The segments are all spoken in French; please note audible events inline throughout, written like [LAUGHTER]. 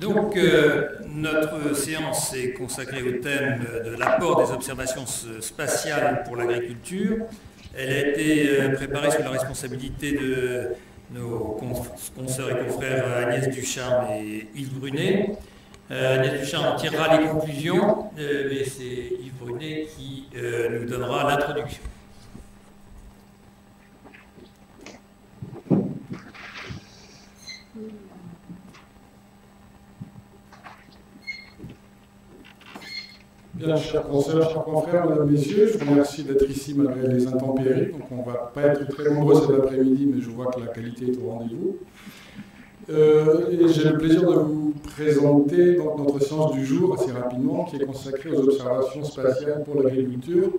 Donc, euh, notre séance est consacrée au thème de l'apport des observations spatiales pour l'agriculture. Elle a été euh, préparée sous la responsabilité de nos consoeurs et confrères Agnès Ducharme et Yves Brunet. Euh, Agnès Ducharme tirera les conclusions, mais c'est Yves Brunet qui nous donnera l'introduction. Bien, chers consoeurs, chers confrères, mesdames, messieurs, je vous remercie d'être ici malgré les intempéries. Donc, on ne va pas être très nombreux cet après-midi, mais je vois que la qualité est au rendez-vous. Euh, j'ai le plaisir de vous présenter notre séance du jour assez rapidement, qui est consacrée aux observations spatiales pour l'agriculture.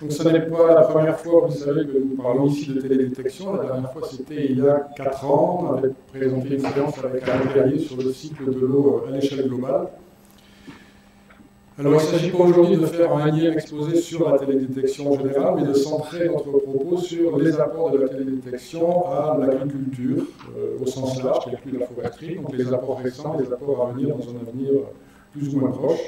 Donc, ce n'est pas la première fois, vous savez, que nous parlons ici de télédétection. La dernière fois, c'était il y a 4 ans. On avait présenté une séance avec un sur le cycle de l'eau à l'échelle globale. Alors, il ne s'agit pas aujourd'hui de faire un lien exposé sur la télédétection en général, mais de centrer notre propos sur les apports de la télédétection à l'agriculture, euh, au sens large, qui inclut la foresterie, donc les apports récents les apports à venir dans un avenir plus ou moins proche.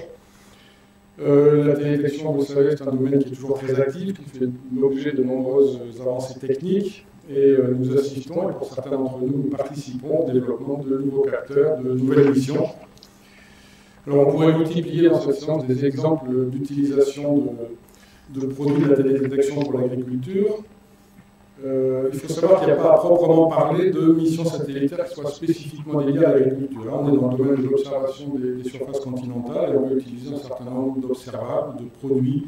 Euh, la télédétection, vous savez, c'est un domaine qui est toujours très actif, qui fait l'objet de nombreuses avancées techniques, et euh, nous assistons, et pour certains d'entre nous, nous participons au développement de nouveaux capteurs, de nouvelles missions. Alors on pourrait multiplier dans cette séance des exemples d'utilisation de, produits de la télédétection pour l'agriculture. Euh, il faut savoir qu'il n'y a pas à proprement parler de missions satellitaires qui soient spécifiquement dédiées à l'agriculture. On est dans le domaine de l'observation des, surfaces continentales et on peut utiliser un certain nombre d'observables, de produits,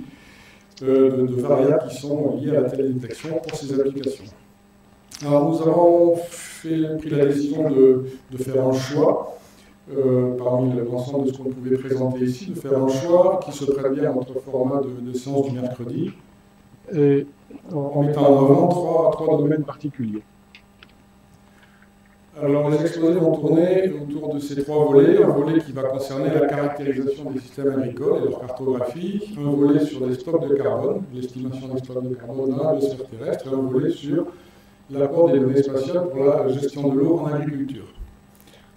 euh, de, variables qui sont liés à la télédétection pour ces applications. Alors nous avons pris la décision de faire un choix euh, parmi l'ensemble de ce qu'on pouvait présenter ici, de faire un choix qui se prête bien à notre format de, séance du mercredi, et en mettant en avant trois, trois domaines particuliers. Alors, les exposés vont tourner autour de ces trois volets. Un volet qui va concerner la caractérisation des systèmes agricoles et leur cartographie, un volet sur les stocks de carbone, l'estimation des stocks de carbone dans l'atmosphère terrestre, et un volet sur l'apport des données spatiales pour la gestion de l'eau en agriculture.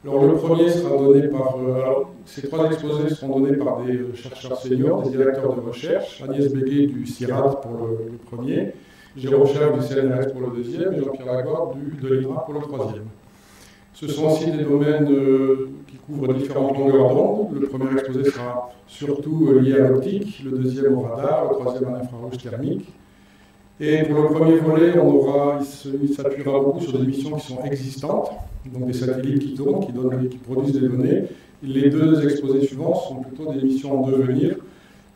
Alors, le premier sera donné par. Euh, ces trois exposés seront donnés par des euh, chercheurs seniors, des directeurs de recherche. Agnès Béguet du CIRAD pour le, premier, Jérôme Cher du CNRS pour le deuxième, et Jean-Pierre Lagarde de l'INRA pour le troisième. Ce sont aussi des domaines euh, qui couvrent différentes longueurs d'onde. Le premier exposé sera surtout lié à l'optique, le deuxième au radar, le troisième à l'infrarouge thermique. Et pour le premier volet, on aura, il s'appuiera beaucoup sur des missions qui sont existantes, donc des satellites qui tournent, qui, donnent, qui produisent des données. Les deux exposés suivants sont plutôt des missions en devenir,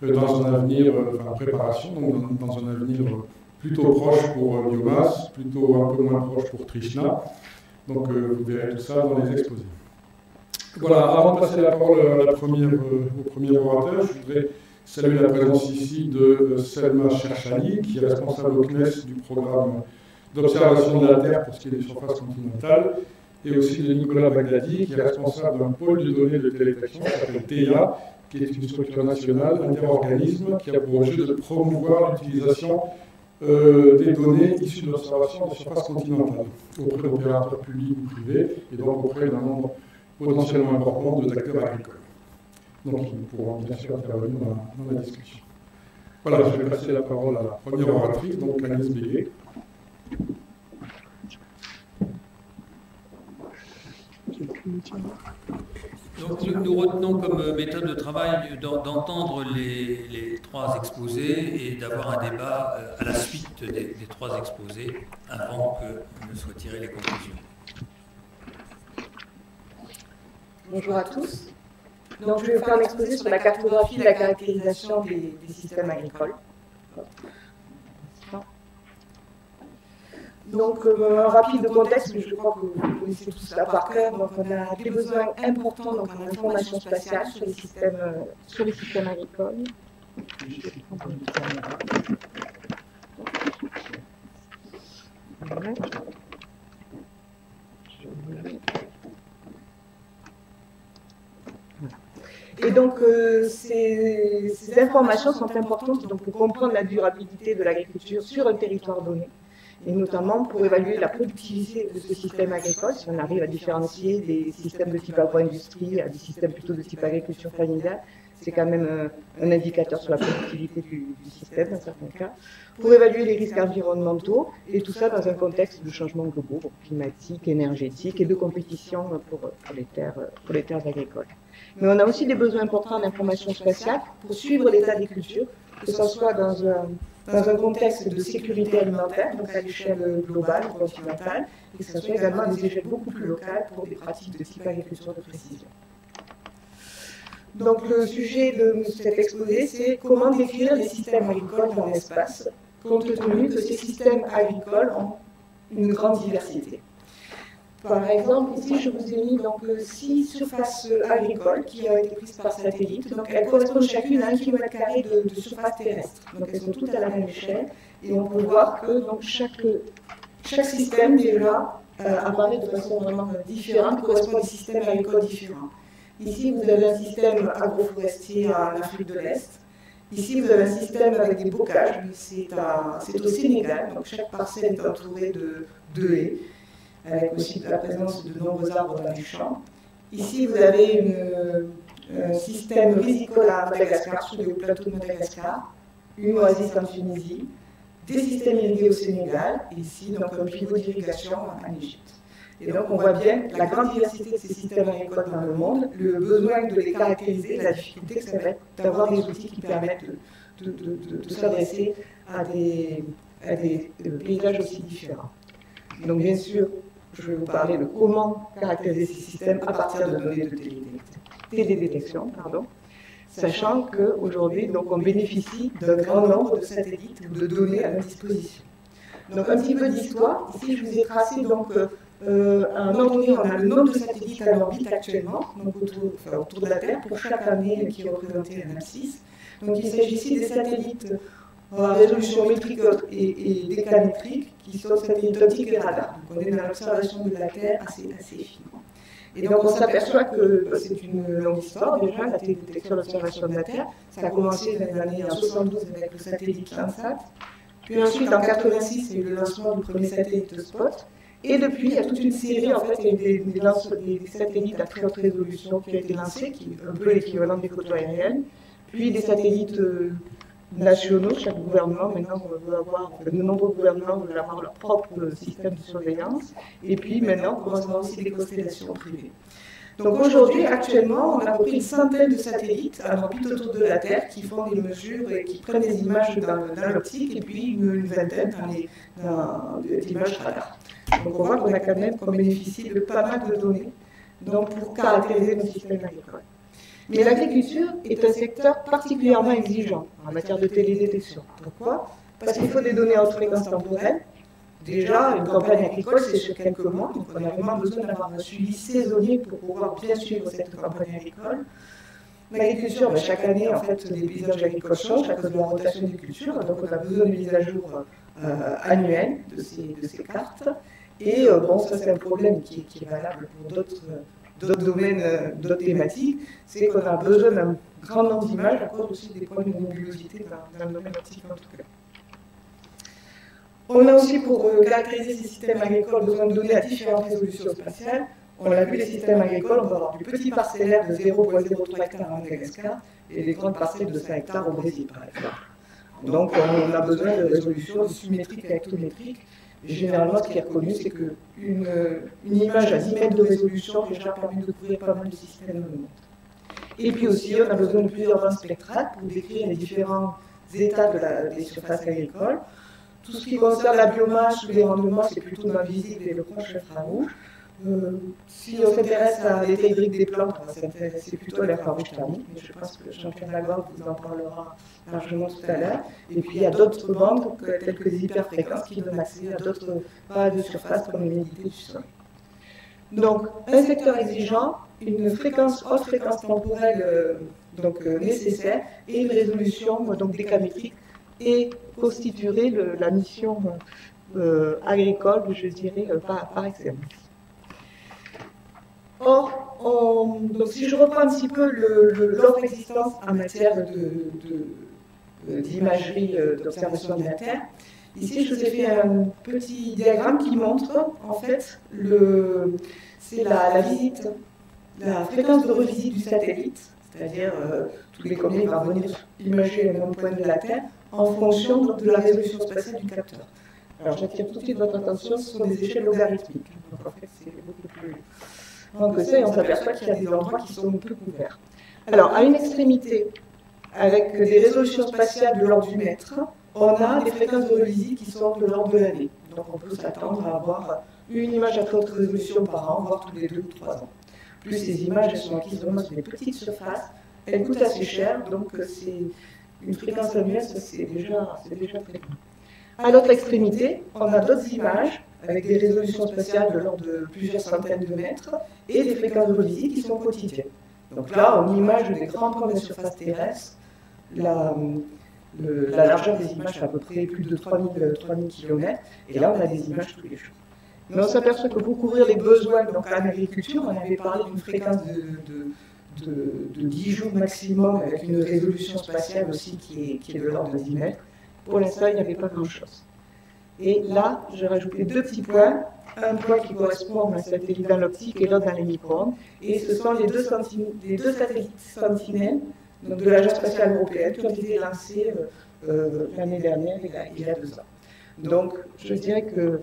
euh, dans un avenir, euh, enfin en préparation, donc dans, un avenir euh, plutôt proche pour Biomasse, plutôt un peu moins proche pour Trishna. Donc vous verrez tout ça dans les exposés. Voilà, avant de passer la parole à la première, au premier orateur, je voudrais saluer la présence ici de euh, Selma Cherchani, qui est responsable au CNES du programme d'observation de la Terre pour ce qui est des surfaces continentales, et aussi de Nicolas Bagdadi, qui est responsable d'un pôle de données de télédétection qui s'appelle TEA, qui est une structure nationale, interorganisme, qui a pour objet de promouvoir l'utilisation euh, des données issues de des surfaces continentales auprès d'opérateurs publics ou privés, et donc auprès d'un nombre potentiellement important d'acteurs agricoles. Donc ils pourront bien sûr intervenir dans, dans la discussion. Voilà, je vais passer la parole à la première oratrice, donc Agnès Béguet. Donc, nous retenons comme méthode de travail d'entendre les, les, trois exposés et d'avoir un débat euh, à la suite des, des trois exposés avant que ne soient tirées les conclusions. Bonjour à tous. Donc, je vais vous faire un exposé sur la cartographie et la caractérisation des, systèmes agricoles. Donc, euh, un rapide contexte, mais je crois que vous connaissez tout cela par cœur. Donc, on a des besoins importants donc, en information spatiale sur les systèmes, euh, sur les systèmes agricoles. Et donc, euh, ces, informations sont importantes pour comprendre la durabilité de l'agriculture sur un territoire donné. et notamment pour évaluer la productivité de ce système agricole, si on arrive à différencier des systèmes de type agro-industrie à des systèmes plutôt de type agriculture familiale, c'est quand même euh, un indicateur sur la productivité du, système dans certains cas, pour évaluer les risques environnementaux, et tout ça dans un contexte de changement globaux, climatique, énergétique et de compétition pour, les, terres, agricoles. Mais on a aussi des besoins importants d'information spatiale pour suivre l'état des cultures, que ce soit dans un, dans un contexte de sécurité alimentaire, donc à l'échelle globale, continentale, et que ce soit également à des échelles beaucoup plus locales pour des pratiques de type agriculture de précision. Donc le sujet de cet exposé, c'est comment décrire les systèmes agricoles dans l'espace, compte tenu que ces systèmes agricoles ont une grande diversité. Par exemple, ici, je vous ai mis donc six surfaces agricoles qui ont été prises par satellite. Donc, elles correspondent chacune à un kilomètre carré de, surface terrestre. Donc, elles sont toutes à la même échelle. Et on peut voir que donc, chaque, chaque système, déjà, euh, apparaît de façon vraiment différente, correspond à des systèmes agricoles différents. Ici, vous avez un système agroforestier en Afrique de l'Est. Ici, vous avez un système avec des bocages. C'est au Sénégal. Donc, chaque parcelle est entourée de, de haies, avec aussi la présence de nombreux arbres dans les champs. Ici, vous avez un système risicole à Madagascar, sur le plateau de Madagascar, une oasis en Tunisie, des systèmes irrigués au Sénégal, et ici, donc, un pivot d'irrigation en Égypte. Et donc, on voit bien la grande diversité de ces systèmes agricoles dans le monde, le besoin de les caractériser, la difficulté ça va d'avoir des outils qui permettent de, s'adresser à des, paysages aussi différents. Donc, bien sûr, je vais vous parler de comment caractériser ces systèmes à partir de données de télédétection, pardon, sachant qu'aujourd'hui, on bénéficie d'un grand nombre de satellites ou de données à notre disposition. Donc, un petit peu d'histoire. Ici, je vous ai tracé donc, euh, à un moment donné, on a le nombre de satellites en orbite actuellement, donc autour, de la Terre, pour chaque année qui est représentée à 6 Donc il s'agit ici des satellites à résolution métrique et, et décamétrique, qui sont satellites optiques et radars. Donc on est dans l'observation de la Terre assez, assez. Et donc on s'aperçoit que bah, c'est une longue histoire déjà, la détection l'observation de la Terre. Ça a commencé dans les années 72 avec le satellite Landsat. Puis ensuite en 86, il y a eu le lancement du premier satellite Spot. Et depuis, il y a toute une série, en fait, a des, des, satellites à très haute résolution qui ont été lancés, qui est un peu l'équivalent des photos aériennes, puis des satellites euh, nationaux, chaque gouvernement maintenant veut avoir, de nombreux gouvernements veulent avoir leur propre système de surveillance, et puis maintenant on commence à avoir aussi des constellations privées. Donc aujourd'hui, actuellement, on a à près une centaine de satellites en orbite autour de la Terre qui font des mesures et qui prennent des images dans, l'optique, et puis une, vingtaine dans les, images radar. Donc on voit qu'on a quand même qu'on bénéficie de pas mal de données donc pour caractériser nos systèmes agricoles. Mais l'agriculture est un secteur particulièrement exigeant en matière de télédétection. Pourquoi? Parce qu'il faut des données à haute fréquence temporelle. Déjà, une campagne agricole, c'est sur quelques mois, donc on a vraiment besoin d'avoir un suivi saisonnier pour pouvoir bien suivre cette campagne agricole. L'agriculture, ben, chaque année, en fait, les paysages agricoles changent à cause de la rotation des cultures, donc on a besoin de mise à jour euh, annuelle de ces, cartes. Et euh, bon, ça c'est un problème qui, est valable pour d'autres domaines, euh, d'autres thématiques, c'est qu'on a besoin d'un grand nombre d'images à cause aussi des problèmes de mobilité dans, le domaine optique en tout cas. On a aussi pour euh, caractériser ces systèmes agricoles besoin de données à différentes résolutions spatiales. On l'a vu, les systèmes agricoles, on va avoir du petit parcellaire de 0,03 hectares en Madagascar et des grandes parcelles de 5 hectares au Brésil, par exemple. Donc on a besoin de résolutions symétriques et hectométriques généralement, ce qui est reconnu, c'est qu'une une image à 10 mètres de résolution déjà permet de couvrir pas mal de systèmes de monde. Et puis aussi, on a besoin de plusieurs bandes spectrales pour décrire les différents états des surfaces agricoles. Tout ce qui concerne la biomasse les rendements, c'est plutôt dans visible et le proche infrarouge. Euh, si on s'intéresse à l'état hydrique des plantes, on va s'intéresser plutôt à l'infrarouge thermique, mais je pense que champion Lagorde vous en parlera largement tout à l'heure. Et puis il y a d'autres bandes, telles que les hyperfréquences, qui donnent accès à d'autres pas de surface comme l'humidité du sol. Donc, un secteur exigeant, une fréquence, haute fréquence temporelle euh, donc, euh, nécessaire et une résolution donc, décamétrique et constituerait la mission agricole, je dirais, par, par excellence. Or, donc si je reprends un petit peu l'offre existence en matière d'imagerie de, euh, d'observation de la Terre, Ici, je vous ai fait un petit diagramme qui montre, en fait, c'est la, visite, la fréquence de revisite du satellite, c'est-à-dire euh, tous les combien il va venir imager un point de la Terre en fonction de la résolution spatiale du capteur. Alors j'attire tout de suite votre attention, ce sont des échelles logarithmiques. Donc en fait, c'est beaucoup plus long que ça et on s'aperçoit qu'il y a des endroits qui sont peu couverts. Alors, à une extrémité, avec des résolutions spatiales de l'ordre du mètre, on a des fréquences de qui sont de l'ordre de l'année. Donc on peut s'attendre à avoir une image à très haute résolution par an, voire tous les deux ou trois ans. Plus ces images sont acquises sur des petites surfaces, elles coûtent assez cher, donc c'est une fréquence annuelle, ça c'est déjà, déjà très bien. À l'autre extrémité, on a d'autres images avec des résolutions spatiales de l'ordre de plusieurs centaines de mètres et des fréquences de revisite qui sont quotidiennes. Donc là, on image des grands points de la surface terrestre, la, la largeur des images fait à peu près plus de 3000, 3000 km, et là on a des images tous les jours. Mais on s'aperçoit que pour couvrir les besoins donc en agriculture, on avait parlé d'une fréquence de, de, de, 10 jours maximum avec une résolution spatiale aussi qui est, qui est de l'ordre de 10 mètres. Pour l'instant, il n'y avait pas grand-chose. Et là, j'ai rajouté deux petits points. Un point qui correspond à un satellite dans l'optique et l'autre dans les micro-ondes. Et ce sont les deux, satellites sentinelles donc de l'Agence spatiale européenne qui ont été lancés euh, euh, l'année dernière, il y, a, deux ans. Donc, je dirais que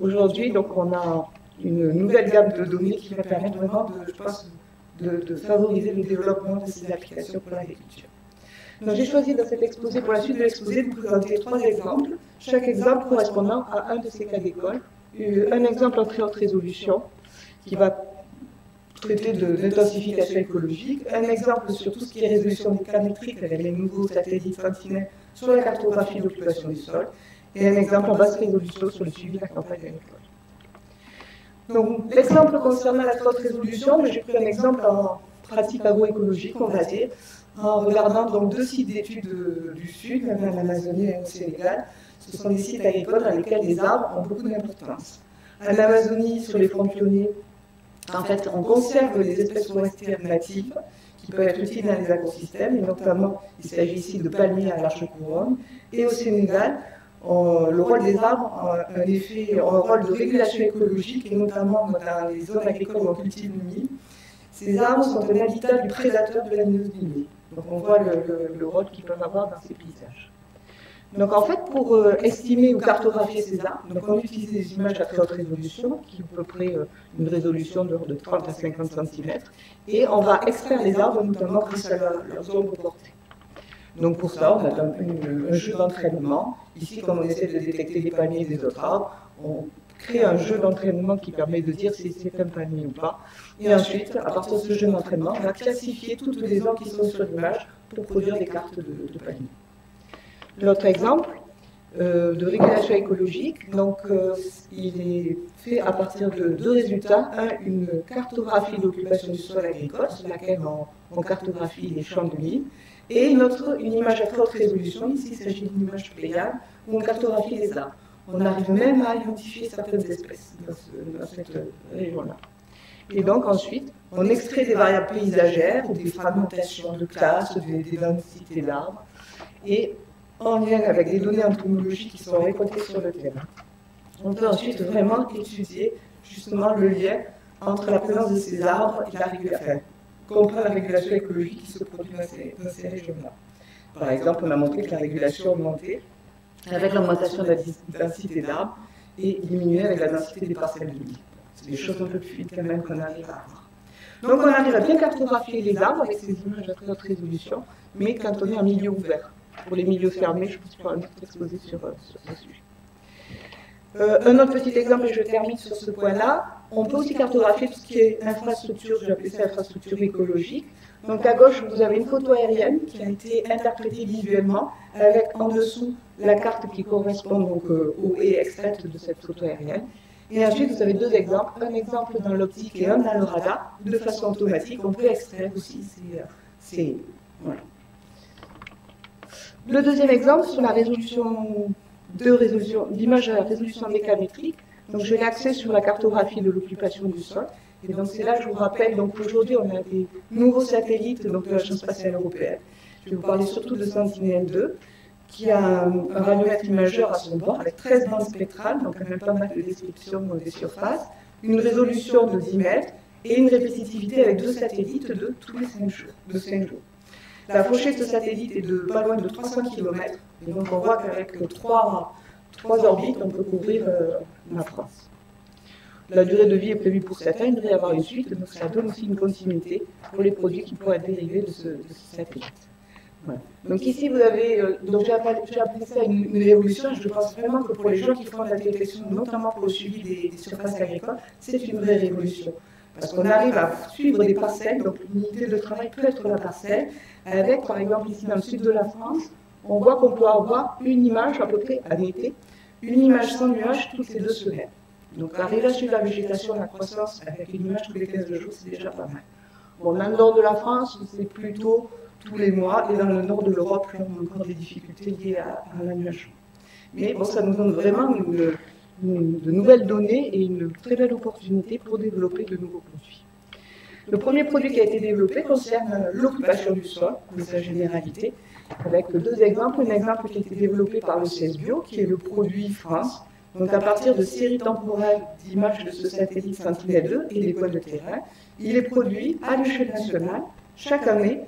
aujourd'hui, donc on a une nouvelle gamme de données qui va permettre vraiment, de, je pense, de, favoriser le développement de ces applications pour l'agriculture. J'ai choisi dans cet exposé, pour la suite de l'exposé, de vous présenter trois exemples, chaque exemple correspondant à un de ces cas d'école. Euh, un exemple en très haute résolution, qui va traiter d'intensification écologique. Un exemple sur tout ce qui est résolution des cas métriques avec les nouveaux satellites sentinelles sur la cartographie de l'occupation du sol. Et un exemple en basse résolution sur le suivi de la campagne agricole. Donc, l'exemple concernant la haute résolution, j'ai pris un exemple en pratique agroécologique, on va dire, en regardant donc deux sites d'études du Sud, en Amazonie et au Sénégal. Ce sont des sites agricoles dans lesquels les arbres ont beaucoup d'importance. En Amazonie, sur les fronts pionniers, en fait, on conserve les espèces forestières natives qui peuvent être utiles dans les écosystèmes, et notamment, il s'agit ici de palmiers à large couronne. Et au Sénégal, le rôle des arbres a un, effet, un rôle de régulation écologique, et notamment dans les zones agricoles où on cultive le Ces arbres sont un habitat du prédateur de la du Donc on voit le, le rôle qu'ils peuvent avoir dans ces paysages. Donc en fait, pour euh, estimer ou cartographier ces arbres, donc on utilise des images à très haute résolution, qui ont à peu près euh, une résolution de, de 30 à 50 cm, et on va extraire les arbres, notamment grâce à leur, zone de portée. Donc pour ça, on a un, jeu d'entraînement. Ici, comme on essaie de détecter les palmiers et les autres arbres, on crée un jeu d'entraînement qui permet de dire si c'est un palmier ou pas. Et ensuite, à partir de ce jeu d'entraînement, on va classifier toutes les zones qui sont sur l'image pour produire des cartes de, de palmiers. L'autre exemple euh, de régulation écologique, donc euh, il est fait à partir de deux résultats. Un, une cartographie d'occupation du sol agricole, sur laquelle on, cartographie les champs de mine, et une autre, une image à haute résolution, ici il s'agit d'une image pléiade, où on cartographie les arbres. On arrive même à identifier certaines espèces dans, cette région-là. Et donc ensuite, on extrait des variables paysagères, des fragmentations de classes, des, des densités d'arbres, et en lien avec des données entomologiques qui sont récoltées sur le terrain. On peut ensuite vraiment étudier justement le lien entre la présence de ces arbres et la régulation, comprendre la régulation écologique qui se produit dans ces, régions-là. Par exemple, on a montré que la régulation augmentait avec l'augmentation de la densité d'arbres et diminuait avec la densité des parcelles de vie. C'est des choses un peu plus vite quand même qu'on arrive à avoir. Donc on arrive à bien cartographier les arbres avec ces images à très haute résolution, mais quand on est en milieu ouvert pour les milieux fermés, je pense pas un autre exposé sur, euh, sur ce sujet. Euh, un autre petit exemple, et je termine sur ce point-là, on peut aussi cartographier tout ce qui est infrastructure, j'appelle ça infrastructure écologique. Donc à gauche, vous avez une photo aérienne qui a été interprétée visuellement, avec en dessous la carte qui correspond donc euh, au et extraite de cette photo aérienne. Et ensuite, vous avez deux exemples, un exemple dans l'optique et un dans le radar, de façon automatique. On peut extraire aussi c'est voilà. Le deuxième exemple, sur la résolution de résolution d'image à résolution mécamétrique. Donc je axé sur la cartographie de l'occupation du sol. Et donc c'est là que je vous rappelle, donc aujourd'hui on a des nouveaux satellites donc de l'Agence spatiale européenne. Je vais vous parler surtout de Sentinel-2, qui a un, un radiomètre imageur à son bord avec 13 bandes spectrales, donc même pas mal de description des surfaces, une résolution de 10 mètres et une répétitivité avec deux satellites de tous les 5 jours. De 5 jours. La fauchée de satellite est de pas loin de 300 km, et donc on voit qu'avec trois, trois orbites, on peut couvrir euh, la France. La durée de vie est prévue pour certains, il devrait y avoir une suite, donc ça donne aussi une continuité pour les produits qui pourraient être dérivés de ce, satellite. Donc ici, vous avez, euh, j'ai appelé, ça une, une, révolution. Je pense vraiment que pour les gens qui font de la détection, notamment pour le suivi des, des surfaces agricoles, c'est une vraie révolution. Parce qu'on arrive à suivre des parcelles, donc l'unité de travail peut être la parcelle, avec par exemple ici dans le sud de la France, on voit qu'on peut avoir une image à peu près à l'été, une image sans nuage toutes les deux semaines. Donc arriver à suivre la végétation, la croissance avec une image tous les 15 jours, c'est déjà pas mal. Bon, dans le nord de la France, c'est plutôt tous les mois, et dans le nord de l'Europe, on a encore des difficultés liées à, à l'annulation. Mais bon, ça nous donne vraiment de nouvelles données et une très belle opportunité pour développer de nouveaux produits. Le premier produit qui a été développé concerne l'occupation du sol, dans sa généralité, avec deux exemples. Un exemple qui a été développé par le CESBio, qui est le produit France, donc à partir de séries temporelles d'images de ce satellite Sentinelle-2 et des points de terrain, il est produit à l'échelle nationale chaque année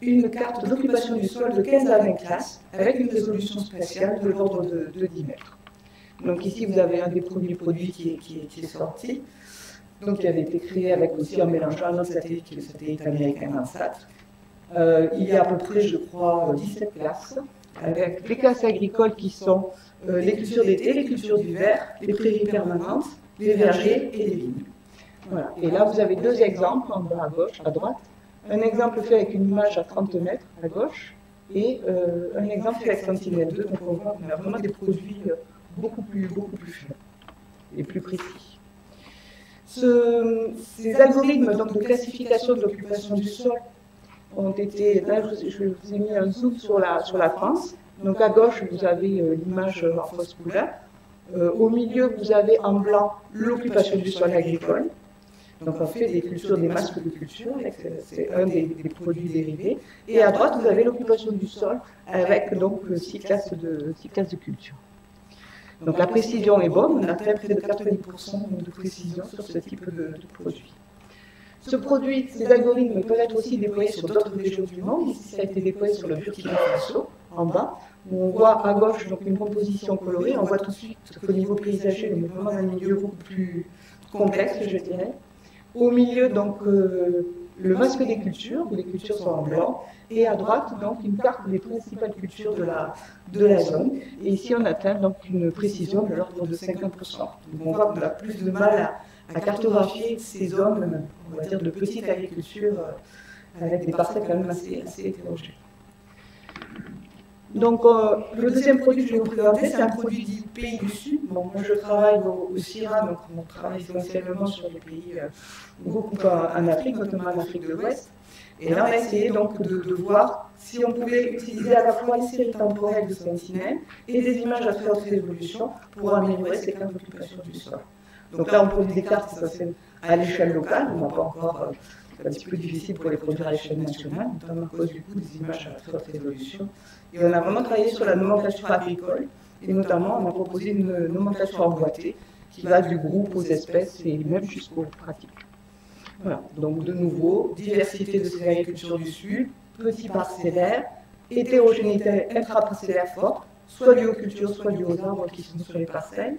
une carte d'occupation du sol de 15 à 20 classes avec une résolution spatiale de l'ordre de, de, 10 mètres. Donc ici, vous avez un des premiers produits qui est, qui est sorti, donc qui avait été créé avec aussi en mélangeant un autre satellite qui est le satellite américain Landsat. Euh, il y a à peu près, je crois, 17 classes, avec les classes agricoles qui sont euh, les cultures d'été, les cultures d'hiver, les prairies permanentes, les vergers et les vignes. Voilà. Et là, vous avez deux exemples, en bas à gauche, à droite. Un exemple fait avec une image à 30 mètres à gauche et euh, un exemple fait avec Sentinel-2. Donc on voit qu'on a vraiment des produits euh, beaucoup plus, beaucoup plus fins et plus précis. Ce, ces algorithmes donc, de classification de l'occupation du sol ont été, je, vous ai mis un zoom sur la, sur la France. Donc à gauche vous avez euh, l'image en fausse couleur. Euh, au milieu vous avez en blanc l'occupation du sol agricole. Donc on fait des cultures, des masques de culture, c'est un des, des, produits dérivés. Et à droite, vous avez l'occupation du sol avec donc six classes de, six classes de culture. Donc la précision est bonne, on atteint près de 90% de précision sur ce type de, de produit. Ce produit, ces algorithmes peuvent être aussi déployés sur d'autres régions du monde. Ici, ça a été déployé sur le Burkina Faso, en bas, où on voit à gauche donc, une composition colorée. On voit tout de suite qu'au niveau paysager, on est vraiment dans un milieu beaucoup plus complexe, je dirais. Au milieu, donc, euh, le masque des cultures, où les cultures sont en blanc, et à droite, donc, une carte des principales cultures de la, de la zone. Et ici, on atteint donc une précision de l'ordre de 50%. Donc, on voit qu'on a plus de mal à, cartographier ces zones, on va dire, de petite agriculture, euh, avec des parcelles quand même assez, assez. Donc, euh, le deuxième produit que je vais vous présenter, c'est un produit dit pays du Sud. Bon, moi, je travaille au, au CIRA, donc on travaille essentiellement sur les pays, euh, beaucoup en, Afrique, notamment en Afrique de l'Ouest. Et là, on a essayé donc de, voir si on pouvait utiliser à la fois les séries temporelles de Sentinelle et des images à très haute résolution pour améliorer ces cas d'occupation du sol. Donc là, on produit des cartes à l'échelle locale, on n'a pas encore... Euh, c'est un petit peu difficile pour les produire à l'échelle nationale, notamment à cause du coût des images à haute résolution. Et on a vraiment travaillé sur la nomenclature agricole, et notamment on a proposé une nomenclature emboîtée qui va du groupe aux espèces et même jusqu'aux pratiques. Voilà, donc de nouveau, diversité de ces agricultures du Sud, petits parcellaires, hétérogénéité intraparcellaire forte, soit due aux cultures, soit due aux arbres qui sont sur les parcelles.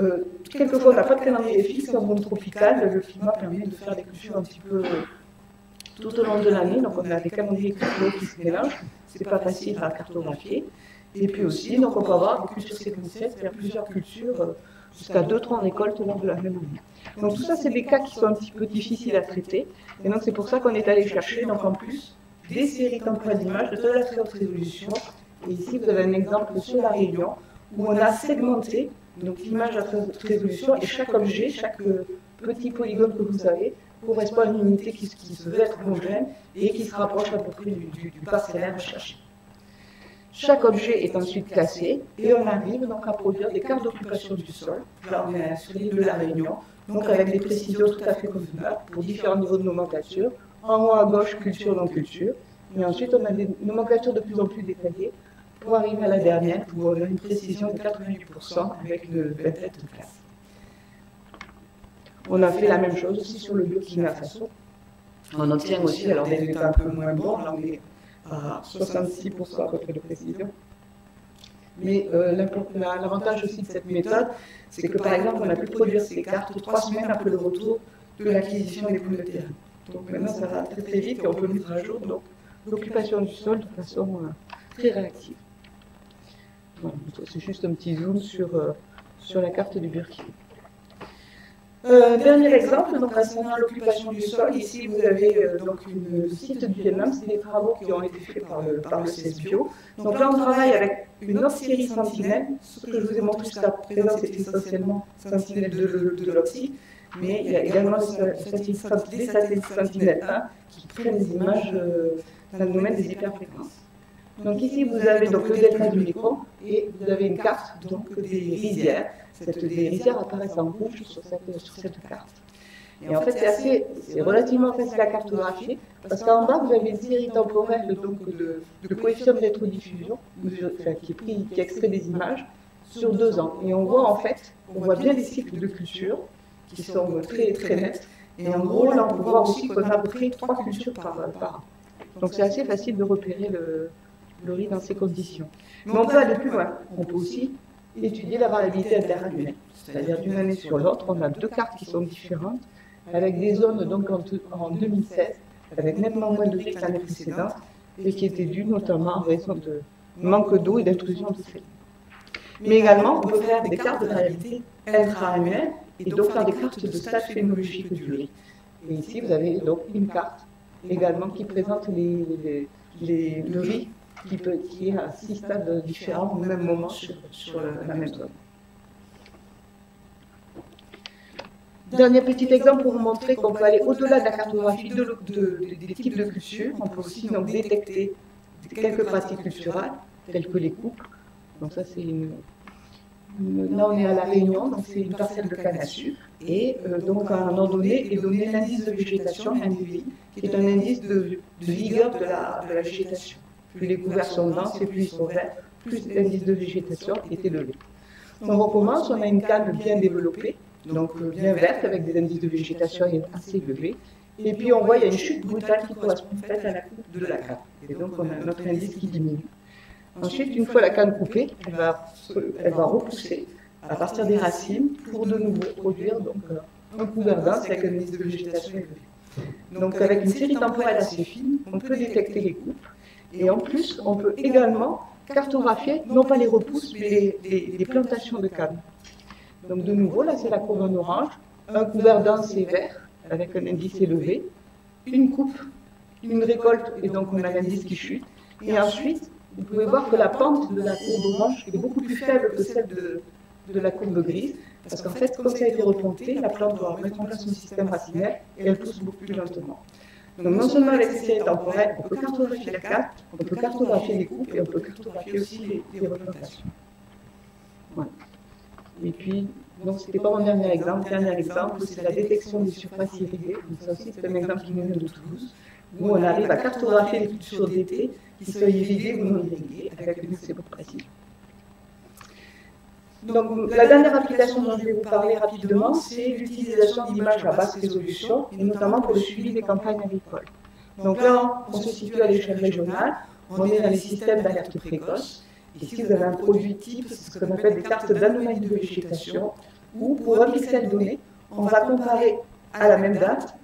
Euh, quelquefois, on n'a pas de calendrier fixe en zone tropicale, le climat permet de faire des cultures un petit peu tout au long de l'année, donc on a des calendriers qui se mélangent, c'est pas facile à cartographier. Et puis aussi, donc on peut avoir des cultures séquentielles, c'est-à-dire plusieurs cultures, euh, jusqu'à 2-3 récoltes lors de la même année. Donc tout ça, c'est des cas qui sont un petit peu difficiles à traiter. Et donc c'est pour ça qu'on est allé chercher, donc en plus, des séries temporelles d'images de très très haute résolution. Et ici, vous avez un exemple sur la Réunion, où on a segmenté donc l'image à très haute résolution, et chaque objet, chaque euh, petit polygone que vous avez, correspond à une unité qui, se veut être homogène et qui se rapproche à peu près du, du, du parcellaire recherché. Chaque objet est ensuite classé et on arrive donc à produire des cartes d'occupation du sol. Là, on est sur l'île de la Réunion, donc avec des précisions tout à fait convenables pour différents niveaux de nomenclature. En haut à gauche, culture, non culture. Et ensuite, on a des nomenclatures de plus en plus détaillées pour arriver à la dernière, pour une précision de 88% avec le 27 de classe. On a fait la même chose aussi sur le Burkina Faso. On obtient aussi, alors des résultats un peu moins bons, on est à 66% à peu près de précision. Mais euh, l'avantage aussi de cette méthode, c'est que par exemple, on a pu produire ces cartes trois semaines après le retour de l'acquisition des poules de terrain. Donc maintenant, ça va très très vite et on peut mettre à jour l'occupation du sol de façon euh, très réactive. C'est juste un petit zoom sur, euh, sur la carte du Burkina. Euh, dernier exemple, donc concernant l'occupation du sol, ici vous avez euh, donc une, site du Vietnam, c'est des travaux qui ont été faits par le, par CESBio. Donc là on travaille avec une autre série Sentinelle, ce que je vous ai montré jusqu'à présent c'est essentiellement Sentinelle de, de, l'Oxy, mais il y a également des satellites Sentinelle 1 qui prennent des images euh, dans le domaine des hyperfréquences. Donc ici vous avez donc le delta du micro et vous avez une carte donc des rizières cette, les rizières apparaissent en rouge sur cette, sur cette carte. Et en fait, c'est assez, c'est relativement facile à cartographier, parce qu'en bas, vous avez une série temporelle donc, de, de coefficient de rétrodiffusion, qui est, pris, extrait des images, sur deux ans. Et on voit en fait, on voit bien les cycles de culture, qui sont très, très nets. Et en gros, là, on voir aussi qu'on a près trois cultures par, par an. Donc c'est assez facile de repérer le, le riz dans ces conditions. Mais on peut aller plus loin. On peut aussi étudier la variabilité interannuelle. C'est-à-dire d'une année sur l'autre, on a deux cartes qui sont différentes, avec des zones donc en, 2016, avec nettement moins de que l'année précédente, et qui étaient dues notamment en raison de manque d'eau et d'intrusion de sel. Mais également, on peut faire des cartes de variabilité intra-annuelle et donc faire des cartes de stade phénologique du riz. Et ici, vous avez donc une carte également qui présente les, les, le riz qui, peut, qui est à six stades différents au même moment sur, la même zone. Dernier petit exemple pour vous montrer qu'on peut aller au-delà de la cartographie des types de cultures. On peut aussi donc, détecter quelques pratiques culturelles, telles que les couples. Donc ça, c'est Là, on est à La Réunion, c'est une parcelle de canne à sucre. Et euh, donc, à un moment donné, est donné l'indice de végétation, NDVI, qui est un indice de, vigueur de la végétation. Plus les couverts sont denses et plus ils sont verts, plus l'indice de végétation est élevé. On commence, on a une canne bien développée, donc euh, bien verte, avec des indices de végétation assez élevés. Et puis on voit qu'il y a une chute brutale qui correspond à la coupe de la canne. Et donc on a notre indice qui diminue. Ensuite, une fois la canne coupée, elle va, elle va repousser à partir des racines pour de nouveau produire donc, euh, un couvert dense avec un indice de végétation élevé. Donc avec une série temporelle assez fine, on peut détecter les coupes et en plus, on peut également cartographier, non pas les repousses, mais les, plantations de canne. Donc de nouveau, là c'est la courbe en orange, un couvert dense et vert, avec un indice élevé, une coupe, une récolte, et donc on a l'indice qui chute. Et ensuite, vous pouvez voir que la pente de la courbe orange est beaucoup plus faible que celle de, la courbe grise, parce qu'en fait, comme ça a été replanté, la plante doit mettre en place son système racinaire et elle pousse beaucoup plus lentement. Donc non seulement avec ces séries temporelles, on peut cartographier la carte, on peut cartographier les coupes et on peut cartographier aussi les, les replantations. Voilà. Et puis, donc c'était pas mon dernier exemple. Dernier exemple, c'est la détection des surfaces irriguées. Donc ça aussi, c'est un exemple qui nous vient de Toulouse, où on arrive à cartographier les cultures d'été qui sont irriguées ou non irriguées avec une précision. Donc, la dernière application dont je vais vous parler rapidement, c'est l'utilisation d'images à basse résolution, et notamment pour le suivi des campagnes agricoles. Donc là, on se situe à l'échelle régionale, on est dans les systèmes d'alerte précoce. Ici, vous avez un produit type, c'est ce qu'on appelle des cartes d'anomalie de végétation, où pour un pixel donné, on va comparer à la même date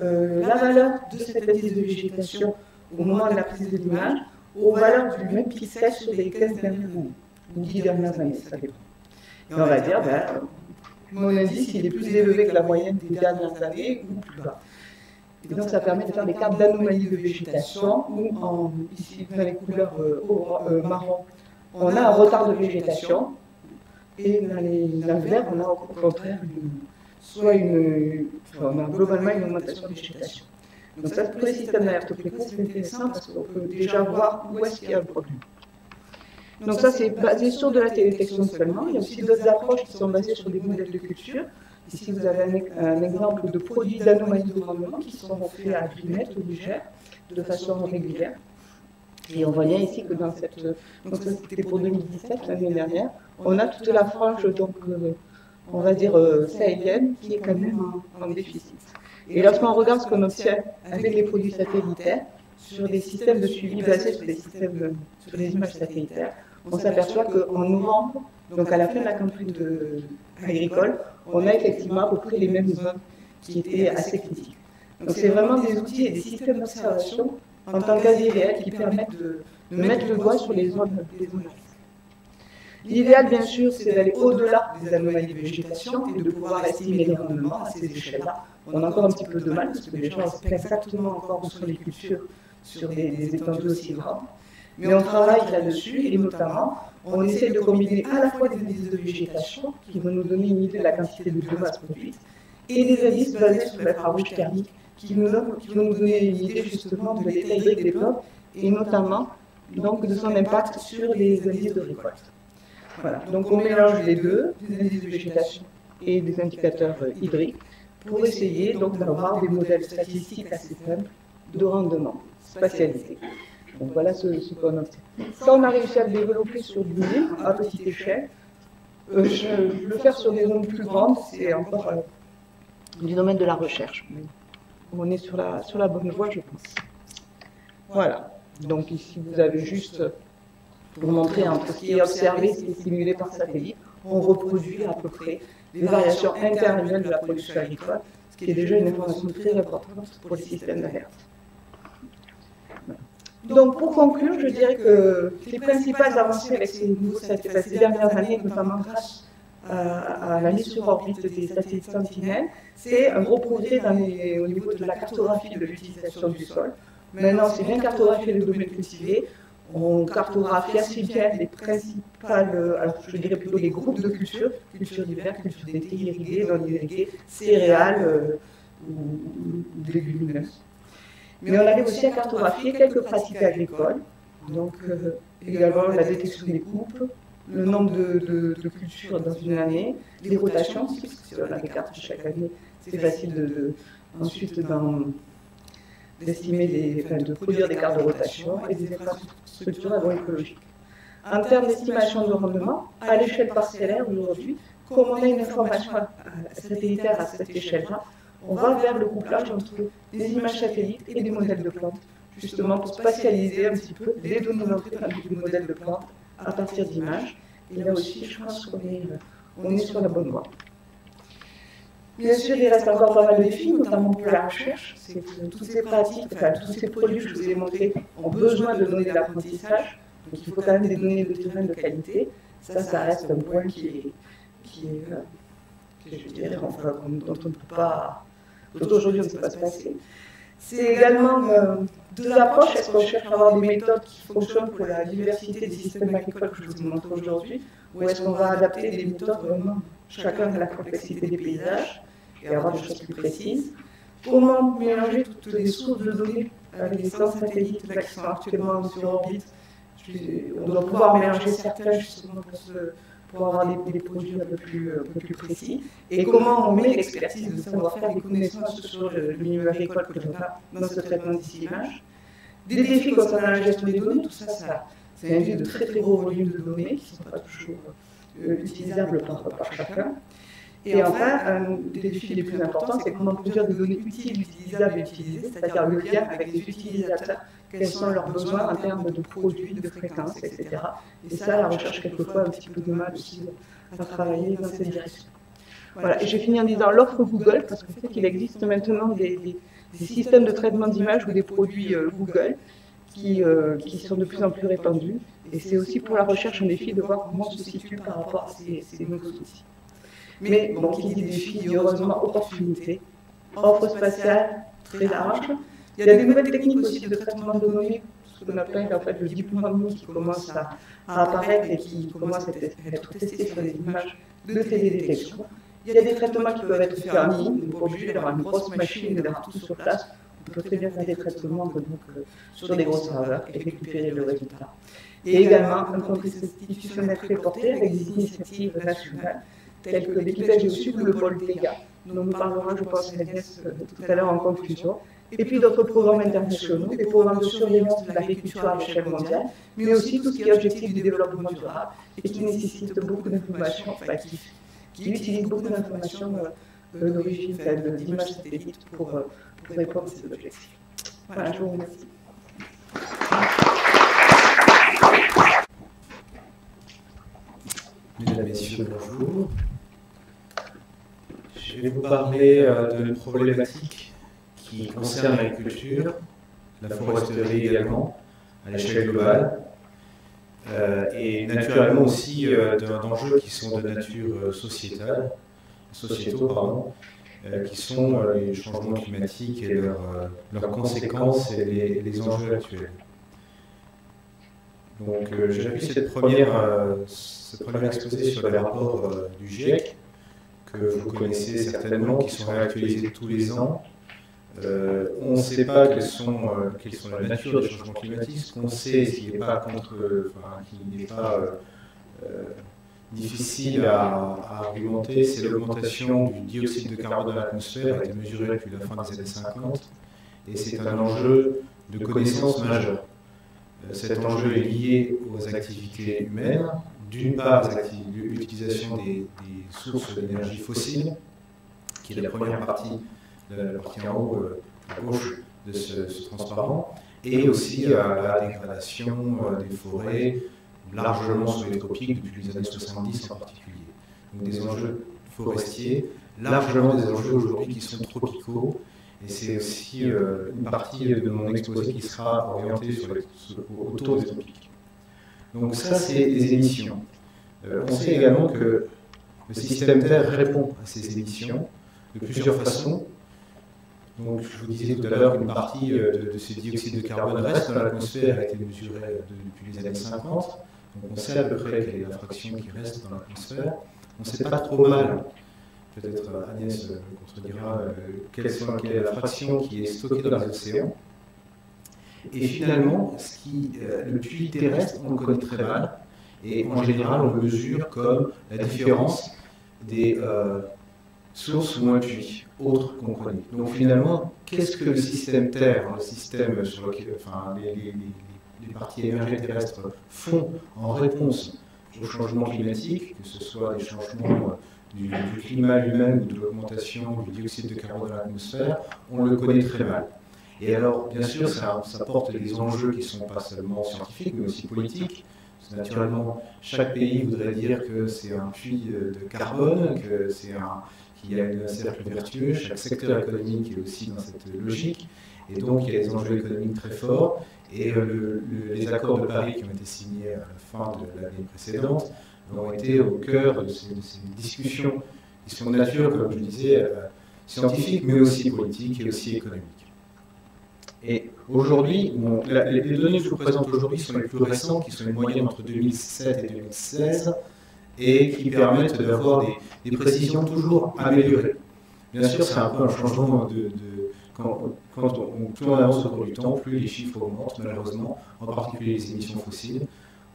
euh, la valeur de cet indice de végétation au moment de la prise de l'image aux valeurs du même pixel sur les 15 dernières années, ou 10 dernières années, ça dépend. On va dire, ben, mon indice, il est plus élevé que la moyenne des dernières années ou plus bas. Et donc, ça permet de faire des cartes d'anomalie de végétation où, en, ici, dans les couleurs marron, on a un retard de végétation. Et dans, les, dans on a au contraire soit une, enfin, globalement une augmentation de végétation. Donc ça, pour les systèmes d'alerte précoce, c'est intéressant parce qu'on peut déjà voir où est-ce qu'il y a un problème. Donc ça, c'est basé sur de la télédétection seulement. Il y a aussi d'autres approches qui sont basées sur des modèles de culture. Ici, vous avez un, exemple de produits d'anomalies de rendement qui sont faits à Grimette au Niger de façon régulière. Et on voit bien ici que dans cette, donc ça c'était pour 2017 l'année dernière, on a toute la frange donc euh, on va dire euh, sahélienne qui est quand même en, en déficit. Et lorsqu'on regarde ce qu'on obtient avec les produits satellitaires sur des systèmes de suivi basés sur des systèmes de- sur des images satellitaires, on s'aperçoit qu'en novembre, donc à la fin de la campagne de- agricole, on a effectivement à peu près les mêmes zones qui étaient assez critiques. Donc c'est vraiment des outils et des systèmes d'observation en temps quasi réel qui permettent de, de mettre le doigt sur les zones, les zones. L'idéal, bien sûr, c'est d'aller au-delà des anomalies de végétation et de pouvoir estimer les rendements à ces échelles-là. On a encore un petit peu de mal parce que les gens ne savent pas exactement encore où sont les cultures sur des, des étendues aussi grandes. Mais on travaille là-dessus et notamment, on essaie de combiner à la fois des indices de végétation qui vont nous donner une idée de la quantité de biomasse produite et des indices basés sur l'infrarouge thermique qui, vont nous donner une idée justement de l'état des plantes et notamment donc, de son impact sur les indices de récolte. Voilà. Donc on mélange les deux, des indices de végétation et des indicateurs hydriques, pour essayer donc d'avoir des modèles statistiques assez simples de rendement spatialisé. Donc voilà ce, ce qu'on obtient. Ça, on a réussi à le développer sur du mille à petite échelle. Euh, je, le faire sur des zones plus grandes, c'est encore euh, du domaine de la recherche. On est sur la, sur la bonne voie, je pense. Voilà. Donc ici, vous avez juste pour montrer entre ce qui est observé ce qui est simulé par satellite, on reproduit à peu près les variations interannuelles de la production agricole, ce qui est déjà une information très importante pour les systèmes d'alerte. Donc pour conclure, je dirais que les principales avancées avec ces, nouveaux ces dernières années, notamment grâce à, à la mise sur orbite des satellites Sentinelle, c'est un gros progrès au niveau de la cartographie de l'utilisation du sol. Maintenant, c'est bien cartographier le domaine cultivé, on cartographie assez bien les principales, euh, alors je dirais plutôt les groupes de cultures, cultures d'hiver, cultures d'été, irriguées, non irriguées, céréales euh, ou, ou légumineuses. Mais on arrive aussi à cartographier quelques pratiques agricoles, donc euh, également la détection des coupes, le nombre de, cultures dans une année, les rotations, parce si on a des cartes chaque année, c'est facile de, ensuite d'en- d'estimer des, de produire des cartes de rotation et des infrastructures agroécologiques. En termes d'estimation de rendement, à l'échelle parcellaire aujourd'hui, comme on a une information satellitaire à cette échelle-là, on va vers le couplage entre des images satellites et des modèles de plantes, justement pour spatialiser un petit peu les données d'entrée le modèle de plantes à partir d'images. Et là aussi, je pense qu'on est, on est sur la bonne voie. Bien sûr, il reste encore pas mal de défis, notamment pour la recherche. Toutes ces pratiques, enfin, tous ces produits que je vous ai montrés ont besoin de données d'apprentissage. Donc il faut quand même des données de terrain de qualité. Ça, ça reste un point qui est, qui est, euh, je dirais, enfin, dont on ne peut pas, dont aujourd'hui on ne peut pas se passer. C'est également euh, deux approches. Est-ce qu'on cherche à avoir des méthodes qui fonctionnent pour la diversité des systèmes agricoles que je vous montre aujourd'hui, ou est-ce qu'on va adapter des méthodes vraiment chacun à la complexité des paysages et avoir des choses plus précises Comment mélanger toutes les sources de données avec les sens satellites qui sont actuellement sur orbite On doit pouvoir mélanger certains justement pour, avoir des, des produits un peu, plus, précis. Et comment on met l'expertise, le savoir-faire, les connaissances sur le, milieu agricole que l'on a dans ce traitement des images des défis concernant la gestion des données, tout ça, ça, ça induit de très très gros volumes de données qui ne sont pas toujours euh, utilisables par, par chacun. Et enfin, un des défis les plus importants, c'est comment produire des données utiles, utilisables et utilisées, c'est-à-dire le lien avec les utilisateurs, quels sont leurs besoins en termes de produits, de fréquences, etc. Et ça, la recherche, quelquefois, a un petit peu de mal aussi à travailler dans cette direction. Voilà, et j'ai fini en disant l'offre Google, parce qu'en fait, il existe maintenant des, systèmes de traitement d'image ou des produits euh, Google qui, euh, qui sont de plus en plus répandus. Et c'est aussi pour la recherche un défi de voir comment on se situe par rapport à ces, nouveaux outils. Mais bon, qui dit défi heureusement opportunité. Offre spatiale très large. Il y a des nouvelles techniques aussi de traitement de données, ce qu'on appelle en fait le deep learning qui commence à, à apparaître et qui commence à être, testé sur des images de télédétection. Il y a des traitements qui peuvent être faits en ligne, on n'est pas obligé d'avoir une grosse machine et d'avoir tout sur place. On peut très bien faire des traitements donc, euh, sur des gros serveurs et récupérer le résultat. Et également un contexte institutionnel très porté avec des initiatives nationales telles que l'équipage au sud ou le pôle TEGA, dont nous parlera, je pense, Agnès, tout à l'heure en conclusion. Et puis d'autres programmes internationaux, des programmes de surveillance de l'agriculture à l'échelle mondiale, mais aussi tout ce qui est objectif du développement durable et qui nécessite beaucoup d'informations, qui, qui utilise beaucoup d'informations d'origine, d'images satellites pour, pour répondre à ces objectifs. Voilà, je vous remercie. Mesdames, et Messieurs, bonjour. Je vais vous parler euh, d'une problématique qui concerne l'agriculture, la foresterie également, à l'échelle globale, euh, et naturellement aussi euh, d'enjeux qui sont de nature sociétale, sociétaux, pardon, qui sont les changements climatiques et leurs, conséquences et les, enjeux actuels. Donc j'appuie cette première, ce premier exposé sur les rapports du GIEC, que vous connaissez certainement, qui sont réactualisés tous les ans. Euh, on ne sait pas quelles sont, euh, quelles sont la nature des changements climatiques. Ce qu'on sait, ce qui n'est pas, contre, enfin, qui n'est pas euh, difficile à, argumenter, c'est l'augmentation du dioxyde de carbone dans l'atmosphère, a été mesurée depuis la fin des années 50, et c'est un enjeu de connaissance majeure. Cet enjeu est lié aux activités humaines, d'une part l'utilisation des, sources d'énergie fossile, qui est la première partie, la partie en haut euh, à gauche de ce, transparent, et aussi la dégradation euh, des forêts, largement sous les tropiques depuis les années 70 en particulier. Donc des enjeux forestiers, largement des enjeux aujourd'hui qui sont tropicaux, et c'est aussi euh, une partie de mon exposé qui sera orientée sur autour des tropiques. Donc ça, c'est les émissions. Euh, on sait également que le système Terre répond à ces émissions de plusieurs façons. Donc, je vous disais tout à l'heure qu'une partie euh, de, ces dioxydes de carbone reste dans l'atmosphère, a été mesurée depuis les années 50. Donc, on sait à peu près quelle est la fraction qui reste dans l'atmosphère. On ne sait pas trop mal, peut-être euh, Agnès contredira, quelle, est la fraction qui est stockée dans les océans. Et finalement, ce qui, le puits terrestre, on le connaît très mal. Et en général, on mesure comme la différence des euh, sources ou un puits autres qu'on connaît. Donc finalement, qu'est-ce que le système Terre, le système sur lequel, enfin, les, parties émergées terrestres font en réponse au changement climatique, que ce soit les changements du, climat lui-même ou de l'augmentation du dioxyde de carbone dans l'atmosphère, on le connaît très mal. Et alors, bien sûr, ça, ça porte des enjeux qui ne sont pas seulement scientifiques, mais aussi politiques. Naturellement, chaque pays voudrait dire que c'est un puits de carbone, que c'est un qu'il y a un cercle vertueux. Chaque secteur économique est aussi dans cette logique. Et donc, il y a des enjeux économiques très forts. Et euh, les accords de Paris qui ont été signés à la fin de l'année précédente ont été au cœur de ces, discussions qui sont de nature, comme je disais, euh, scientifique, mais aussi politique et aussi économique. Et aujourd'hui, les données que je vous présente aujourd'hui sont les plus récentes, qui sont les moyennes entre 2007 et 2016, et qui permettent d'avoir des, précisions toujours améliorées. Bien sûr, c'est un peu un changement de... quand, on, plus on avance au cours du temps, plus les chiffres augmentent, malheureusement, en particulier les émissions fossiles.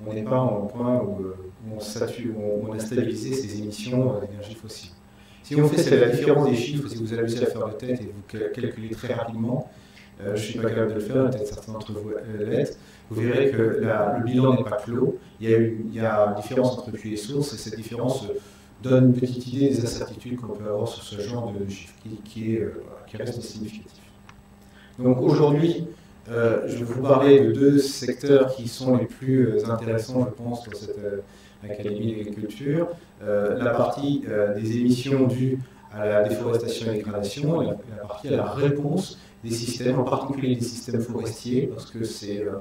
On n'est pas au point où, on, on, a stabilisé ces émissions d'énergie fossile. Si on fait la différence des chiffres, si vous amusez à faire de tête et vous calculez très rapidement, euh, je ne suis pas capable de le faire, peut-être certains d'entre vous l'êtes, vous verrez que le bilan n'est pas clos. Il y, a une, différence entre puits et source, et cette différence donne une petite idée des incertitudes qu'on peut avoir sur ce genre de chiffre qui, est, euh, qui reste significatif. Donc aujourd'hui, euh, je vais vous parler de deux secteurs qui sont les plus intéressants, je pense, pour cette Académie d'agriculture. la partie des émissions dues à la déforestation et la dégradation, et la, partie à la réponse des systèmes, en particulier des systèmes forestiers, parce que c'est euh,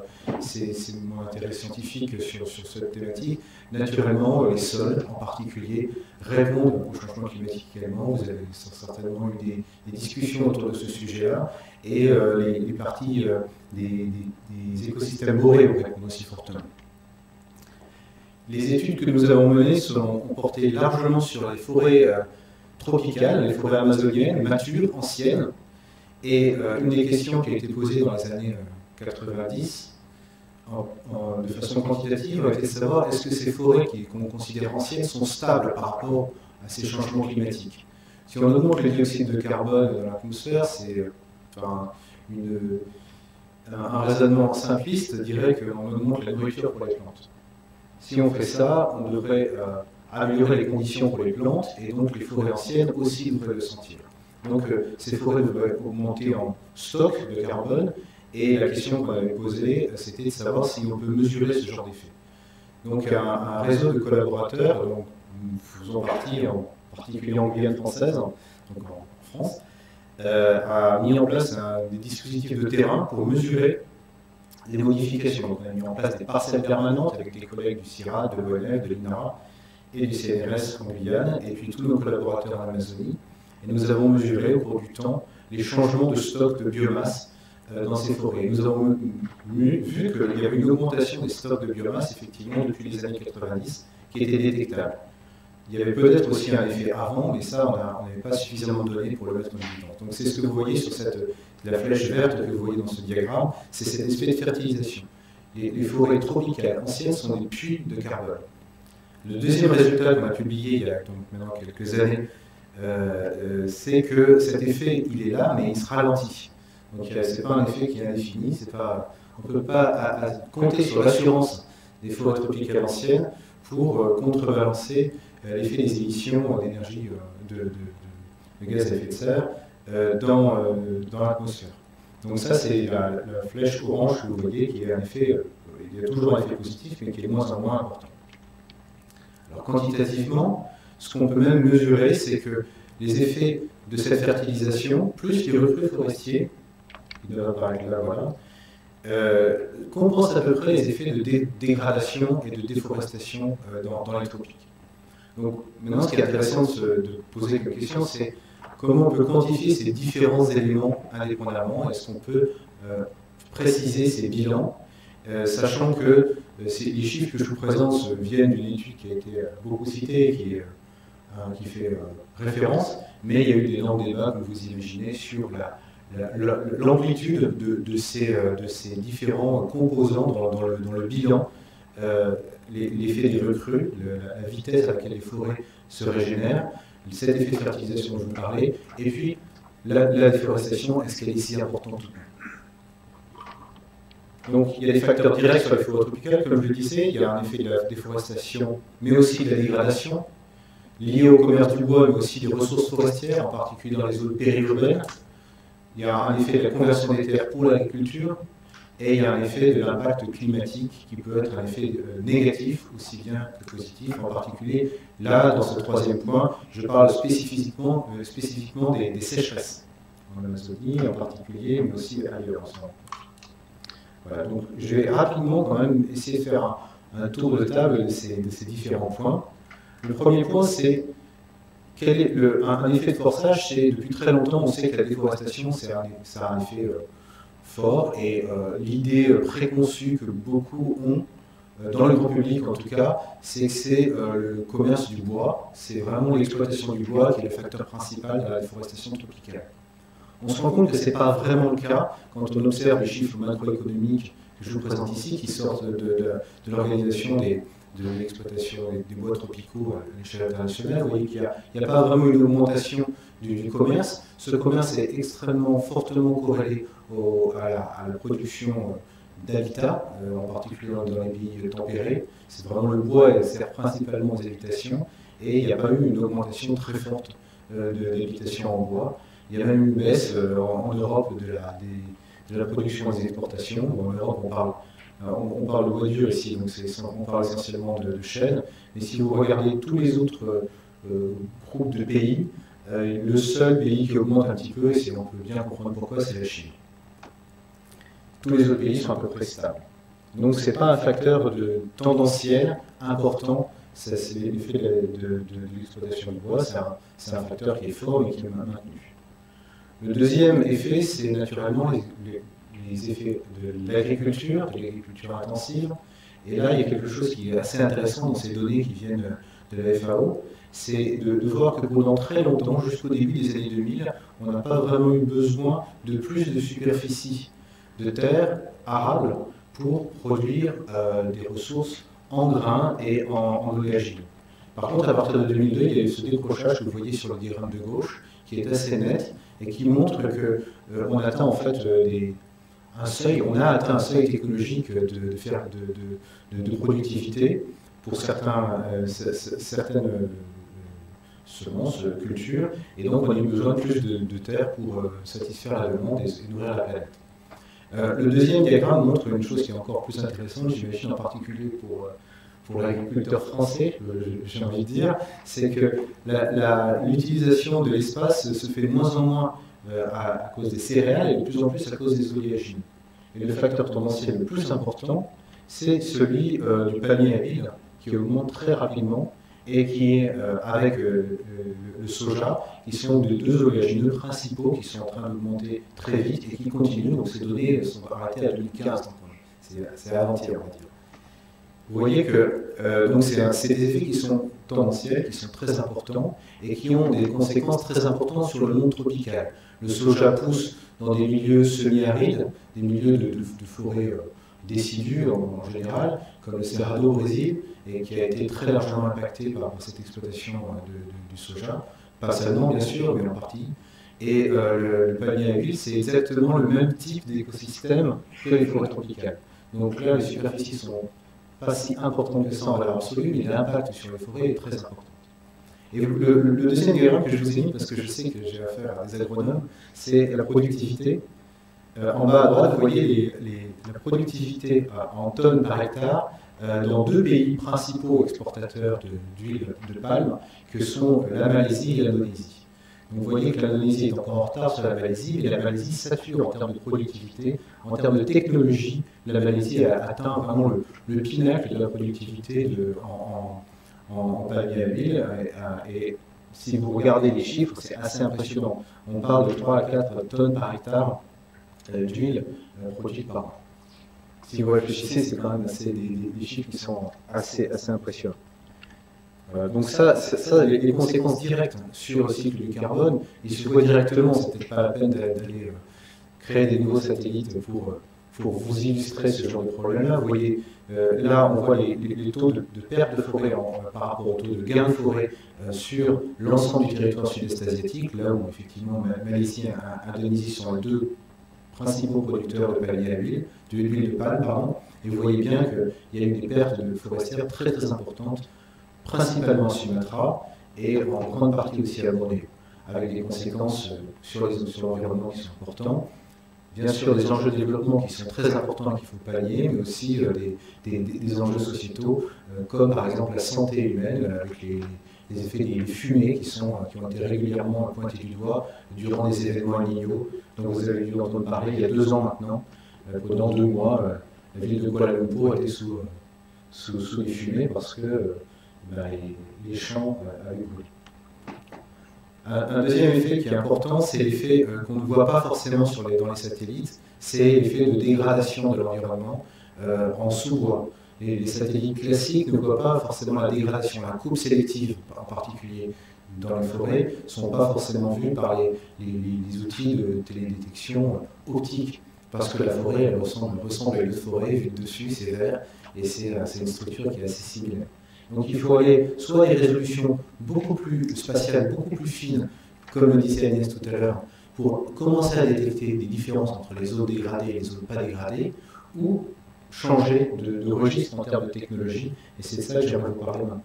mon intérêt scientifique sur, sur, cette thématique. Naturellement, les sols, en particulier, répondent au changement climatique également. Vous avez certainement eu des, discussions autour de ce sujet-là. Et euh, les, parties euh, des, écosystèmes boréaux répondent aussi fortement. Les études que nous avons menées sont, ont largement sur les forêts tropicales, les forêts amazoniennes, matures, anciennes, et euh, une des questions qui a été posée dans les années 90, euh, de façon quantitative, a été de savoir est-ce que ces forêts qu'on considère anciennes sont stables par rapport à ces changements climatiques. Si on augmente le dioxyde de carbone dans l'atmosphère, c'est une, un raisonnement simpliste dirait qu'on augmente la nourriture pour les plantes. Si on fait ça, on devrait euh, améliorer les conditions pour les plantes et donc les forêts anciennes aussi devraient le sentir. Donc euh, ces forêts devraient augmenter en stock de carbone et la question qu'on avait posée, c'était de savoir si on peut mesurer ce genre d'effet. Donc un, réseau de collaborateurs, dont nous faisons partie, en particulier en Guyane française, donc en France, euh, a mis en place des dispositifs de terrain pour mesurer les modifications. on a mis en place des parcelles permanentes avec les collègues du CIRA, de l'ONF, de l'INRA et du CNRS en Guyane, et puis tous nos collaborateurs en Amazonie. Et nous avons mesuré au cours du temps les changements de stock de biomasse euh, dans ces forêts. Nous avons vu qu'il y avait une augmentation des stocks de biomasse, effectivement, depuis les années 90, qui était détectable. Il y avait peut-être aussi un effet avant, mais ça, on n'avait pas suffisamment de données pour le mettre en évidence. Donc c'est ce que vous voyez sur cette, la flèche verte que vous voyez dans ce diagramme, c'est cet aspect de fertilisation. Les, forêts tropicales anciennes sont des puits de carbone. Le deuxième résultat qu'on a publié il y a maintenant quelques années, c'est que cet effet, il est là, mais il se ralentit. Donc ce n'est pas un effet qui est indéfini, pas, on ne peut pas compter sur l'assurance des forêts tropicales anciennes pour euh, contrebalancer l'effet des émissions d'énergie de, gaz à effet de serre dans, dans l'atmosphère. Donc ça, c'est la, flèche orange que vous voyez qui est un effet, il y a toujours un effet positif, mais qui est de moins en moins important. Alors quantitativement, ce qu'on peut même mesurer, c'est que les effets de cette fertilisation, plus les recrues forestiers, qui doivent apparaître là, voilà, euh, compensent à peu près les effets de dégradation et de déforestation euh, dans, les tropiques. Donc maintenant, ce qui est intéressant de, poser comme question, c'est comment on peut quantifier ces différents éléments indépendamment? Est-ce qu'on peut euh, préciser ces bilans, sachant que les chiffres que je vous présente viennent d'une étude qui a été beaucoup citée, qui est qui fait euh, référence, mais il y a eu d'énormes débats, comme vous imaginez, sur l'amplitude de, ces, euh, de, ces, différents composants dans, le, bilan, euh, l'effet des recrues, la vitesse à laquelle les forêts se régénèrent, cet effet de fertilisation dont je vous parlais, et puis la, déforestation, est-ce qu'elle est si importante ou donc il y a des facteurs directs sur les forêts tropicales, comme je le disais, il y a un effet de la déforestation, mais aussi de la dégradation, liées au commerce du bois, mais aussi des ressources forestières, en particulier dans les zones périurbaines. Il y a un effet de la conversion des terres pour l'agriculture, et il y a un effet de l'impact climatique qui peut être un effet euh, négatif aussi bien que positif. En particulier, là, dans ce troisième point, je parle spécifiquement, euh, des, sécheresses en Amazonie en particulier, mais aussi ailleurs en ce moment. Voilà, donc je vais rapidement quand même essayer de faire un, tour de table de ces différents points. Le premier point, c'est quel est le, un, effet de forçage C'est depuis très longtemps, on sait que la déforestation, ça a un effet euh, fort. Et euh, l'idée euh, préconçue que beaucoup ont, dans le grand public en tout cas, c'est que c'est le commerce du bois. C'est vraiment l'exploitation du bois qui est le facteur principal de la déforestation tropicale. On se rend compte que ce n'est pas vraiment le cas quand on observe les chiffres macroéconomiques que je vous présente ici, qui sortent de, de l'organisation des, de l'exploitation des, bois tropicaux à l'échelle internationale, vous voyez qu'il n'y a, pas vraiment une augmentation du, commerce. Ce commerce est extrêmement fortement corrélé à, la, production d'habitat, euh, en particulier dans, les pays tempérés. C'est vraiment le bois, elle sert principalement aux habitations, et il n'y a pas eu une augmentation très forte euh, de l'habitation en bois. Il y a même une baisse euh, en, Europe de la, de la production et des exportations. en Europe, on parle euh, on, parle de dur ici, on parle essentiellement de, chêne. Mais si vous regardez tous les autres euh, euh, groupes de pays, le seul pays qui augmente un petit peu, et on peut bien comprendre pourquoi, c'est la Chine. Tous les autres pays sont à peu près stables. Donc ce n'est pas un facteur de tendanciel important, c'est l'effet de, l'exploitation du bois, c'est un, facteur qui est fort et qui est maintenu. Le deuxième effet, c'est naturellement les effets de l'agriculture, de l'agriculture intensive. Et là, il y a quelque chose qui est assez intéressant dans ces données qui viennent de la FAO, c'est de, voir que pendant très longtemps, jusqu'au début des années 2000, on n'a pas vraiment eu besoin de plus de superficie de terre arable pour produire euh, des ressources en grains et en, en Par contre, à partir de 2002, il y a eu ce décrochage que vous voyez sur le diagramme de gauche, qui est assez net et qui montre que euh, atteint en fait des, on a atteint un seuil technologique de, faire de, productivité pour certains, euh, certaines euh, semences, cultures, et donc on a besoin de plus de, terre pour satisfaire la demande et, nourrir la planète. le deuxième diagramme montre une chose qui est encore plus intéressante, j'imagine en particulier pour pour l'agriculteur français, j'ai envie de dire, c'est que l'utilisation de l'espace se fait de moins en moins à, cause des céréales et de plus en plus à cause des oléagineux. Et le facteur tendanciel le plus important, c'est celui euh, du panier à qui augmente très rapidement et qui est euh, avec euh, le soja, qui sont les deux oléagineux principaux qui sont en train d'augmenter très vite et qui continuent. Donc ces données sont arrêtées à 2015, c'est avant-hier, on va dire. Vous voyez que donc c'est des effets qui sont tendanciels, qui sont très importants et qui ont des conséquences très importantes sur le monde tropical. Le soja pousse dans des milieux semi-arides, des milieux de, forêts euh, décidues en, général, comme le Cerrado au Brésil, et qui a été très largement impacté par, cette exploitation euh, du soja. Pas seulement, bien sûr, mais en partie. Et euh, le, panier à huile, c'est exactement le même type d'écosystème que les forêts tropicales. Donc là, les superficies sont pas si importantes que ça en valeur absolue, mais l'impact sur les forêts est très important. Et le, deuxième diagramme que je vous ai mis, parce que je sais que j'ai affaire à des agronomes, c'est la productivité. Euh, en bas à droite, vous voyez la productivité en tonnes par hectare euh, dans deux pays principaux exportateurs d'huile de, palme, que sont la Malaisie et l'Indonésie. Vous voyez que l'Indonésie est encore en retard sur la Malaisie, mais la Malaisie sature en termes de productivité, en termes de technologie. La Malaisie a atteint vraiment le, pinacle de la productivité en en panier à huile. Et, si vous regardez les chiffres, c'est assez impressionnant. On parle de 3 à 4 tonnes par hectare euh, d'huile euh, produite par an. Si vous réfléchissez, c'est quand même assez, des, chiffres qui sont assez, assez impressionnants. Donc ça, ça, les, conséquences directes sur le cycle du carbone, ils se voient directement. Ce n'était pas la peine d'aller euh, créer des nouveaux satellites pour, pour vous illustrer ce genre de problème-là. Vous voyez euh, là, on voit les, taux de, perte de forêt par rapport au taux de gain de forêt euh, sur l'ensemble du territoire sud-est asiatique, là où effectivement Malaisie et Indonésie sont les deux principaux producteurs de palmier à huile, de l'huile de palme, pardon, et vous voyez bien qu'il y a eu des pertes de forestières très très importantes, principalement à Sumatra et en grande partie aussi à Bornéo, avec des conséquences euh, sur l'environnement qui sont importantes bien sûr des enjeux de développement qui sont très importants qu'il faut pallier, mais aussi euh, des, enjeux sociétaux, euh, comme par exemple la santé humaine, euh, avec les, effets des fumées qui, sont, qui ont été régulièrement pointés du doigt durant des événements lignaux, dont vous avez dû entendre parler il y a deux ans maintenant. pendant deux mois, la ville de Kuala Lumpur était sous, sous, les fumées parce que bah, les, champs avaient brûlé. Un, deuxième effet qui est important, c'est l'effet euh, qu'on ne voit pas forcément dans les satellites, c'est l'effet de dégradation de l'environnement euh, en sous-bois. Les, satellites classiques ne voient pas forcément la dégradation, la coupe sélective en particulier dans les forêts, ne sont pas forcément vues par les, outils de télédétection optique, parce que la forêt, elle ressemble, ressemble à une forêt, vue de dessus, c'est vert, et c'est une structure qui est assez similaire. Donc il faut aller soit à des résolutions beaucoup plus spatiales, beaucoup plus fines, comme le disait Agnès tout à l'heure, pour commencer à détecter des différences entre les eaux dégradées et les eaux pas dégradées, ou changer de, registre en termes de technologie, et c'est ça que j'aimerais vous parler maintenant.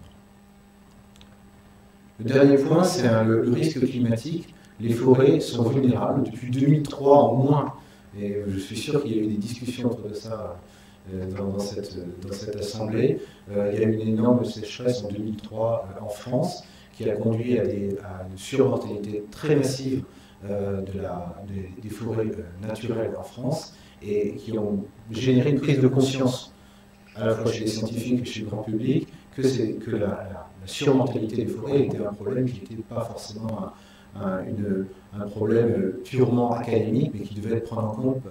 Le dernier point, c'est le, risque climatique. Les forêts sont vulnérables depuis 2003 en moins, et je suis sûr qu'il y a eu des discussions autour de ça euh, dans, cette, dans, cette, assemblée. Euh, il y a eu une énorme sécheresse en 2003 euh, en France qui a conduit à, une surmortalité très massive des, forêts naturelles en France et qui ont généré une prise de conscience à la fois chez les scientifiques et chez le grand public que, la, la, surmortalité des forêts était un problème qui n'était pas forcément un, problème purement académique, mais qui devait être pris en compte,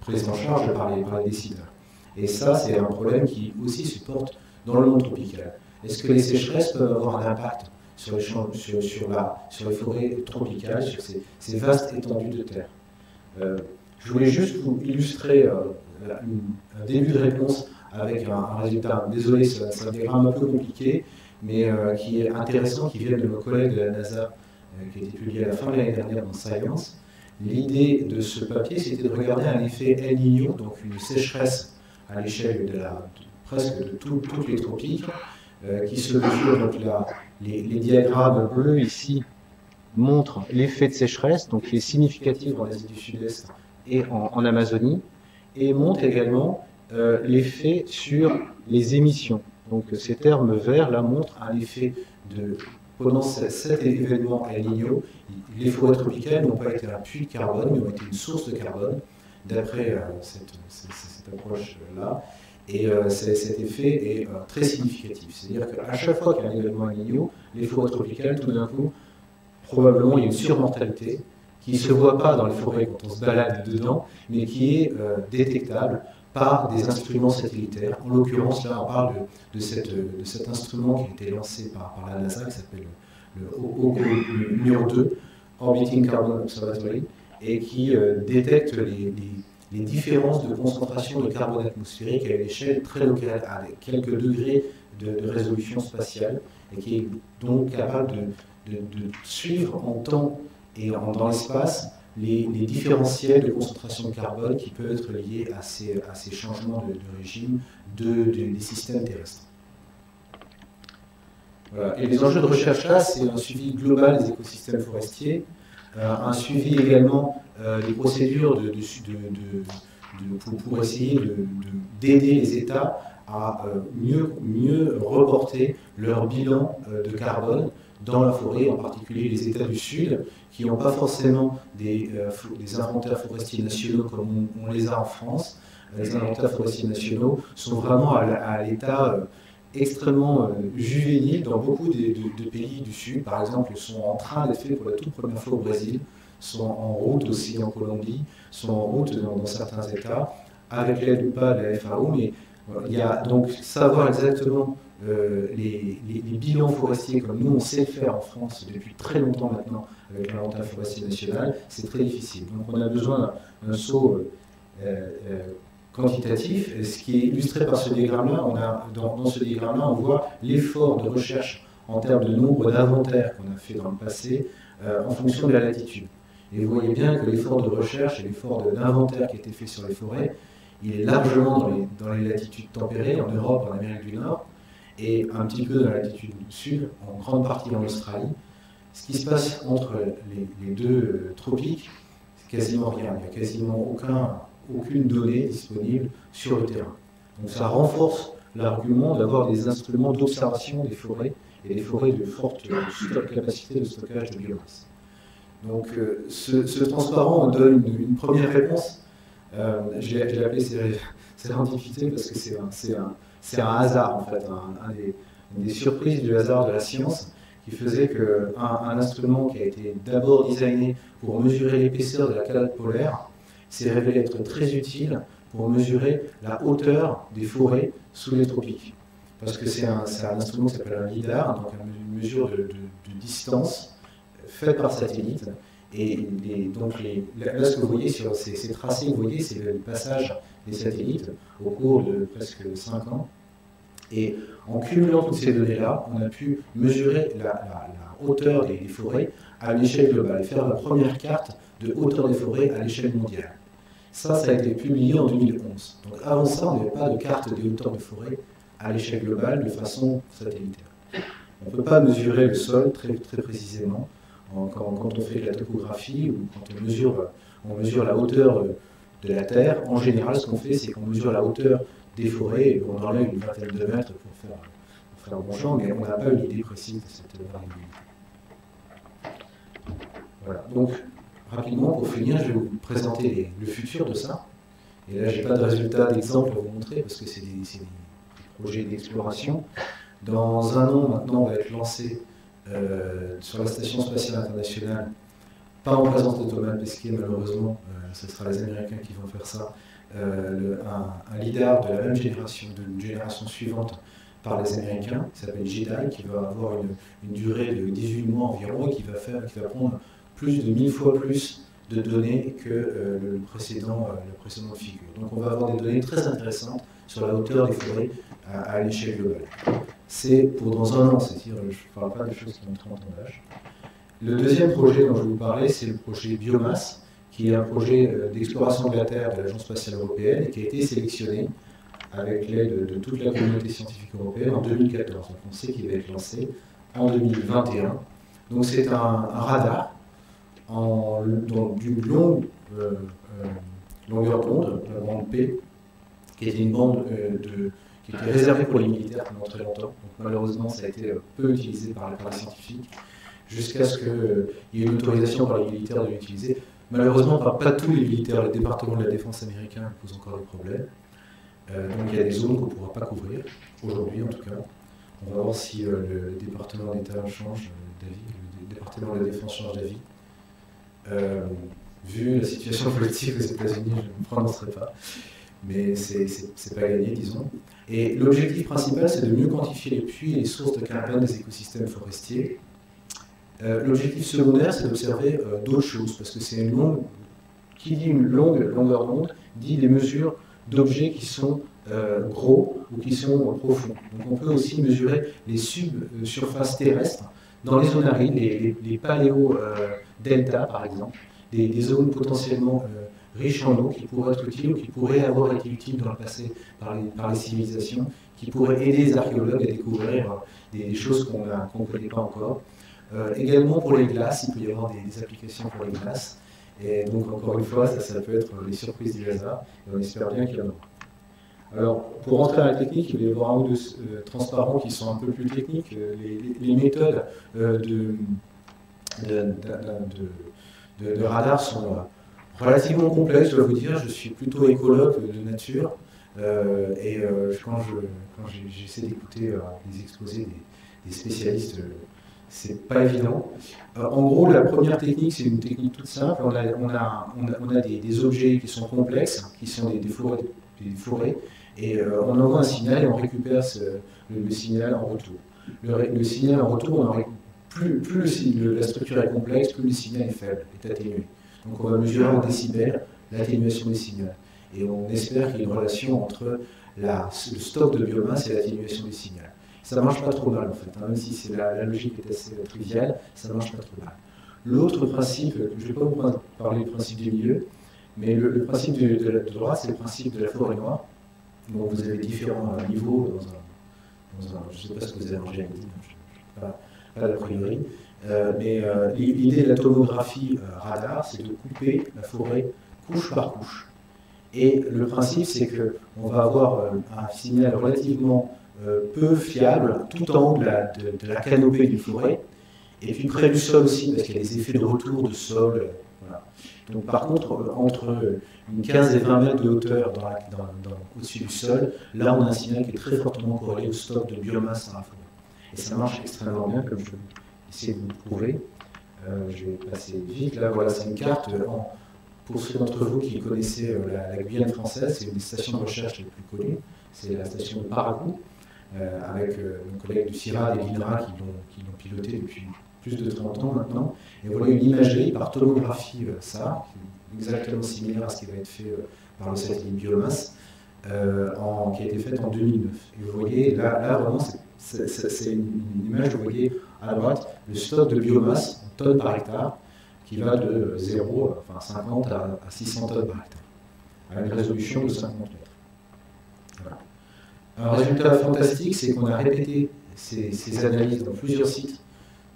pris en charge par les décideurs. Et ça, c'est un problème qui aussi se porte dans le monde tropical. Est-ce que les sécheresses peuvent avoir un impact sur les, forêts tropicales, sur ces, vastes étendues de terre euh, Je voulais juste vous illustrer euh, un début de réponse avec un, résultat. Désolé, c'est un diagramme un peu compliqué, mais qui est intéressant, qui vient de nos collègues de la NASA, qui a été publié à la fin de l'année dernière dans Science. L'idée de ce papier, c'était de regarder un effet El Niño, donc une sécheresse à l'échelle de presque de toutes les tropiques, qui se mesure donc les, diagrammes bleus ici montre l'effet de sécheresse, donc qui est significatif dans l'Asie du Sud-Est et en, Amazonie, et montre également euh, l'effet sur les émissions. Donc ces termes verts là montrent un effet de pendant cet événement El Niño, les forêts tropicales n'ont pas été un puits de carbone, mais ont été une source de carbone, d'après euh, cette, approche-là. Et euh, cet effet est très significatif. C'est-à-dire qu'à chaque fois qu'il y a un événement El Niño, les forêts tropicales, tout d'un coup, probablement il y a une surmortalité qui ne se voit pas dans les forêts quand on se balade dedans, mais qui est euh, détectable par des instruments satellitaires. En l'occurrence, là, on parle de, cette, de, cet instrument qui a été lancé par, par la NASA, qui s'appelle le, numéro 2, Orbiting Carbon Observatory, et qui euh, détecte les, différences de concentration de carbone atmosphérique à une échelle très locale, à quelques degrés de, résolution spatiale, et qui est donc capable de, suivre en temps et dans l'espace les, différentiels de concentration de carbone qui peuvent être liés à ces, changements de, régime de, des systèmes terrestres. Et les enjeux de recherche là, c'est un suivi global des écosystèmes forestiers, un suivi également euh, des procédures pour, essayer d'aider les États à euh, mieux, reporter leur bilan de carbone dans la forêt, en particulier les États du Sud, qui n'ont pas forcément des, euh, inventaires forestiers nationaux comme on, les a en France. Les inventaires forestiers nationaux sont vraiment à, l'état euh, extrêmement euh, juvénile dans beaucoup de, pays du Sud. Par exemple, sont en train d'être faits pour la toute première fois au Brésil, sont en route aussi en Colombie, sont en route dans, certains États, avec l'aide ou pas de la FAO, mais il y a donc savoir exactement euh, les, bilans forestiers comme nous on sait faire en France depuis très longtemps maintenant avec l'inventaire forestier national, c'est très difficile. Donc on a besoin d'un saut euh, euh, quantitatif. ce qui est illustré par ce diagramme-là, on dans, ce diagramme-là, on voit l'effort de recherche en termes de nombre d'inventaires qu'on a fait dans le passé en fonction de la latitude. Et vous voyez bien que l'effort de recherche et l'effort d'inventaire qui a été fait sur les forêts, il est largement dans les, dans les latitudes tempérées, en Europe, en Amérique du Nord, et un petit peu dans la latitude sud, en grande partie en Australie. Ce qui se passe entre les, deux euh, tropiques, c'est quasiment rien. Il n'y a quasiment aucun, aucune donnée disponible sur le terrain. Donc ça renforce l'argument d'avoir des instruments d'observation des forêts et des forêts de forte capacité de stockage de biomasse. Donc euh, ce, transparent donne une, première réponse. Euh, je l'ai appelé sérendipité [LAUGHS] parce que c'est un c'est un hasard en fait, un, des, une des surprises du hasard de la science qui faisait qu'un un instrument qui a été d'abord designé pour mesurer l'épaisseur de la calotte polaire s'est révélé être très utile pour mesurer la hauteur des forêts sous les tropiques. Parce que c'est un, un, instrument qui s'appelle un LIDAR, donc une mesure de, distance faite par satellite. Et donc les, là, ce que vous voyez sur ces, ces tracés, vous voyez, c'est le passage des satellites au cours de presque 5 ans. Et en cumulant toutes ces données-là, on a pu mesurer la, hauteur des, forêts à l'échelle globale, faire la première carte de hauteur des forêts à l'échelle mondiale. Ça, ça a été publié en 2011. Donc avant ça, on n'avait pas de carte des hauteurs de forêt à l'échelle globale de façon satellitaire. On ne peut pas mesurer le sol très, très précisément quand, on fait de la topographie ou quand on mesure, on mesure la hauteur de la Terre. En général, ce qu'on fait, c'est qu'on mesure la hauteur des forêts et qu'on enlève une vingtaine de mètres pour faire, un bon champ, mais on n'a pas eu l'idée précise de cette variabilité. Voilà. Donc, rapidement, pour finir, je vais vous présenter le futur de ça. Et là, je n'ai pas de résultats d'exemple à vous montrer parce que c'est des, des, projets d'exploration. Dans un an, maintenant, on va être lancé euh, sur la Station spatiale internationale, pas en présence de Thomas Pesquet, malheureusement, euh, ce sera les Américains qui vont faire ça, euh, un, leader de la même génération, d'une génération suivante par les Américains, qui s'appelle JEDI, qui va avoir une, durée de 18 mois environ et qui va, faire, qui va prendre plus de 1000 fois plus de données que le, précédent, le précédent figure. Donc on va avoir des données très intéressantes sur la hauteur des forêts à, l'échelle globale. C'est pour dans un an, c'est-à-dire, je ne parle pas des choses qui ont 30 ans d'âge. Le deuxième projet dont je vais vous parler, c'est le projet Biomasse, qui est un projet euh, d'exploration de la Terre de l'Agence spatiale européenne et qui a été sélectionné avec l'aide de, toute la communauté scientifique européenne en 2014. Donc on sait qu'il va être lancé en 2021. Donc c'est un, radar en, d'une longue euh, euh, longueur d'onde, la bande P, qui était une bande de, qui était réservée pour les militaires pendant très longtemps. Donc malheureusement, ça a été peu utilisé par, les scientifiques jusqu'à ce qu'il y ait une autorisation par les militaires de l'utiliser. Malheureusement, pas, tous les militaires, le département de la défense américain pose encore des problèmes. Euh, donc il y a des zones qu'on ne pourra pas couvrir, aujourd'hui en tout cas. On va voir si euh, le département d'État change euh, d'avis, le département de la défense change d'avis. Vu la situation politique aux États-Unis, je ne prononcerai pas. Mais c'est pas gagné, disons. Et l'objectif principal, c'est de mieux quantifier les puits et les sources de carbone des écosystèmes forestiers euh, l'objectif secondaire, c'est d'observer euh, d'autres choses, parce que c'est une longue. Qui dit une longue longueur d'onde, dit des mesures d'objets qui sont euh, gros ou qui sont profonds. Donc on peut aussi mesurer les subsurfaces terrestres dans les zones arides, les, paléo-delta par exemple, des, zones potentiellement riches en eau qui pourraient être utiles ou qui pourraient avoir été utiles dans le passé par les, civilisations, qui pourraient aider les archéologues à découvrir des, choses qu'on ne connaît pas encore. Euh, également pour les glaces, il peut y avoir des, applications pour les glaces. Et donc, encore une fois, ça, peut être les surprises du hasard. Et on espère bien qu'il y en aura. Alors, pour rentrer dans la technique, il va y avoir un ou deux euh, transparents qui sont un peu plus techniques. Euh, les, méthodes de, de, radar sont relativement complexes, je dois vous dire. Je suis plutôt écologue de nature. et quand j'essaie d'écouter les exposés des, des spécialistes c'est pas évident. Euh, en gros, la première technique, c'est une technique toute simple. On a, on a, on a, des, objets qui sont complexes, qui sont des, forêts, des forêts, et euh, on envoie un signal et on récupère le, signal en retour. Le, signal en retour, on plus, la structure est complexe, plus le signal est faible, est atténué. Donc on va mesurer en décibels l'atténuation des signaux. Et on espère qu'il y ait une relation entre le stock de biomasse et l'atténuation des signaux ça marche pas trop mal en fait. Hein. même si c'est la, logique est assez triviale, ça marche pas trop mal. L'autre principe, je ne vais pas vous parler du principe du milieu, mais le, principe de, la droite, c'est le principe de la forêt noire. Donc vous avez différents euh, niveaux dans un, je ne sais pas ce que vous avez mangé à midi, pas, pas priori. Euh, mais euh, l'idée de la tomographie radar, c'est de couper la forêt couche par couche. Et le principe, c'est qu'on va avoir un signal relativement euh, peu fiable tout en haut de la, canopée du forêt, et puis près du sol aussi, parce qu'il y a des effets de retour de sol. Donc par contre, euh, entre une 15 et 20 mètres de hauteur dans au-dessus du sol, là on a un signal qui est très fortement corrélé au stock de biomasse dans la forêt. Et ça marche extrêmement bien, comme je vais essayer de vous prouver. Euh, je vais passer vite. Là, voilà, c'est une carte. pour ceux d'entre vous qui connaissaient la, la, Guyane française, c'est une des stations de recherche les plus connues. C'est la station de Paracou. Euh, avec euh, nos collègues du CIRAD et l'INRA qui l'ont piloté depuis plus de 30 ans maintenant. Et voilà une imagerie par tomographie euh, ça, exactement similaire à ce qui va être fait par le satellite biomasse, en, qui a été faite en 2009. Et vous voyez, là, là vraiment, c'est une, image, vous voyez à droite, le stock de biomasse en tonnes par hectare, qui va de 0, enfin 50 à, 600 tonnes par hectare, à une résolution de 50 mètres. Un résultat fantastique, c'est qu'on a répété ces, analyses dans plusieurs sites,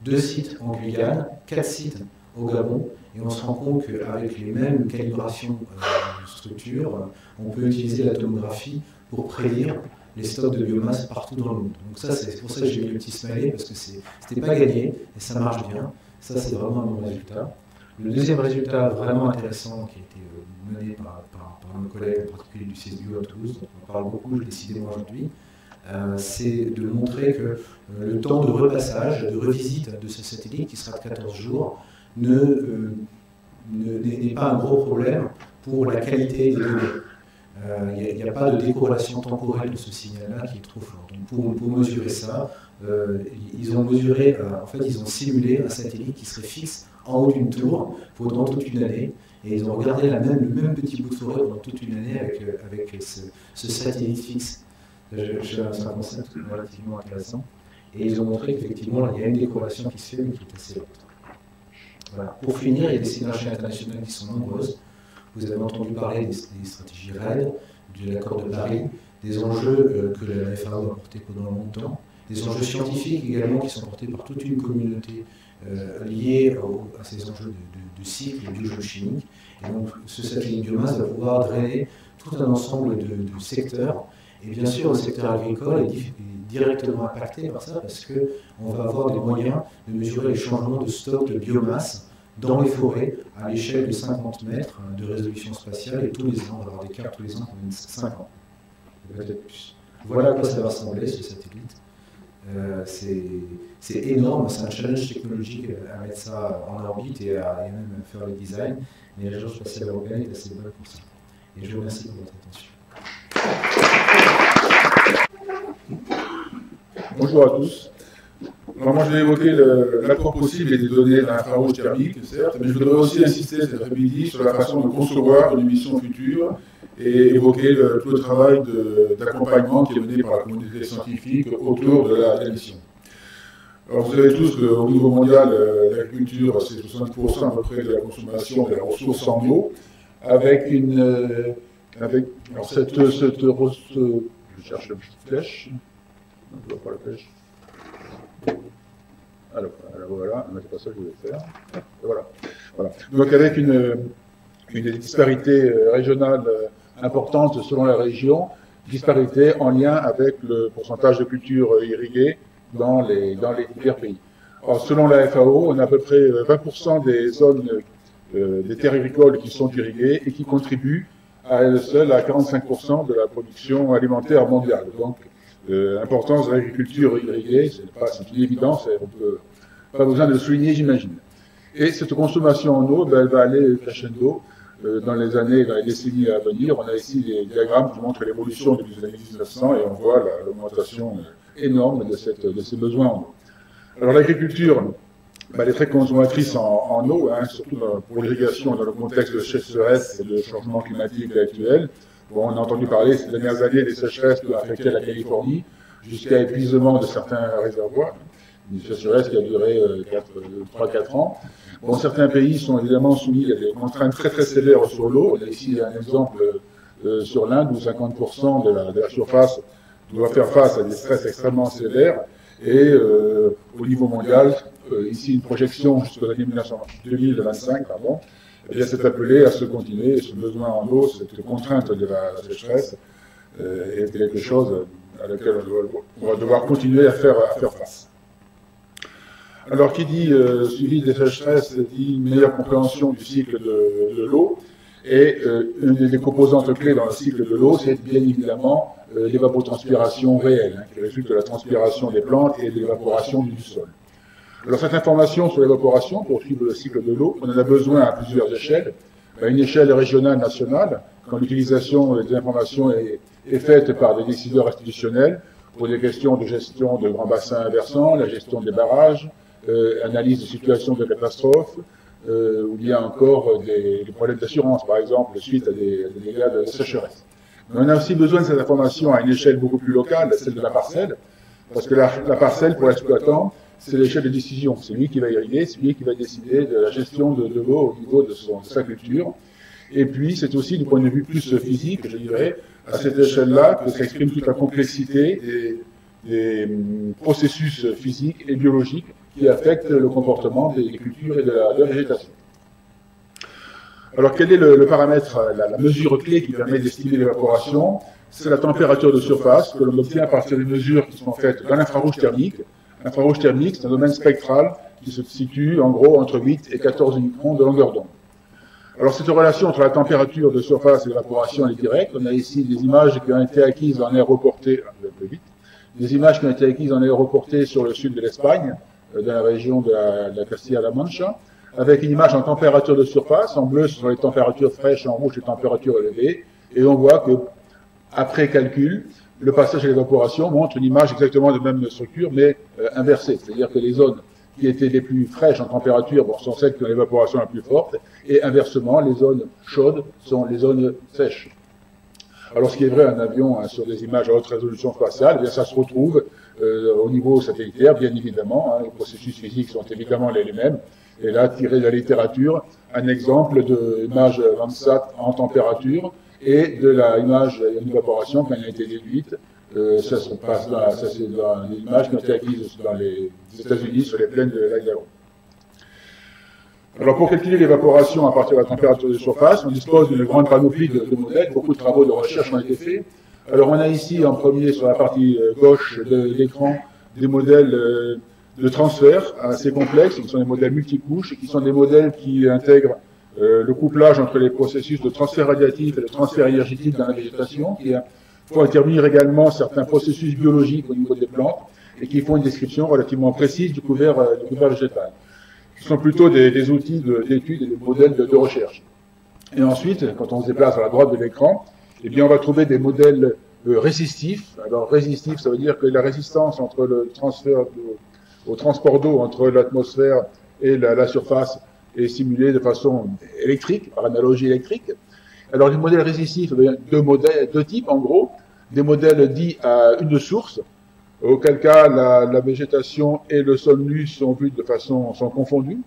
deux sites en Guyane, quatre sites au Gabon, et on se rend compte qu'avec les mêmes calibrations euh, de structure, on peut utiliser la tomographie pour prédire les stocks de biomasse partout dans le monde. Donc ça, c'est pour ça que j'ai mis le petit smiley, parce que c'était pas gagné, et ça marche bien. Ça, c'est vraiment un bon résultat. Le deuxième résultat vraiment intéressant qui a été euh, mené par, nos collègues, en particulier du CSBU à Toulouse, dont on parle beaucoup, décidément aujourd'hui, euh, c'est de montrer que euh, le temps de repassage, de revisite de ce satellite, qui sera de 14 jours, n'est pas un gros problème pour la qualité des données. Euh, il n'y a, pas de décorrélation temporelle de ce signal-là qui est trop fort. Donc pour, mesurer ça, euh, ils ont mesuré, en fait, ils ont simulé un satellite qui serait fixe en haut d'une tour pendant toute une année. Et ils ont regardé le même petit bout de forêt pendant toute une année avec, avec ce, satellite fixe. C'est un concept relativement intéressant. Et ils ont montré qu'effectivement, il y a une décoration qui se fait, mais qui est assez haute. Pour finir, il y a des synergies internationales qui sont nombreuses. Vous avez entendu parler des, stratégies RAID, de l'accord de Paris, des enjeux euh, que la FAO a portés pendant longtemps, des enjeux scientifiques également qui sont portés par toute une communauté euh, liée à ces enjeux de, de, cycle biogéochimique. Et donc, ce satellite biomasse va pouvoir drainer tout un ensemble de, de secteurs. Et bien sûr, le secteur agricole est, directement impacté par ça parce qu'on va avoir des moyens de mesurer les changements de stock de biomasse dans les forêts à l'échelle de 50 mètres de résolution spatiale et tous les ans, on va avoir des cartes tous les ans pendant 5 ans, peut-être plus. Voilà à quoi ça va ressembler ce satellite. Euh, c'est énorme, c'est un challenge technologique à mettre ça en orbite et à, même faire le design, mais l'Agence spatiale européenne est assez bonne pour ça. Et je vous remercie pour votre attention. Bonjour à tous. Moi, je vais évoquer l'apport possible et des données d'infrarouge thermique, certes, mais je voudrais aussi insister cet après-midi sur la façon de concevoir une mission future et évoquer tout le travail d'accompagnement qui est mené par la communauté scientifique autour de la, mission. Alors, vous savez tous qu'au niveau mondial, euh, l'agriculture, c'est 60% à peu près de la consommation des ressources en eau, avec une. Euh, avec, alors, cette, cette, je cherche la flèche. Je vois pas la flèche. Alors, voilà, c'est pas ça que je voulais faire. Voilà. Donc avec une, une disparité euh, régionale euh, importante selon la région, disparité en lien avec le pourcentage de cultures euh, irriguées dans les, dans divers pays. Selon la FAO, on a à peu près 20% des zones, des terres agricoles qui sont irriguées et qui contribuent à elles seules à 45% de la production alimentaire mondiale. L'importance de l'agriculture irriguée, c'est une évidence, on peut pas besoin de le souligner, j'imagine. Et cette consommation en eau, ben, elle va aller crescendo euh, dans les années, dans les décennies à venir. On a ici des diagrammes qui montrent l'évolution depuis les années 1900 et on voit l'augmentation euh, énorme de, ces besoins en eau. Alors l'agriculture, ben, elle est très consommatrice en, en eau, hein, surtout pour l'irrigation dans le contexte de sécheresse et de changement climatique actuel on a entendu parler ces dernières années des sécheresses qui ont affecté la Californie, jusqu'à épuisement de certains réservoirs. Une sécheresse qui a duré 3-4 euh, ans. Bon, certains pays sont évidemment soumis à des contraintes très très sévères sur l'eau. On a ici un exemple euh, sur l'Inde où 50% de la, surface doit faire face à des stress extrêmement sévères. Et euh, au niveau mondial, ici une projection jusqu'aux années 2025, pardon, bien, c'est appelé à se continuer, ce besoin en eau, cette contrainte de la sécheresse, euh, est quelque chose à laquelle on, va devoir continuer à faire, à faire face. Alors, qui dit euh, suivi des sécheresses dit une meilleure compréhension du cycle de, l'eau. Et euh, une des composantes clés dans le cycle de l'eau, c'est bien évidemment l'évapotranspiration réelle, hein, qui résulte de la transpiration des plantes et de l'évaporation du sol. Alors cette information sur l'évaporation, pour suivre le cycle de l'eau, on en a besoin à plusieurs échelles. À une échelle régionale, nationale, quand l'utilisation des informations est, faite par des décideurs institutionnels pour des questions de gestion de grands bassins versants, la gestion des barrages, euh, analyse de situations de catastrophes, euh, ou bien encore des, problèmes d'assurance, par exemple, suite à des, dégâts de sécheresse. Mais on a aussi besoin de cette information à une échelle beaucoup plus locale, celle de la parcelle, parce que la, la parcelle, pour l'exploitant, c'est l'échelle de décision. C'est lui qui va irriguer, c'est lui qui va décider de la gestion de, l'eau au niveau de, sa culture. Et puis, c'est aussi du point de vue plus physique, je dirais, à cette échelle-là que s'exprime toute la complexité des, hum, processus physiques et biologiques qui affectent le comportement des cultures et de la, végétation. Alors, quel est le, paramètre, la, mesure clé qui permet d'estimer l'évaporation? C'est la température de surface que l'on obtient à partir des mesures qui sont faites dans l'infrarouge thermique, L'infrarouge thermique, c'est un domaine spectral qui se situe en gros entre 8 et 14 microns de longueur d'onde. Alors cette relation entre la température de surface et l'évaporation est directe. On a ici des images qui ont été acquises en aéroporté, ah, vite, des images qui ont été acquises en aéroporté sur le sud de l'Espagne, euh, dans la région de la, Castilla-La Mancha, avec une image en température de surface. En bleu, ce sont les températures fraîches, en rouge, les températures élevées. Et on voit que, après calcul, le passage à l'évaporation montre une image exactement de même structure, mais euh, inversée. C'est-à-dire que les zones qui étaient les plus fraîches en température bon, sont celles qui ont l'évaporation la plus forte, et inversement, les zones chaudes sont les zones sèches. Alors, ce qui est vrai en avion hein, sur des images à haute résolution spatiale, eh bien, ça se retrouve euh, au niveau satellitaire, bien évidemment. Hein, les processus physiques sont évidemment les, mêmes. Et là, tiré de la littérature, un exemple d'image Landsat en température et de la image d'évaporation quand elle a été déduite. Euh, ça se passe ça c'est dans l'image qui a été acquise dans les États-Unis sur les plaines de lac alors pour calculer l'évaporation à partir de la température de surface, on dispose d'une grande panoplie de, modèles, beaucoup de travaux de recherche ont été faits. Alors on a ici en premier sur la partie euh, gauche de l'écran des modèles euh, de transfert assez complexes, qui sont des modèles multicouches qui sont des modèles qui intègrent euh, le couplage entre les processus de transfert radiatif et de transfert énergétique dans la végétation, qui font intervenir également certains processus biologiques au niveau des plantes et qui font une description relativement précise du couvert, couvert végétal. Ce sont plutôt des, outils d'études et des modèles de, recherche. Et ensuite, quand on se déplace à la droite de l'écran, eh bien, on va trouver des modèles euh, résistifs. Alors, résistif, ça veut dire que la résistance entre le au transport d'eau entre l'atmosphère et la, surface est simulée de façon électrique, par analogie électrique. Alors, les modèles résistifs, eh deux modèles, deux types en gros. Des modèles dits à une source, auquel cas la, la, végétation et le sol nu sont vus de façon sont confondus,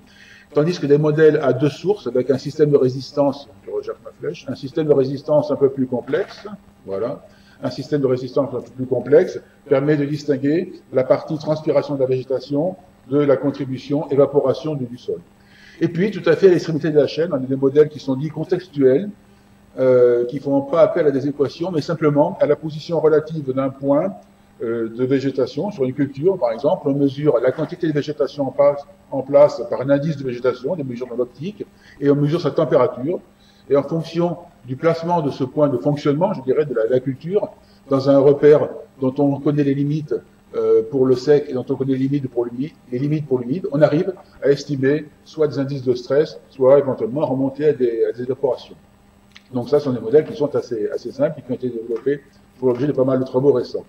tandis que des modèles à deux sources avec un système de résistance, je rejette ma flèche, un système de résistance un peu plus complexe, voilà, un système de résistance un peu plus complexe permet de distinguer la partie transpiration de la végétation de la contribution évaporation du sol. Et puis, tout à fait à l'extrémité de la chaîne, on a des modèles qui sont dits contextuels, euh, qui font pas appel à des équations, mais simplement à la position relative d'un point euh, de végétation sur une culture, par exemple, on mesure la quantité de végétation en place, en place par un indice de végétation, des mesures dans l'optique, et on mesure sa température. Et en fonction du placement de ce point de fonctionnement, je dirais, de la culture, dans un repère dont on connaît les limites euh, pour le sec et dont on connaît les limites pour l'humide, les limites pour l'humide, on arrive à estimer soit des indices de stress, soit éventuellement remonter à des, à des évaporations. Donc ça, ce sont des modèles qui sont assez, assez simples, qui ont été développés pour l'objet de pas mal de travaux récents.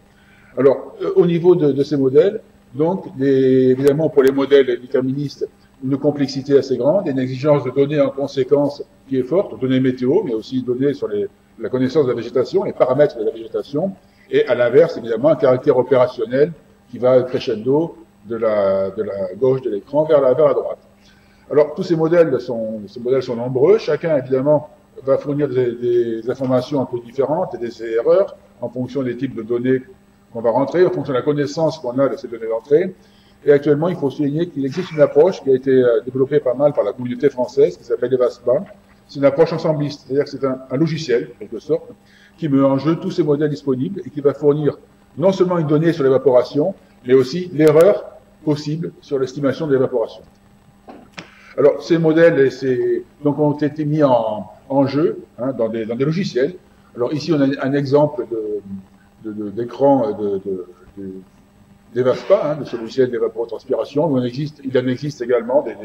Alors, euh, au niveau de, de, ces modèles, donc, des, évidemment, pour les modèles déterministes, une complexité assez grande, une exigence de données en conséquence qui est forte, données météo, mais aussi données sur les, la connaissance de la végétation, les paramètres de la végétation, et à l'inverse, évidemment, un caractère opérationnel qui va crescendo de la, de la gauche de l'écran vers la, vers la droite. Alors, tous ces modèles sont, ces modèles sont nombreux. Chacun, évidemment, va fournir des, des informations un peu différentes et des erreurs en fonction des types de données qu'on va rentrer en fonction de la connaissance qu'on a de ces données d'entrée. Et actuellement, il faut souligner qu'il existe une approche qui a été euh, développée pas mal par la communauté française, qui s'appelle EVASPA. C'est une approche ensembliste, c'est-à-dire que c'est un, un, logiciel, en quelque sorte, qui met en jeu tous ces modèles disponibles et qui va fournir non seulement une donnée sur l'évaporation, mais aussi l'erreur possible sur l'estimation de l'évaporation. Alors, ces modèles et ces, donc, ont été mis en, en jeu hein, dans, des, dans des logiciels. Alors ici, on a un exemple d'écran de, de, de, d'Evaspa, hein, de ce logiciel d'évapotranspiration. Il, en existe également des,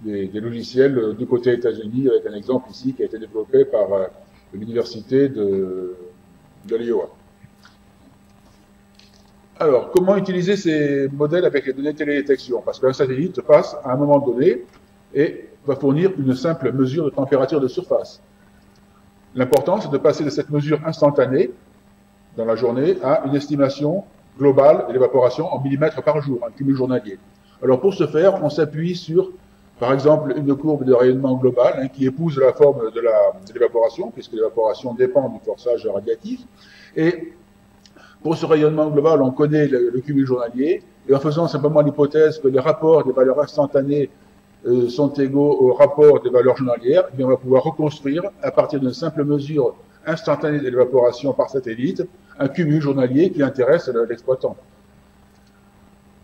des, des, logiciels du côté États-Unis, avec un exemple ici qui a été développé par euh, l'université de, de l'Iowa. Alors, comment utiliser ces modèles avec les données de télédétection? Parce qu'un satellite passe à un moment donné et va fournir une simple mesure de température de surface. L'important, c'est de passer de cette mesure instantanée dans la journée à une estimation globale de l'évaporation en millimètres par jour, un cumul journalier. Alors pour ce faire, on s'appuie sur, par exemple, une courbe de rayonnement global hein, qui épouse la forme de l'évaporation, puisque l'évaporation dépend du forçage radiatif. Et pour ce rayonnement global, on connaît le, cumul journalier, et en faisant simplement l'hypothèse que les rapports des valeurs instantanées euh, sont égaux au rapport des valeurs journalières, eh on va pouvoir reconstruire, à partir d'une simple mesure instantanée de l'évaporation par satellite, un cumul journalier qui intéresse l'exploitant.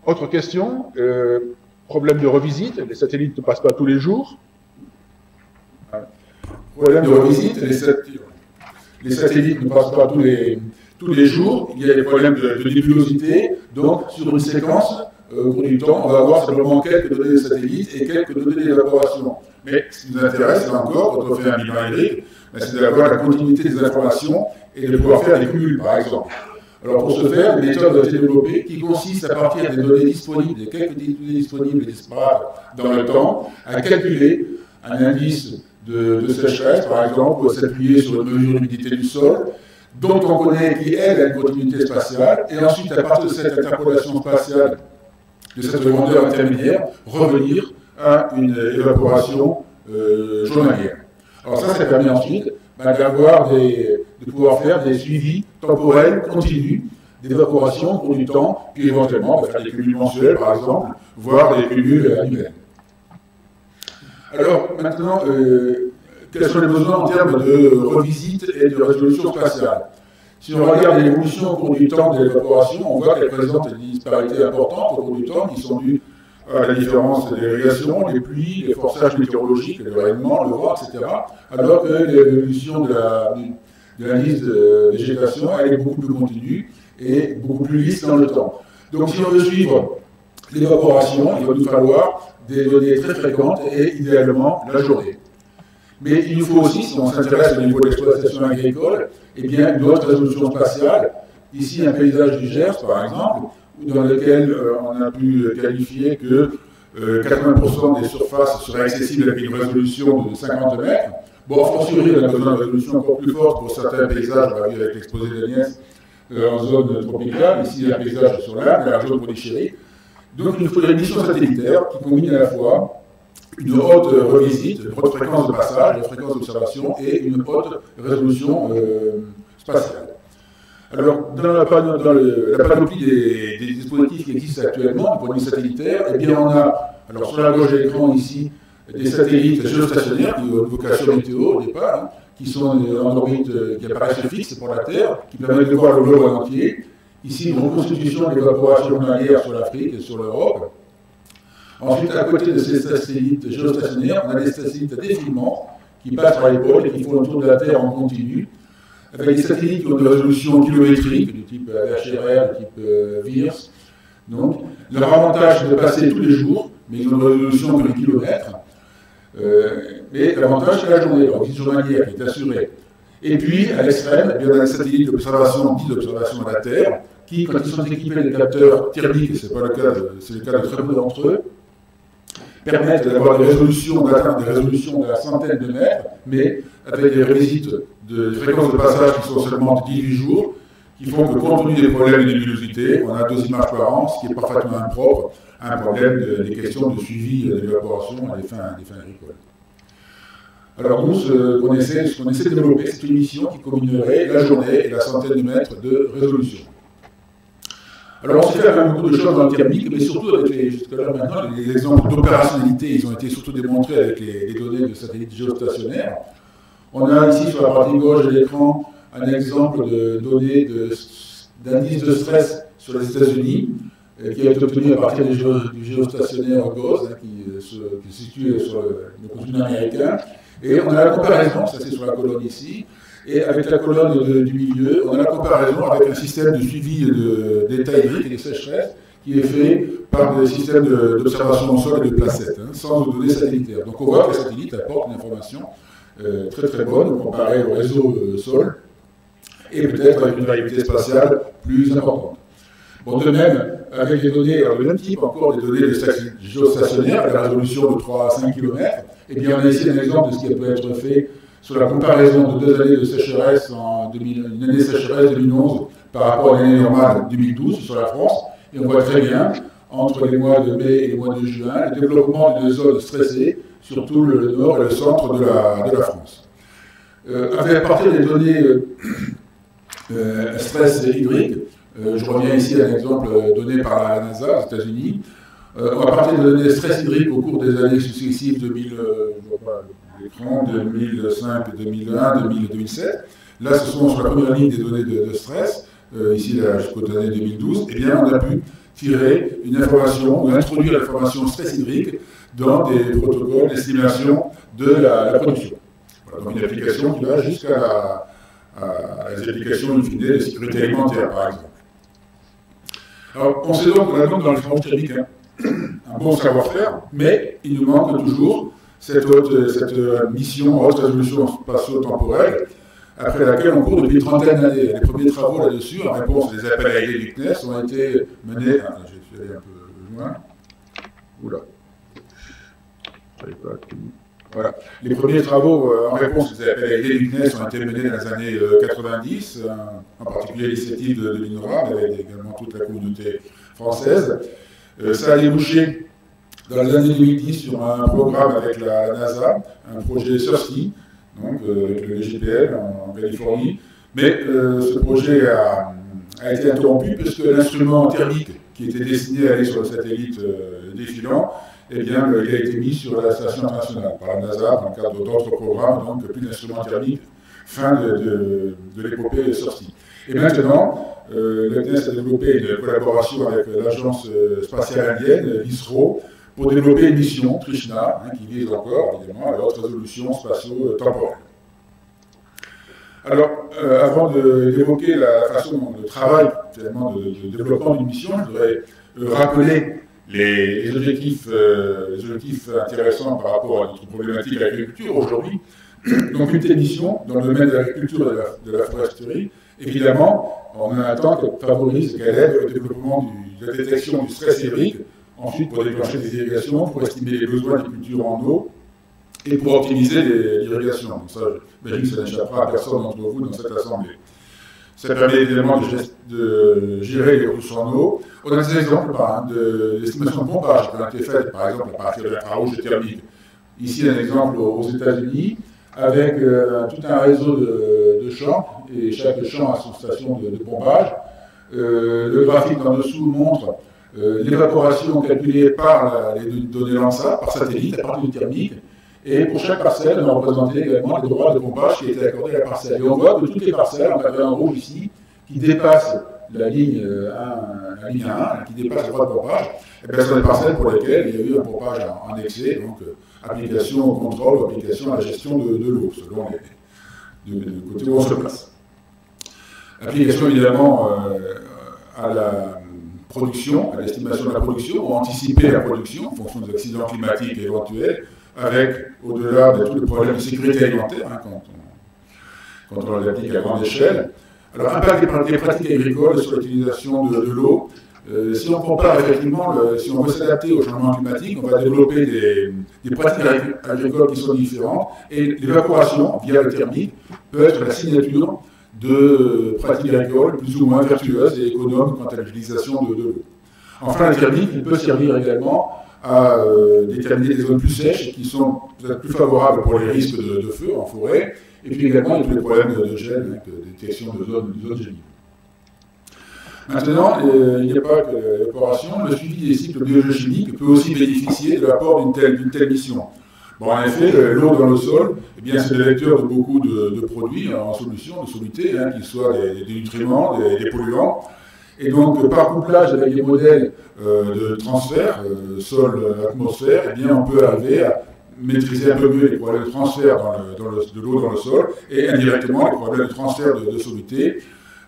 Autre question, euh, problème de revisite, les satellites ne passent pas tous les jours. Problème de revisite, les, satellites, ne passent pas tous les, tous les jours, il y a des problèmes de, de nébulosité, donc sur une séquence, euh, au cours du temps, on va avoir simplement quelques données de satellites et quelques données d'évaporation. Mais ce qui nous intéresse, là encore, quand on fait un bilan hydrique, ben, c'est d'avoir la continuité des informations et de pouvoir faire des cumuls, par exemple. Alors pour ce faire, des méthodes ont été développées qui consistent à partir des données disponibles, des quelques données disponibles et disparates dans le temps, à calculer un indice de, de sécheresse, par exemple, ou à s'appuyer sur une mesure d'humidité du sol, dont on connaît qui aide à une continuité spatiale, et ensuite, à partir de cette interpolation spatiale, de cette grandeur intermédiaire, revenir à une évaporation euh, journalière. Alors ça, ça permet ensuite d'avoir des, de pouvoir faire des suivis temporels continus d'évaporation au cours du temps, puis éventuellement bah, faire des cumuls mensuels, par exemple, voire des cumuls annuels. Alors maintenant, euh, quels sont les besoins en termes de revisite et de résolution spatiale? Si on regarde l'évolution au cours du temps de l'évaporation, on voit qu'elle présente des disparités importantes au cours du temps qui sont dues à la différence des irrigations, les pluies, les forçages météorologiques, le rayonnement, le vent, etc. Alors que l'évolution de la, de liste de végétation, elle est beaucoup plus continue et beaucoup plus lisse dans le temps. Donc si on veut suivre l'évaporation, il va nous falloir des données très fréquentes et idéalement la journée. Mais il nous faut aussi, si on s'intéresse au niveau de l'exploitation agricole, eh bien, une autre résolution spatiale. Ici, un paysage du Gers, par exemple, dans lequel euh, on a pu qualifier que 80% euh, des surfaces seraient accessibles avec une résolution de 50 mètres. Bon, fortiori, on a besoin de résolution encore plus forte pour certains paysages, on va avec l'exposé d'Agnès, euh, en zone tropicale. Ici, il y a un paysage sur la zone Pondichéry. Donc, il nous faudrait une mission satellitaire qui combine à la fois une haute revisite, une haute fréquence de passage, une fréquence d'observation et une haute résolution spatiale. Alors, dans la, panoplie des, dispositifs qui existent actuellement, pour les satellitaires, eh bien, on a, alors sur la gauche de l'écran ici, des satellites géostationnaires qui ont une vocation météo au départ, hein, qui sont en orbite, euh, qui apparaissent fixes pour la Terre, qui permettent de voir le globe entier. Ici, une reconstitution de l'évaporation journalière sur l'Afrique et sur l'Europe. Ensuite, à côté de ces satellites géostationnaires, on a des satellites à défilement qui passent par l'épaule et qui font le tour de la Terre en continu avec des satellites qui ont une résolution kilométrique, du type HRR, du type euh, VIRS. Donc, leur avantage, c'est de passer tous les jours, mais ils ont une résolution de kilomètres. Euh, mais l'avantage, c'est la journée, la visite journalière qui est assurée. Et puis, à l'extrême, il y a des satellites d'observation, dits d'observation à la Terre, qui, quand ils sont équipés de capteurs thermiques, c'est pas le cas, c'est le cas de très peu d'entre eux, permettent d'avoir des résolutions, d'atteindre des résolutions de la centaine de mètres, mais avec des visites de fréquences de passage qui sont seulement de 18 jours, qui font que compte tenu des problèmes de luminosité, on a deux images par an, ce qui est parfaitement impropre à un problème de, des questions de suivi de l'évaporation à des fins, des fins agricoles. Alors nous, ce qu'on essaie, essaie de développer, c'est une mission qui combinerait la journée et la centaine de mètres de résolution. Alors on sait faire quand beaucoup de choses dans le thermique, mais surtout avec les, jusque-là maintenant, les exemples d'opérationnalité, ils ont été surtout démontrés avec les, les données de satellites géostationnaires. On a ici sur la partie gauche de l'écran un exemple de données d'indice de, stress sur les États-Unis euh, qui a été obtenu à partir du, géostationnaire GOES, hein, qui, euh, se, situe sur le, continent américain. Et on a la comparaison, ça c'est sur la colonne ici, et avec la colonne du milieu, on a la comparaison avec un système de suivi d'état hydrique et de sécheresse qui est fait par des systèmes d'observation en sol et de placettes, hein, sans données satellitaires. Donc on voit que les satellites apportent une information euh, très très bonne comparée au réseau euh, Sol, et peut-être avec une variabilité spatiale plus importante. Bon, de même, avec des données, alors le même type encore, des données géostationnaires, à la résolution de 3 à 5 km, et bien on a ici un exemple de ce qui peut être fait sur la comparaison de deux années de sécheresse, en 2000, une année sécheresse 2011 par rapport à l'année normale 2012 sur la France, et on voit très bien, entre les mois de mai et les mois de juin, le développement de zones stressées surtout le nord et le centre de la, France. Euh, à partir des données stress hydrique, je reviens ici à un exemple donné par la NASA aux États-Unis, à partir des données stress hydrique au cours des années successives 2000, 2005, 2001, 2007, là ce sont sur la première ligne des données de, stress, ici jusqu'aux années 2012, et eh bien on a pu tirer une information ou introduire l'information stress hydrique dans des protocoles d'estimation de la, production. Donc une application qui va jusqu'à les applications de sécurité alimentaire, par exemple. Alors, on sait donc qu'on a donc dans les travaux thermiques un bon savoir-faire, mais il nous manque toujours cette, haute, cette mission haute résolution spatio-temporelle, après laquelle on court depuis une trentaine d'années. Les premiers travaux là-dessus, en réponse des appels à du CNES, ont été menés. Ah, je vais aller un peu loin. Oula. Voilà. Les premiers travaux euh, en réponse aux appels à idées du CNES ont été menés dans les années 90, euh, en particulier l'initiative de, de l'INRA, mais également toute la communauté française. Euh, ça a débouché dans les années 2010 sur un programme avec la, NASA, un projet CERSI, donc euh, avec le GPL en, Californie. Mais euh, ce projet a, été interrompu puisque l'instrument thermique qui était destiné à aller sur le satellite euh, défilant, eh bien, il a été mis sur la station internationale par la NASA dans le cadre d'autres programmes, donc plus d'instruments thermiques, fin de, de, de l'épopée. Et maintenant, euh, CNES a développé une collaboration avec l'agence spatiale indienne, l'ISRO, pour développer une mission, Trishna, hein, qui vise encore, évidemment, à la haute résolution spatio-temporelle. Alors, euh, avant d'évoquer la façon de travail, finalement, de, développement d'une mission, je voudrais euh, rappeler les, les objectifs, euh, les objectifs intéressants par rapport à notre problématique de aujourd'hui. Donc, une telle mission dans le domaine de l'agriculture et de la, foresterie, évidemment, on a un temps qu'elle favorise, qu'elle aide le développement de la détection du stress hydrique, ensuite pour déclencher des irrigations, pour estimer les besoins des cultures en eau et pour optimiser l'irrigation. Donc ça, j'imagine que ça n'échappera à personne d'entre vous dans cette assemblée. Ça permet évidemment de, gérer les ressources en eau. On a des exemples hein, de l'estimation de pompage qui a été faite, par exemple, à partir de l'infrarouge thermique. Ici, un exemple aux États-Unis, avec euh, tout un réseau de, champs, et chaque champ a son station de, de pompage. Euh, le graphique en dessous montre euh, l'évaporation calculée par les données LANSA, par satellite, à partir thermique. Et pour chaque parcelle, on a représenté également les droits de pompage qui étaient accordés à la parcelle. Et on voit que toutes les parcelles, on avait un rouge ici, qui dépasse la ligne 1, la ligne 1 qui dépasse le droit de pompage, et bien, ce sont des parcelles pour lesquelles il y a eu un pompage en, excès, donc euh, application au contrôle, application à la gestion de, l'eau, selon les, de, côté où on se place. Application évidemment euh, à la à l'estimation de la production, ou anticiper la production en fonction des accidents climatiques éventuels, avec, au-delà de tous les problèmes de sécurité alimentaire, hein, quand, on, quand on l'applique à grande échelle. Alors, impact des pratiques agricoles sur l'utilisation de, l'eau. Euh, si on compare effectivement, le, si on veut s'adapter au changement climatique, on va développer des, des, pratiques agricoles qui sont différentes. Et l'évaporation, via le thermique, peut être la signature de pratiques agricoles plus ou moins vertueuses et économes quant à l'utilisation de, l'eau. Enfin, le thermique, peut servir également à euh, déterminer des zones plus sèches qui sont peut-être plus favorables pour les risques de, feu en forêt, et puis également tous les problèmes de, de gel, de détection de zones, de. Maintenant, euh, il n'y a pas que l'évaporation, le suivi des cycles biogéochimiques peut aussi bénéficier de l'apport d'une telle mission. En effet, l'eau dans le sol, eh bien, c'est le vecteur de beaucoup de, produits en solution, de solutés, hein, qu'ils soient des, nutriments, des, polluants. Et donc, par couplage avec des modèles euh, de transfert, euh, sol-atmosphère, eh bien, on peut arriver à maîtriser un peu mieux les problèmes de transfert de l'eau dans le sol et indirectement les problèmes de transfert de, de soluté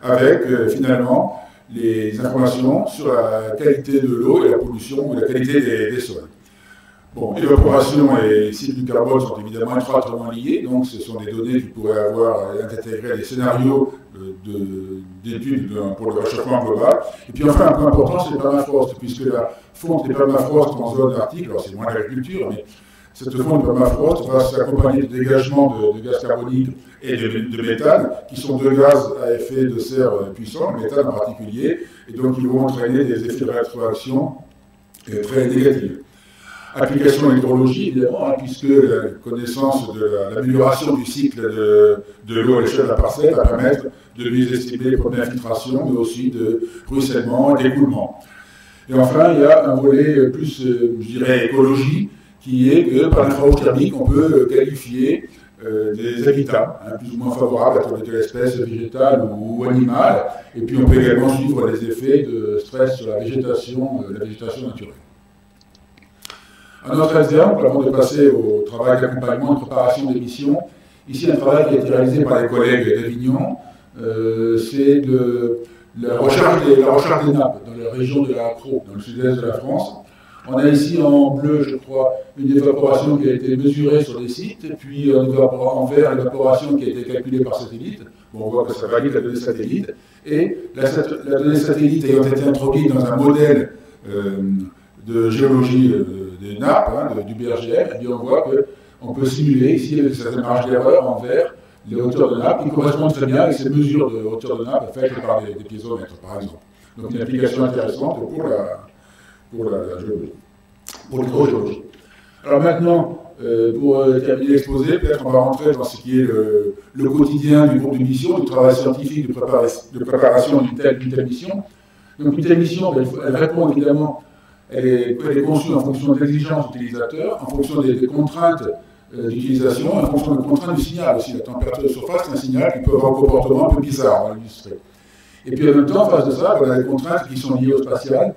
avec euh, finalement les informations sur la qualité de l'eau et la pollution et la qualité des sols. Bon, l'évaporation et les cycles du carbone sont évidemment étroitement liés, donc ce sont des données qui pourraient avoir intégré des scénarios d'études pour le réchauffement global. Et puis enfin, un point important, c'est le permafrost, puisque la fonte des permafrost en zone arctique, alors c'est moins l'agriculture, mais cette fonte de permafrost va s'accompagner de dégagement de, gaz carbonique et de, de, méthane, qui sont deux gaz à effet de serre puissant, le méthane en particulier, et donc ils vont entraîner des effets de rétroaction très négatifs. Application hydrologie, évidemment, hein, puisque la connaissance de l'amélioration du cycle de, de l'eau à l'échelle de la parcelle va permettre de mieux estimer les problèmes d'infiltration, mais aussi de ruissellement et d'écoulement. Et enfin, il y a un volet plus, euh, je dirais, écologie, qui est que par l'infrarouge thermique, on peut qualifier euh, des habitats, hein, plus ou moins favorables à telle espèce végétale ou, ou, animale, et puis on peut également suivre les effets de stress sur la végétation, euh, la végétation naturelle. Un autre exemple, avant de passer au travail d'accompagnement et de préparation des missions, ici un travail qui a été réalisé par les collègues d'Avignon, euh, c'est de la recherche, des, nappes dans la région de la Croix, dans le sud-est de la France. On a ici en bleu, je crois, une évaporation qui a été mesurée sur des sites, puis en vert, l'évaporation qui a été calculée par satellite. Bon, on voit que ça valide la donnée satellite. Et la, la donnée satellite ayant été introduite dans un modèle euh, de géologie euh, nappes, hein, du BRGM, eh bien on voit qu'on peut simuler ici avec cette marge d'erreur en vert les hauteurs de nappe qui correspondent très bien avec ces mesures de hauteur de nappe faites par des, des piézomètres, par exemple. Donc une application intéressante pour la, pour la, géologie, pour l'hydrogéologie. Alors maintenant, euh, pour euh, terminer l'exposé, peut-être on va rentrer dans ce qui est le, quotidien du groupe de mission, du travail scientifique de, de préparation d'une telle, telle, mission. Donc une telle mission, ben, elle, répond évidemment, elle est, conçue en fonction des exigences utilisateurs, en fonction des, contraintes euh, d'utilisation, en fonction des contraintes du signal aussi. La température de surface, c'est un signal qui peut avoir un comportement un peu bizarre, on va l'illustrer. Et puis en même temps, en face de ça, on a des contraintes qui sont liées au spatial,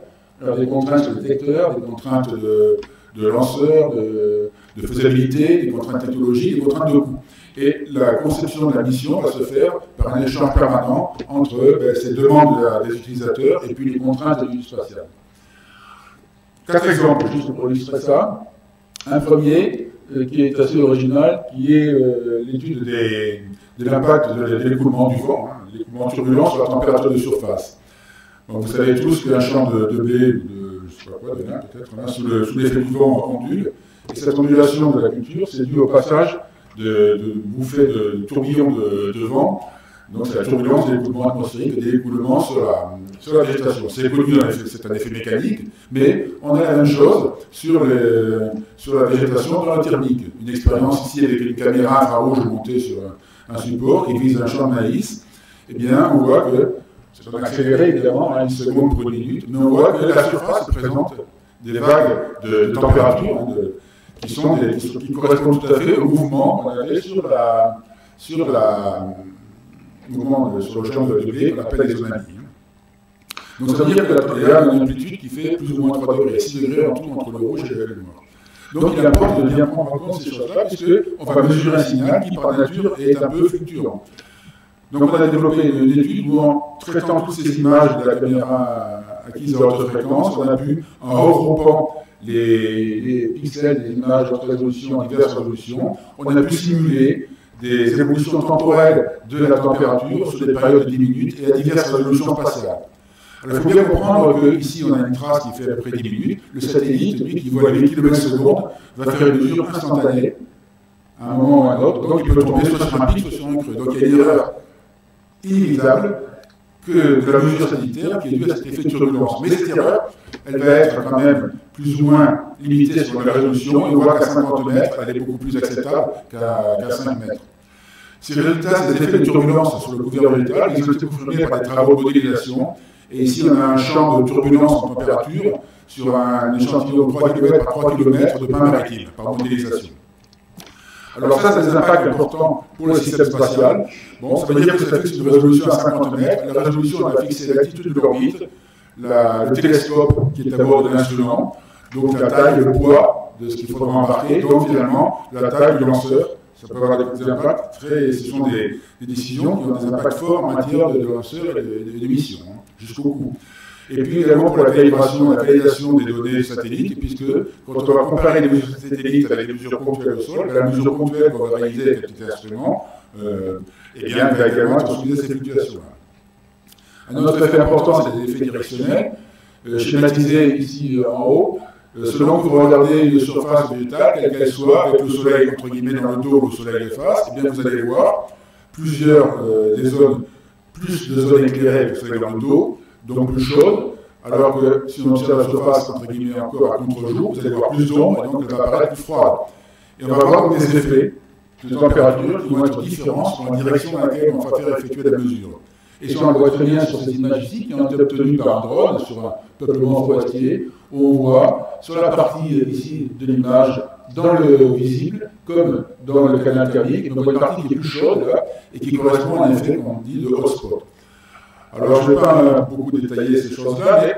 des contraintes de détecteurs, des contraintes de, de lanceurs, de, de, faisabilité, des contraintes technologiques, des contraintes de coût. Et la conception de la mission va se faire par un échange permanent entre ben, ces demandes des utilisateurs et puis les contraintes du spatial. Quatre exemples, juste pour illustrer ça. Un premier, euh, qui est assez original, qui est euh, l'étude de l'impact de, l'écoulement du vent, hein, l'écoulement turbulent sur la température de surface. Donc, vous savez tous qu'un champ de, de blé ou de, je sais pas quoi, de lin peut-être, hein, sous l'effet du vent ondule, et cette ondulation de la culture, c'est dû au passage de, de bouffées de, tourbillons de, vent. Donc c'est la turbulence des écoulements atmosphériques des écoulements sur la, sur la végétation. C'est connu, c'est un effet mécanique, mais on a la même chose sur, les, sur la végétation dans la thermique. Une expérience ici avec une caméra infrarouge montée sur un, support qui vise un champ de maïs. Eh bien, on voit que, c'est un accéléré évidemment, à une seconde pour une minute, mais on voit que la surface présente des vagues de, température, hein, qui, sont des, qui, correspondent tout à fait au mouvement qu'on avait sur la, sur la, sur le champ de blé qu'on appelle les tsunamis. Donc ça veut dire qu'il y a une amplitude qui fait plus ou moins 3 degrés, 6 degrés en tout entre le rouge et le noir. Donc il importe de bien prendre en compte ces choses-là, puisqu'on va mesurer un signal qui par nature est un peu fluctuant. Donc on a développé une étude où en traitant toutes ces images de la caméra acquise à haute fréquence, on a pu, en regroupant les, pixels des images de haute résolution en diverses résolutions, on a pu simuler des évolutions temporelles de la température sur des périodes de 10 minutes et à diverses résolutions spatiales. Alors, il faut bien comprendre qu'ici, on a une trace qui fait à peu près 10 minutes. Le satellite, lui, qui voit les km secondes, va faire une mesure instantanée à un moment ou à un autre. Donc, il peut tomber soit sur un pic, soit sur un creux. Donc, il y a une erreur inévitable que de la mesure sanitaire qui est due à cet effet de turbulence. Mais cette erreur, elle va être quand même plus ou moins limitée sur la résolution, et on voit qu'à 50 mètres, elle est beaucoup plus acceptable qu'à 5 mètres. Ces résultats, ces effets de turbulence sur le couvert végétal, ils ont été confirmés par des travaux de modélisation, et ici on a un champ de turbulence en température sur un échantillon de 3 km par 3 km de pain maritime, par modélisation. Alors ça, c'est des impacts importants pour le système spatial. Bon, ça veut dire que ça fixe une résolution à 50 mètres. La résolution, va fixer l'altitude de l'orbite, le télescope qui est à bord de l'instrument, donc la taille le poids de ce qu'il faudra embarquer, donc finalement la taille du lanceur. Ça peut avoir des impacts très. Ce sont des, décisions qui ont des impacts forts en matière de, lanceur et d'émissions, hein, jusqu'au bout. Et puis également pour la calibration, la validation des données satellites, puisque quand on va comparer les mesures satellites avec les mesures ponctuelles au sol, la mesure ponctuelle qu'on va réaliser avec le petit instrument, euh, eh bien, va également être ces fluctuations-là. Un autre effet important, c'est les effets directionnels, euh, schématisés ici euh, en haut. Euh, selon que vous regardez une surface végétale, quelle qu'elle soit, avec le soleil entre guillemets dans le dos ou le soleil en face, eh bien vous allez voir plusieurs euh, des zones, plus de zones éclairées le soleil dans le dos, donc plus chaudes, alors que si on observe la surface entre guillemets encore à contre-jour, vous allez voir plus d'ombre et donc elle va apparaître plus froide. Et on va voir des effets de température qui vont être différents la direction dans laquelle on va faire effectuer la mesure. Et ça, on le voit très bien sur ces images ici qui ont été obtenues par un drone sur un peuplement forestier, on voit sur la partie ici de l'image, dans le visible, comme dans le canal thermique, on voit une partie qui est plus chaude et qui correspond à un effet qu'on dit de hotspot. Alors je ne vais pas beaucoup détailler ces choses-là, mais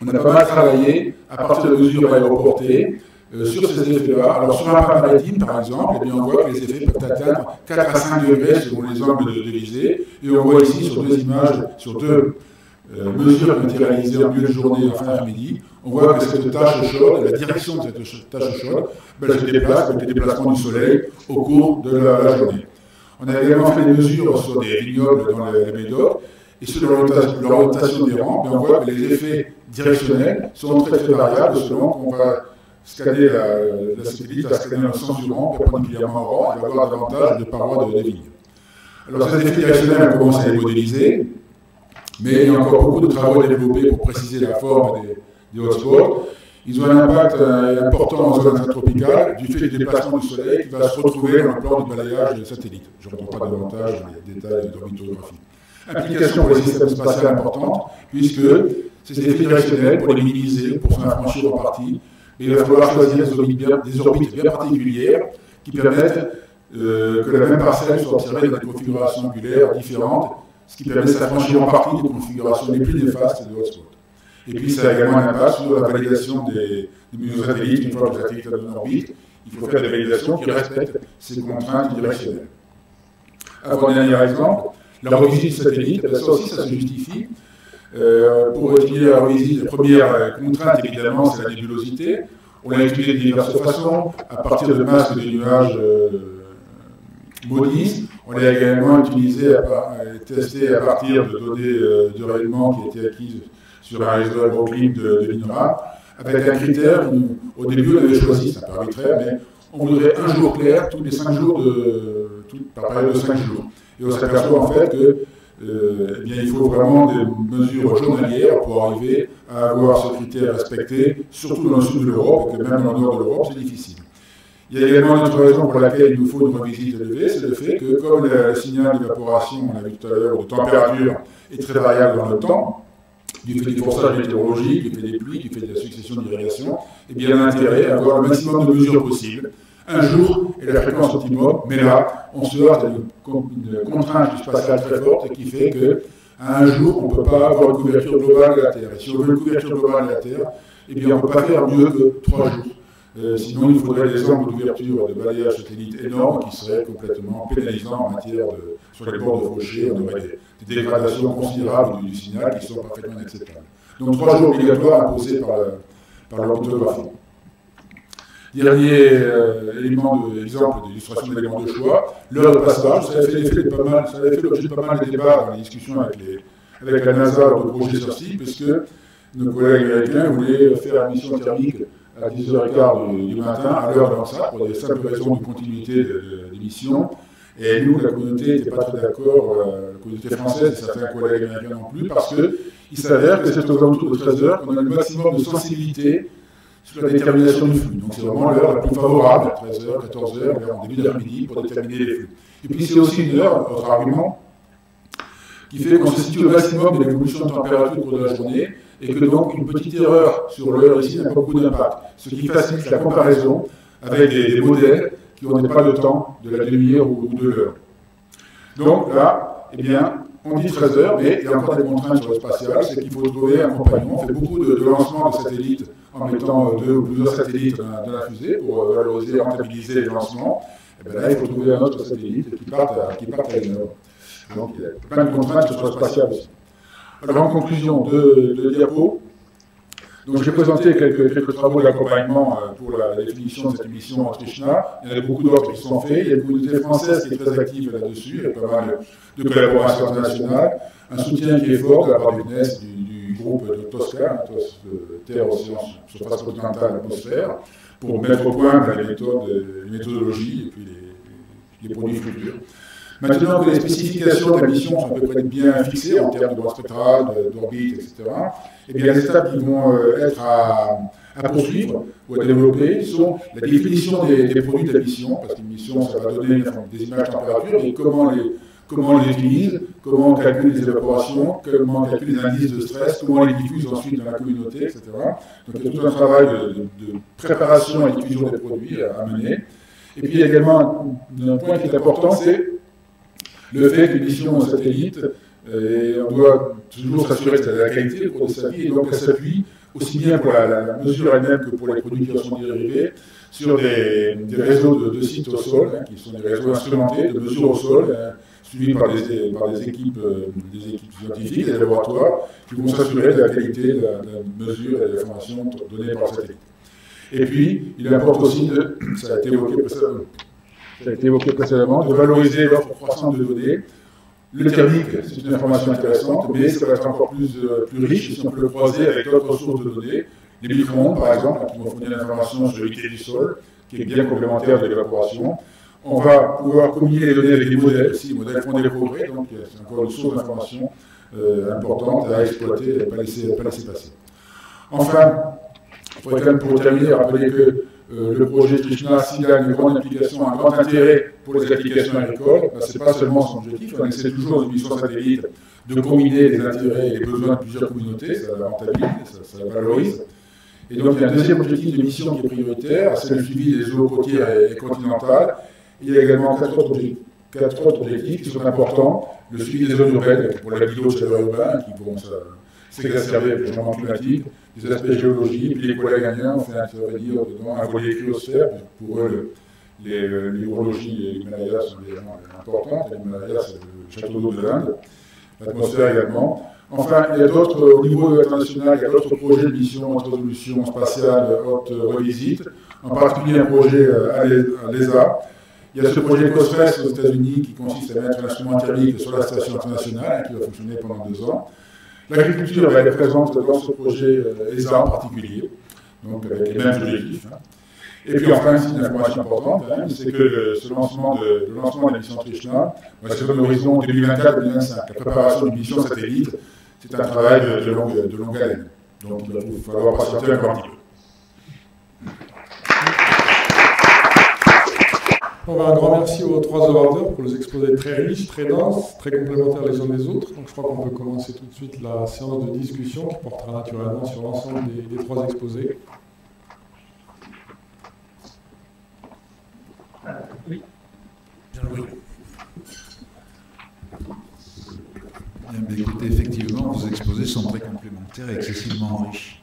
on a pas mal travaillé à partir de mesures aéroportées euh, sur ces effets-là. Alors sur plan maritime, par exemple, eh on voit que les effets peuvent atteindre 4 à 5 degrés selon les angles de, de. Et on voit ici sur deux images, sur deux euh, mesures qui ont été réalisées en milieu de journée et en fin d'après-midi, on voit que cette tâche chaude, la direction de cette tâche chaude, ben, elle se déplace avec les déplacements du soleil au cours de la, la journée. On a également fait des mesures sur des vignobles dans les, Médocs, et sur l'orientation des rangs, ben, on voit que les effets directionnels sont très variables selon qu'on va scanner la, la satellite, va scanner le sens du rang perpendiculairement au rang, et va avoir davantage de parois de, de vignes. Alors ces effets directionnels, on commence à les modéliser, mais il y a encore beaucoup de travaux à développer pour préciser la forme des, des hotspots. Ils ont un impact euh, important en zone tropicale du fait du déplacement du soleil qui va se retrouver dans le plan de balayage des satellites. Je ne rentre pas davantage les détails d'orbitographie. Application pour les systèmes spatiaux importante, puisque c'est effets directionnels pour les minimiser, pour s'en affranchir en partie. Et il va falloir choisir des orbites bien, particulières qui permettent euh, que la même parcelle soit observée dans des configurations angulaires différentes, ce qui permet de s'affranchir en partie des configurations les plus néfastes de hotspots. Et puis ça a également un impact sur la validation des, des satellites. Une fois que le satellite est en orbite, il faut faire des validations qui respectent ces contraintes directionnelles. Avant-dernier exemple, la revisite satellite, ça aussi ça se justifie. Euh, pour étudier la la première euh, contrainte évidemment c'est la nébulosité. On l'a étudié de diverses façons, à partir de masques de nuages euh, On l'a également utilisé, à, testé à partir de données de rayonnement qui étaient acquises sur un réseau agroclim de, de avec un critère, nous, au début on avait choisi, c'est un peu arbitraire, mais on voudrait un jour clair tous les cinq jours, de, tout, par période de cinq jours. Et on s'aperçoit en fait que euh, eh bien, il faut vraiment des mesures journalières pour arriver à avoir ce critère respecté, surtout dans le sud de l'Europe, et que même dans le nord de l'Europe, c'est difficile. Il y a également une autre raison pour laquelle il nous faut une revisite élevée, c'est le fait que comme le signal d'évaporation, on l'a vu tout à l'heure, de température est très variable dans le temps, du fait du forçage météorologique, du fait des pluies, du fait de la succession d'irrigation, eh il y a intérêt à avoir le maximum de mesures possibles. Un jour, et la fréquence optimum, mais là, on se heurte à une, contrainte spatiale très forte qui fait que un jour, on ne peut pas avoir une couverture globale de la Terre. Et si on veut une couverture globale de la Terre, eh bien, on ne peut pas faire mieux que trois jours. Euh, sinon, il faudrait des angles d'ouverture de balayage satellite énormes qui seraient complètement pénalisants en matière de, sur les bords de fauchés. On aurait des, dégradations considérables du, signal qui sont parfaitement inacceptables. Donc, trois jours obligatoires imposés par, l'orthographie. Dernier euh, élément de, exemple d'illustration d'éléments de choix, l'heure de passage, ça avait fait de pas mal, ça avait fait l'objet de pas mal de débats dans les discussions avec, les, avec la NASA lors de projet sorti, puisque nos collègues américains voulaient faire une mission thermique à 10h15 du, matin, à l'heure dans ça, pour des simples raisons de continuité d'émission. Et nous, la communauté n'était pas très d'accord, euh, la communauté française et certains collègues américains non plus, parce qu'il s'avère que c'est aux alentours de 13h qu'on a le maximum de sensibilité sur la détermination du flux. Donc c'est vraiment l'heure la plus favorable, 13h, 14h, en début d'après-midi, pour déterminer les flux. Et puis c'est aussi une heure, autre argument, qui fait qu'on se situe au maximum de l'évolution de température au cours de la journée, et que donc une petite erreur sur l'heure ici n'a pas beaucoup d'impact. Ce qui facilite la comparaison avec des, modèles qui n'ont pas le temps de la demi-heure ou de l'heure. Donc là, eh bien, on dit 13 heures, mais il y a encore des contraintes sur le spatial, c'est qu'il faut trouver un compagnon. On fait beaucoup de, de lancements de satellites en mettant deux ou plusieurs satellites dans la fusée pour euh, valoriser, rentabiliser les lancements. Et bien là, il faut trouver un autre satellite qui parte à, qui parte heure. Donc il y a plein de contraintes sur le spatial aussi. Alors en conclusion, deux, deux diapos. Donc j'ai présenté quelques, travaux d'accompagnement euh, pour la, définition de cette émission en Trishna. Il y en a beaucoup d'autres qui sont faits. Il y a une communauté française qui est très active là-dessus. Il y a pas mal de collaborations internationales. Un soutien qui est fort de la part du CNES, du, du groupe de Tosca, TOS, de Terre, Océan, Surface continentale, Atmosphère, pour mettre au point la méthode, les méthodologies et puis les, produits futurs. Maintenant que les spécifications de la mission sont à peu près bien fixées en termes de bande spectrale, d'orbite, etc., eh bien, les étapes qui vont euh, être à, poursuivre ou à développer sont la définition des, des produits de la mission, parce qu'une mission, ça va donner des images température, et comment les, comment on les utilise, comment on calcule les évaporations, comment on calcule les indices de stress, comment on les diffuse ensuite dans la communauté, etc. Donc il y a tout un travail de, préparation et diffusion des produits à, mener. Et puis il y a également un, point qui est important, c'est le fait qu'une mission satellite, euh, on doit toujours s'assurer de la qualité au cours de sa vie, et donc elle s'appuie aussi bien pour la, mesure elle-même que pour les produits qui en sont dérivés, sur des, des réseaux de, sites au sol, hein, qui sont des réseaux instrumentés, de mesure au sol, euh, suivis par des, par des, équipes, des équipes scientifiques, des laboratoires, qui vont s'assurer de la qualité de la, mesure et de l'information donnée par le satellite. Et puis, il importe aussi, de, [CLEARS THROAT] ça, a été évoqué, ça a été évoqué précédemment, de valoriser l'offre croissante de données. Le thermique, c'est une information intéressante, mais ça va être encore plus, euh, plus riche si on peut le croiser avec d'autres sources de données. Les micro-ondes, par exemple, qui vont fournir l'information sur l'unité du sol, qui est bien complémentaire de l'évaporation. On va pouvoir communiquer les données avec les modèles aussi. Les modèles font des progrès, donc c'est encore une source d'information euh, importante à exploiter et à ne pas laisser, pas laisser passer. Enfin, il faudrait quand même pour terminer rappeler que euh, le projet Trishna, s'il a une grande implication, un grand intérêt pour les applications agricoles, ben, ce n'est pas seulement son objectif, on essaie toujours une mission satellite de combiner les intérêts et les besoins de plusieurs communautés, ça rentabilise, ça, ça valorise. Et donc il y a un deuxième objectif de mission qui est prioritaire, c'est le suivi des eaux côtières et continentales. Il y a également quatre autres, objectifs, qui sont importants. Le suivi des zones urbaines pour la de chaleur urbain, qui pourront s'exacerber avec le changement climatique, des aspects géologiques, puis les collègues indiens ont fait intervenir dedans un volet cryosphère, pour eux, l'hydrologie et l'Himalaya sont des éléments importants. L'Himalaya, c'est le château d'eau de l'Inde, l'atmosphère également. Enfin, il y a d'autres, au niveau international, il y a d'autres projets de mission résolution spatiale haute revisite, en particulier un projet à l'ESA. Il y a ce projet COSMES aux États-Unis qui consiste à mettre un instrument thermique sur la station internationale, qui va fonctionner pendant deux ans. L'agriculture, elle est présente dans ce projet ESA en particulier, donc avec les mêmes objectifs. Hein. Et puis enfin, une information importante, hein, c'est que le, ce lancement de, le lancement de la mission Trishna, c'est dans l'horizon 2024-2025. La préparation d'une mission satellite, c'est un travail de, de, longue, de longue haleine. Donc il va falloir patienter encore un petit peu. On va un grand merci aux trois orateurs pour les exposés très riches, très denses, très complémentaires les uns des autres. Donc je crois qu'on peut commencer tout de suite la séance de discussion qui portera naturellement sur l'ensemble des, des, trois exposés. Oui. Bien, écoutez, effectivement, vos exposés sont très complémentaires et excessivement riches.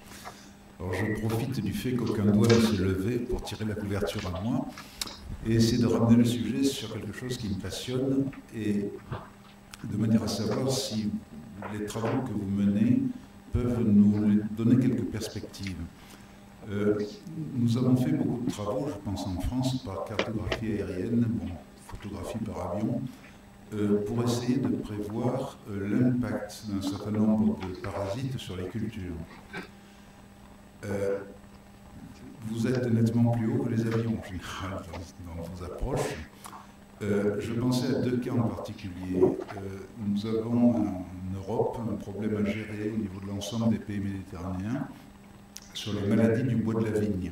Alors, je profite du fait qu'aucun doigt ne se lever pour tirer la couverture à moi et essayer de ramener le sujet sur quelque chose qui me passionne et de manière à savoir si les travaux que vous menez peuvent nous donner quelques perspectives. Euh, nous avons fait beaucoup de travaux, je pense en France, par cartographie aérienne, photographie par avion, euh, pour essayer de prévoir euh, l'impact d'un certain nombre de parasites sur les cultures. Euh, vous êtes nettement plus haut que les avions en général dans, vos approches. Euh, je pensais à deux cas en particulier. Euh, nous avons en Europe un problème à gérer au niveau de l'ensemble des pays méditerranéens sur les maladies du bois de la vigne,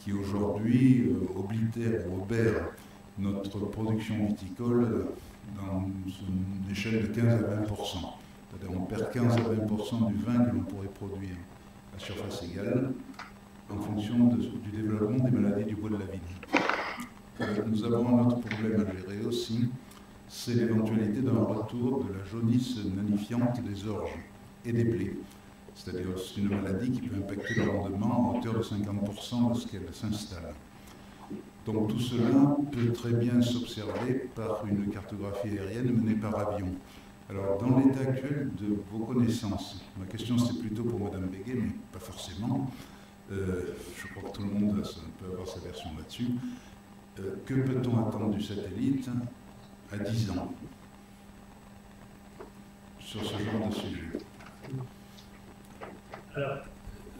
qui aujourd'hui euh, ou obèrent notre production viticole dans une échelle de 15 à 20 C'est-à-dire on perd 15 à 20% du vin que l'on pourrait produire à surface égale en fonction du développement des maladies du bois de la vigne. Nous avons un autre problème à gérer aussi, c'est l'éventualité d'un retour de la jaunisse nanifiante des orges et des blés. C'est-à-dire c'est une maladie qui peut impacter le rendement à hauteur de 50% lorsqu'elle s'installe. Donc tout cela peut très bien s'observer par une cartographie aérienne menée par avion. Alors dans l'état actuel de vos connaissances, ma question c'est plutôt pour Madame Béguet, mais pas forcément, je crois que tout le monde peut avoir sa version là-dessus. Euh, que peut-on attendre du satellite à 10 ans sur ce genre de sujet Alors,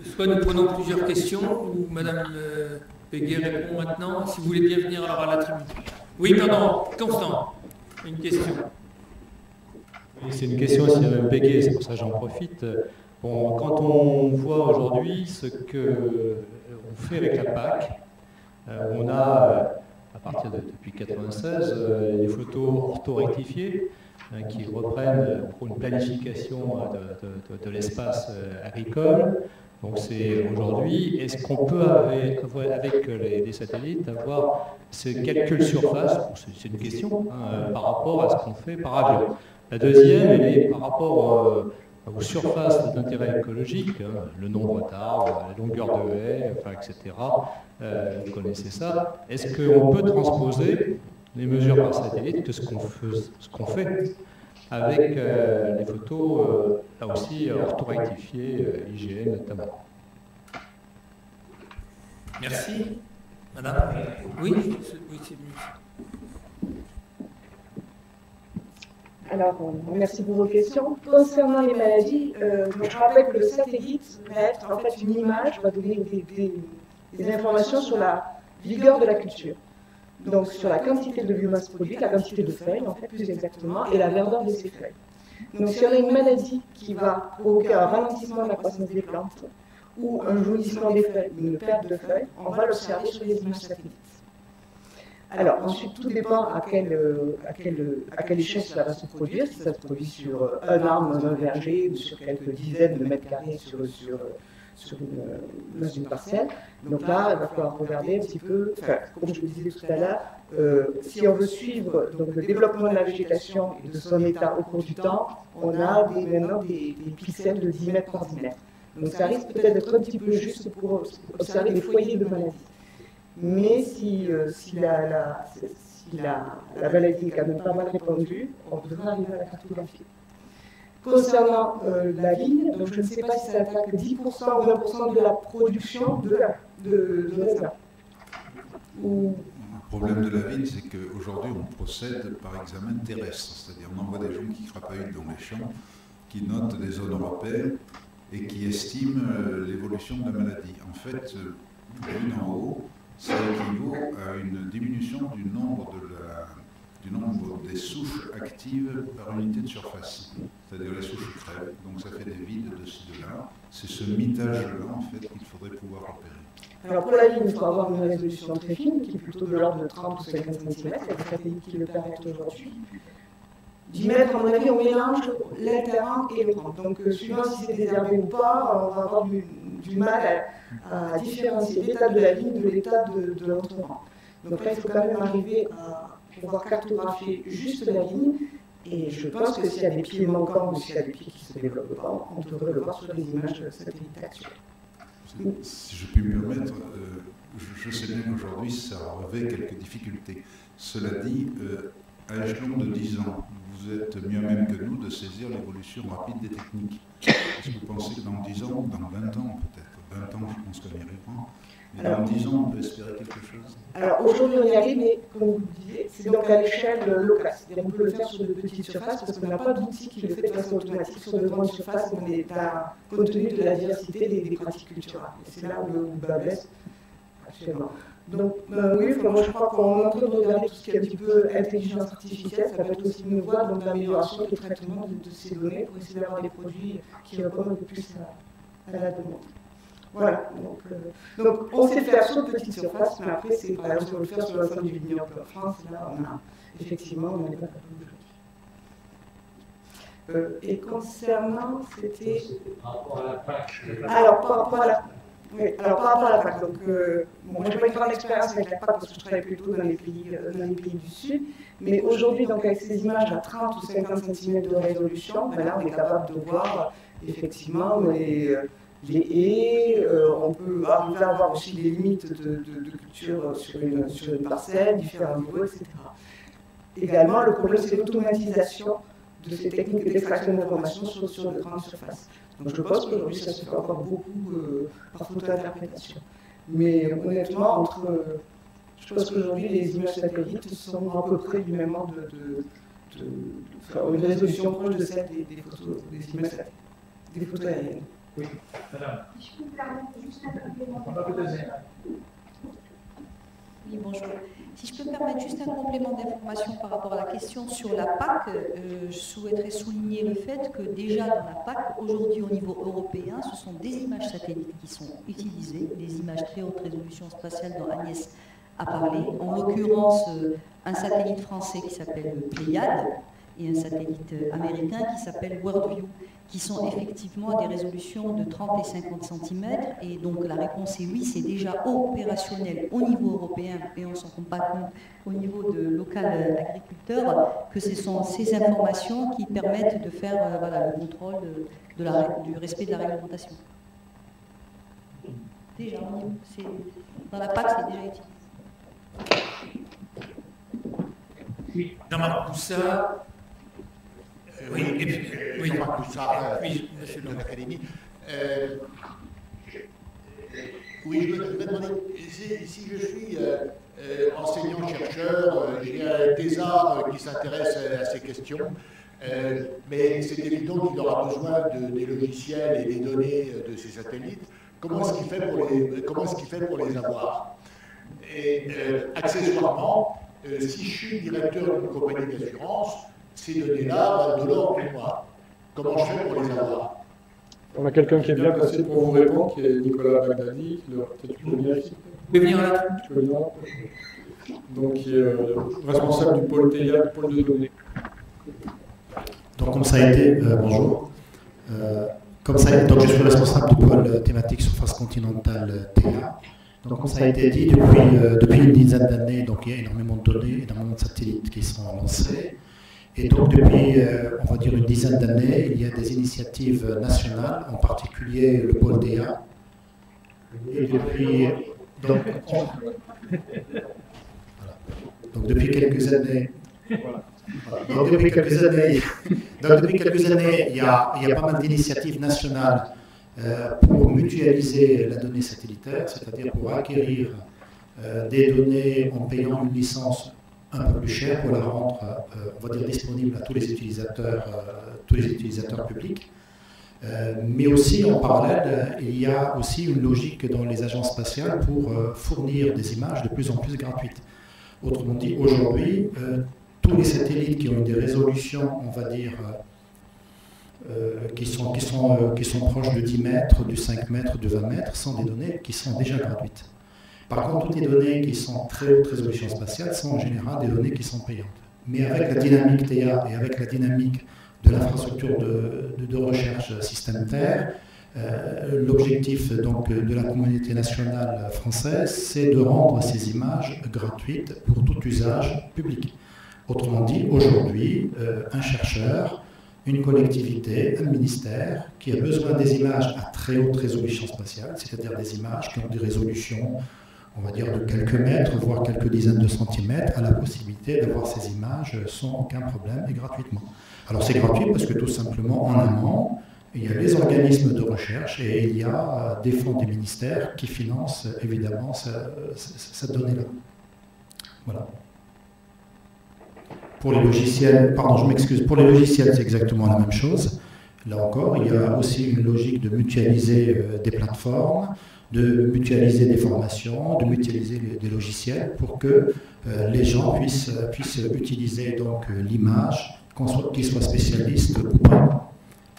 soit nous prenons plusieurs questions, ou Madame euh, Péguet répond maintenant. Si vous voulez bien venir alors à la tribune. Oui, pardon, Constant, une question. Oui, c'est une question aussi à Mme Péguet, c'est pour ça que j'en profite. Quand on voit aujourd'hui ce qu'on fait avec la PAC, euh, on a, à partir de, depuis 1996, euh, des photos orthorectifiées hein, qui reprennent pour une planification de, l'espace agricole. Donc c'est aujourd'hui, est-ce qu'on peut avec, les, les, satellites avoir ce calcul surface, c'est une question, hein, par rapport à ce qu'on fait par avion. La deuxième, elle est par rapport euh, aux surfaces d'intérêt écologique, hein, le nombre d'arbres, la longueur de haies, enfin, etc. Euh, vous connaissez ça. Est-ce qu'on peut transposer les mesures par satellite que ce qu'on fait, avec euh, les photos, euh, là aussi, orthorectifiées, IGN notamment? Merci. Madame? Oui, oui c'est Alors, merci pour vos questions. Concernant les maladies, euh, je rappelle que le satellite va être en fait une image, va donner des, informations sur la vigueur de la culture. Donc sur la quantité de biomasse produite, la quantité de feuilles, en fait, plus exactement, et la verdeur de ces feuilles. Donc si on a une maladie qui va provoquer un ralentissement de la croissance des plantes, ou un jaunissement des feuilles, une perte de feuilles, on va l'observer sur les images satellites. Alors, ensuite, tout dépend à quelle, euh, à quelle, à quelle échelle cela va se produire, si ça se produit sur euh, un arbre dans un verger ou sur quelques dizaines de mètres carrés sur, sur, sur une, dans une parcelle. Donc là, il va falloir regarder un petit peu, enfin, comme je le disais tout à l'heure, euh, si on veut suivre donc, le développement de la végétation et de son état au cours du temps, on a des, maintenant des, des pixels de 10 mètres par 10 mètres. Donc ça risque peut-être d'être un petit peu juste pour observer les foyers de maladie mais si, euh, la, maladie est quand même pas mal répandue, on devrait arriver à la cartographie. Concernant euh, la vigne, donc je ne sais pas si ça attaque 10% ou 20% de la production de, de, de. Le problème de la vigne, c'est qu'aujourd'hui, on procède par examen terrestre, c'est-à-dire on envoie des gens qui crapahutent dans les champs, qui notent des zones européennes et qui estiment euh, l'évolution de la maladie. En fait, vue d'en haut, ça équivaut à une diminution du nombre, de la, du nombre des souches actives par unité de surface. C'est-à-dire les souches crèvent, donc ça fait des vides de de là. C'est ce mitage-là, en fait, qu'il faudrait pouvoir opérer. Alors pour la ligne, il faut avoir une résolution très fine, qui est plutôt de l'ordre de 30 ou 50 cm. A des satellites qui le permettent aujourd'hui. 10 mètres, à mon avis, on mélange l'alterrin et le grand. Donc, euh, suivant si c'est déshervé ou pas, on va avoir du, mal à, différencier l'état de la vigne de l'état de, de. Donc là, il faut quand même arriver à pouvoir cartographier juste la vigne. Et je pense que s'il y a des pieds manquants ou s'il y a des pieds qui ne se développent pas, on devrait le voir sur les images satellites actuelles. Si je puis me permettre, euh, je, sais bien qu'aujourd'hui, ça revêt quelques difficultés. Cela dit, euh, à de 10 ans, vous êtes mieux même que nous de saisir l'évolution rapide des techniques. Est-ce que vous pensez que dans 10 ans, dans 20 ans peut-être, 20 ans je pense qu'on y arrivera, mais dans 10 ans on peut espérer quelque chose? Alors aujourd'hui on y arrive, mais comme vous le disiez, c'est donc à l'échelle locale. C'est-à-dire on peut le faire sur de petites surfaces parce qu'on n'a pas d'outil qui le fait de façon automatique sur de grandes surfaces, on est compte tenu de la diversité des, pratiques culturelles. Et c'est là où le bas actuellement. Donc, euh, oui, moi je crois qu'on est en train de regarder tout ce qui est un petit peu intelligence artificielle, ça va être aussi une voie d'amélioration du traitement de, ces données pour essayer d'avoir des produits qui répondent peu plus à, la demande. Voilà, donc, euh, donc, on sait le faire sur de petites surfaces, mais après, c'est par exemple, on le faire sur l'ensemble du vignoble en France, là, on a effectivement, on n'est pas capable aujourd'hui. Euh, et concernant, c'était. Par rapport à la PAC. Alors, par rapport à la oui, alors par rapport à la PAC, donc, euh, bon, moi je n'ai pas une grande expérience avec la PAC parce que je travaille plutôt dans les pays, euh, dans les pays du Sud, mais aujourd'hui, donc avec ces images à 30 ou 50 cm de résolution, ben là on est capable de voir effectivement les, euh, les haies, euh, on peut arriver à voir aussi les limites de, de, de culture sur une, sur une parcelle, différents niveaux, etc. Également, le problème c'est l'automatisation de ces techniques d'extraction d'informations sur, sur de grandes surfaces. Donc je pense qu'aujourd'hui, ça se fait encore beaucoup euh, par photo interprétation. Mais honnêtement, entre, euh, je pense qu'aujourd'hui, les images satellites sont à peu près du même ordre de, de, de, une résolution proche de celle des, des photos, des images des photos aériennes. Oui, madame. Si je peux me permettre juste un complément. Oui, bonjour. Si je peux me permettre juste un complément d'information par rapport à la question sur la PAC, euh, je souhaiterais souligner le fait que déjà dans la PAC, aujourd'hui au niveau européen, ce sont des images satellites qui sont utilisées, des images très haute résolution spatiale dont Agnès a parlé. En l'occurrence, euh, un satellite français qui s'appelle Pléiade et un satellite américain qui s'appelle WorldView qui sont effectivement à des résolutions de 30 et 50 cm. Et donc la réponse est oui, c'est déjà opérationnel au niveau européen, et on ne s'en rend pas compte au niveau de local agriculteur, que ce sont ces informations qui permettent de faire euh, le contrôle du respect de la réglementation. Déjà, dans la PAC, c'est déjà utilisé. oui. Poussard. Euh, Oui, et puis- euh, oui. Euh, Oui, monsieur de le- l'Académie. Euh, oui, je me je me demandais, si, si je suis euh, euh, enseignant-chercheur, euh, j'ai un thésard euh, qui s'intéresse à, ces questions, euh, mais c'est évident qu'il aura besoin de- des logiciels et des données euh, de ces satellites. Comment est-ce qu'il fait, pour les- comment est-ce qu'il fait pour les avoir? Et euh, accessoirement, euh, si je suis directeur d'une compagnie d'assurance, ces données-là de l'or pour moi. Comment je fais pour les avoir On a quelqu'un qui est bien placé pour vous répondre, qui est Nicolas. Le- Peut-être tu peux venir ici Vous pouvez venir là Tu peux venir là Donc, qui est euh, responsable du pôle TIA, du pôle de données. Donc, comme ça a été, euh, bonjour. Euh, comme ça, donc je suis responsable du pôle thématique surface continentale TA. Donc, comme ça a été dit, depuis, euh, depuis une dizaine d'années, donc il y a énormément de données, énormément de satellites qui sont lancés. Et donc, depuis, euh, on va dire, une dizaine d'années, il y a des initiatives nationales, en particulier le pôle TA. Et depuis, donc, on- voilà. donc depuis quelques années, donc depuis quelques années, donc, depuis quelques années, il y a, il y a pas mal d'initiatives nationales euh, pour mutualiser la donnée satellitaire, c'est-à-dire pour acquérir euh, des données en payant une licence un peu plus chère pour la rendre, euh, on va dire, disponible à tous les utilisateurs, euh, tous les utilisateurs publics. Euh, mais aussi en parallèle, il y a aussi une logique dans les agences spatiales pour fournir des images de plus en plus gratuites. Autrement dit, aujourd'hui, tous les satellites qui ont des résolutions, on va dire, qui, sont, qui sont proches de 10 mètres, de 5 mètres, de 20 mètres, sont des données qui sont déjà gratuites. Par contre, toutes les données qui sont très haute résolution spatiale sont en général des données qui sont payantes. Mais avec la dynamique TA et avec la dynamique de l'infrastructure de, recherche système Terre, euh, l'objectif de la communauté nationale française, c'est de rendre ces images gratuites pour tout usage public. Autrement dit, aujourd'hui, euh, un chercheur, une collectivité, un ministère qui a besoin des images à très haute résolution spatiale, c'est-à-dire des images qui ont des résolutions, on va dire, de quelques mètres, voire quelques dizaines de centimètres, a la possibilité d'avoir ces images sans aucun problème et gratuitement. Alors c'est gratuit parce que tout simplement, en amont, il y a les organismes de recherche et il y a des fonds des ministères qui financent évidemment cette donnée-là. Voilà. Pour les logiciels, pardon, je m'excuse, pour les logiciels, c'est exactement la même chose. Là encore, il y a aussi une logique de mutualiser des plateformes, de mutualiser des formations, de mutualiser des logiciels pour que euh, les gens puissent, puissent utiliser donc l'image, qu'ils soit, qu soient spécialistes ou pas.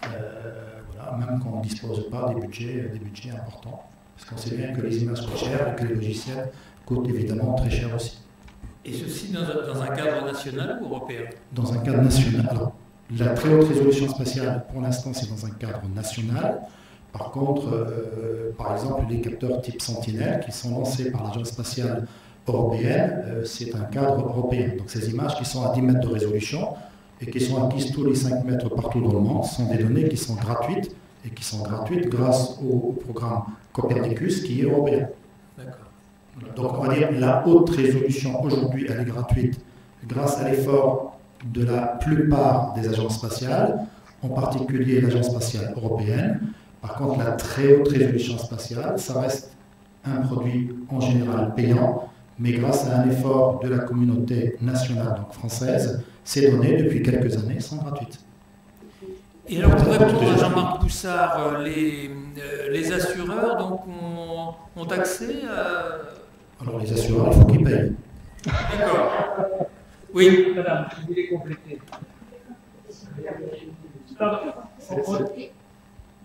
Euh, voilà, même quand on ne dispose pas des budgets, des budgets importants. Parce qu'on sait bien que les images coûtent cher et que les logiciels coûtent évidemment très cher aussi. Et ceci dans un, dans un cadre national ou européen? Dans un cadre national. La très haute résolution spatiale, pour l'instant, c'est dans un cadre national. Par contre, euh, par exemple, les capteurs type Sentinelle qui sont lancés par l'Agence spatiale européenne, euh, c'est un cadre européen. Donc ces images qui sont à 10 mètres de résolution et qui sont acquises tous les 5 mètres partout dans le monde sont des données qui sont gratuites et qui sont gratuites grâce au, au programme Copernicus qui est européen. Donc on va dire la haute résolution aujourd'hui, elle est gratuite grâce à l'effort de la plupart des agences spatiales, en particulier l'Agence spatiale européenne. Par contre, la très haute résolution spatiale, ça reste un produit en général payant, mais grâce à un effort de la communauté nationale, donc française, ces données, depuis quelques années, sont gratuites. Et alors, pour répondre à Jean-Marc Poussard, les, euh, les assureurs donc, ont, ont accès à... Alors, les assureurs, il faut qu'ils payent. D'accord. [LAUGHS] Oui. Madame, je voulais compléter. Pardon.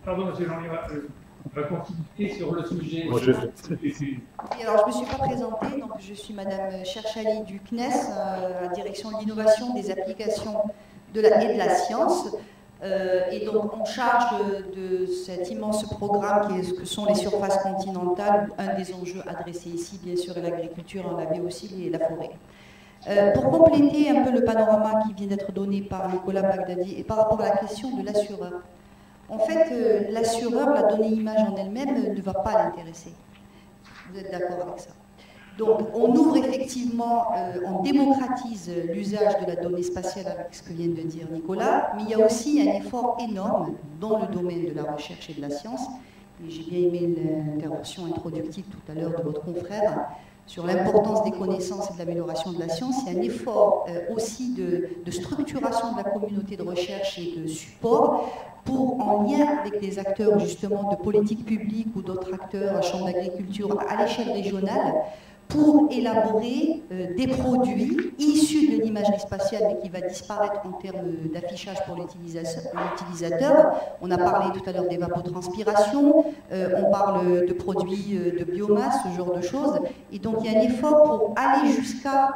Pardon, monsieur Jean-Yves, on va continuer sur le sujet. Oui, alors je ne me suis pas présentée, donc je suis Madame Cherchali du CNES, euh, la direction de l'innovation, des applications de la, et de la science. Euh, et donc on charge de, de, cet immense programme qui est, que sont les surfaces continentales. Un des enjeux adressés ici, bien sûr, est l'agriculture, on avait aussi les, la forêt. Euh, pour compléter un peu le panorama qui vient d'être donné par Nicolas Bagdadi et par rapport à la question de l'assureur, en fait, euh, l'assureur, la donnée image en elle-même ne va pas l'intéresser. Vous êtes d'accord avec ça? Donc on ouvre effectivement, euh, on démocratise l'usage de la donnée spatiale avec ce que vient de dire Nicolas, mais il y a aussi un effort énorme dans le domaine de la recherche et de la science. J'ai bien aimé l'intervention introductive tout à l'heure de votre confrère sur l'importance des connaissances et de l'amélioration de la science. Il y a un effort euh, aussi de, structuration de la communauté de recherche et de support pour, en lien avec des acteurs justement de politique publique ou d'autres acteurs, à chambre d'agriculture, à l'échelle régionale, pour élaborer euh, des produits issus de l'imagerie spatiale mais qui va disparaître en termes d'affichage pour l'utilisateur. On a parlé tout à l'heure d'évapotranspiration, euh, on parle de produits euh, de biomasse, ce genre de choses. Et donc il y a un effort pour aller jusqu'à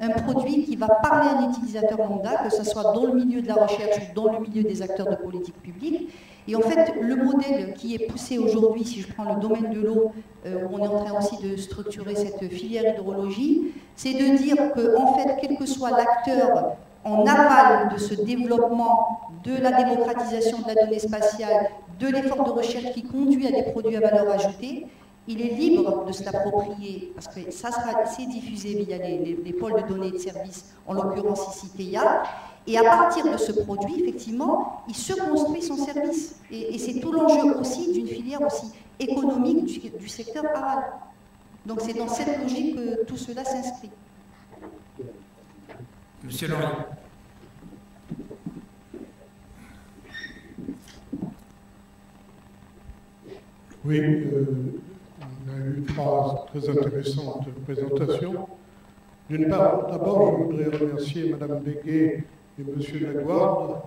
un produit qui va parler à un utilisateur que ce soit dans le milieu de la recherche ou dans le milieu des acteurs de politique publique. Et en fait, le modèle qui est poussé aujourd'hui, si je prends le domaine de l'eau, euh, où on est en train aussi de structurer cette filière hydrologie, c'est de dire que, en fait, quel que soit l'acteur en aval de ce développement de la démocratisation de la donnée spatiale, de l'effort de recherche qui conduit à des produits à valeur ajoutée, il est libre de se l'approprier, parce que ça sera, diffusé via les, les, pôles de données et de services, en l'occurrence ici TEIA, et à partir de ce produit, effectivement, il se construit son service. Et, c'est tout l'enjeu aussi d'une filière aussi économique du, secteur aval. Donc c'est dans cette logique que tout cela s'inscrit. Monsieur Laurent. Oui, euh, on a eu trois très intéressantes présentations. D'une part, d'abord, je voudrais remercier Madame Béguet et M. Laguarde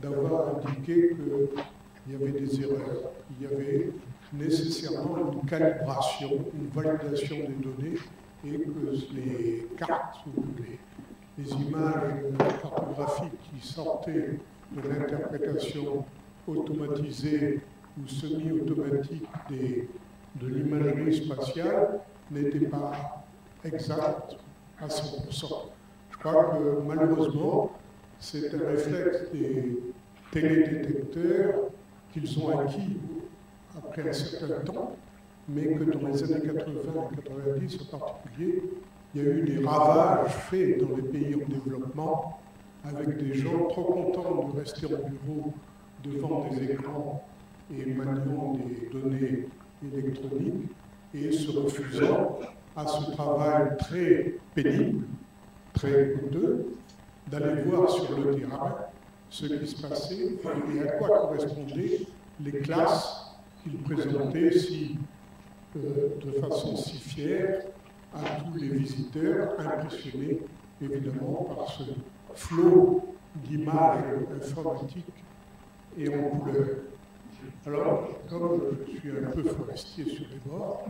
d'avoir indiqué qu'il y avait des erreurs, il y avait nécessairement une calibration, une validation des données et que les cartes ou les, images cartographiques qui sortaient de l'interprétation automatisée ou semi-automatique de l'imagerie spatiale n'étaient pas exactes à 100%. Je crois que malheureusement, c'est un réflexe des télédétecteurs qu'ils ont acquis après un certain temps, mais que dans les années 80 et 90 en particulier, il y a eu des ravages faits dans les pays en développement avec des gens trop contents de rester en bureau devant des écrans et maniant des données électroniques et se refusant à ce travail très pénible, très coûteux, d'aller voir sur le terrain ce qui se passait et à quoi correspondaient les classes qu'il présentait si, euh, de façon si fière à tous les visiteurs, impressionnés évidemment par ce flot d'images informatiques et en couleur. Alors, comme je suis un peu forestier sur les bords,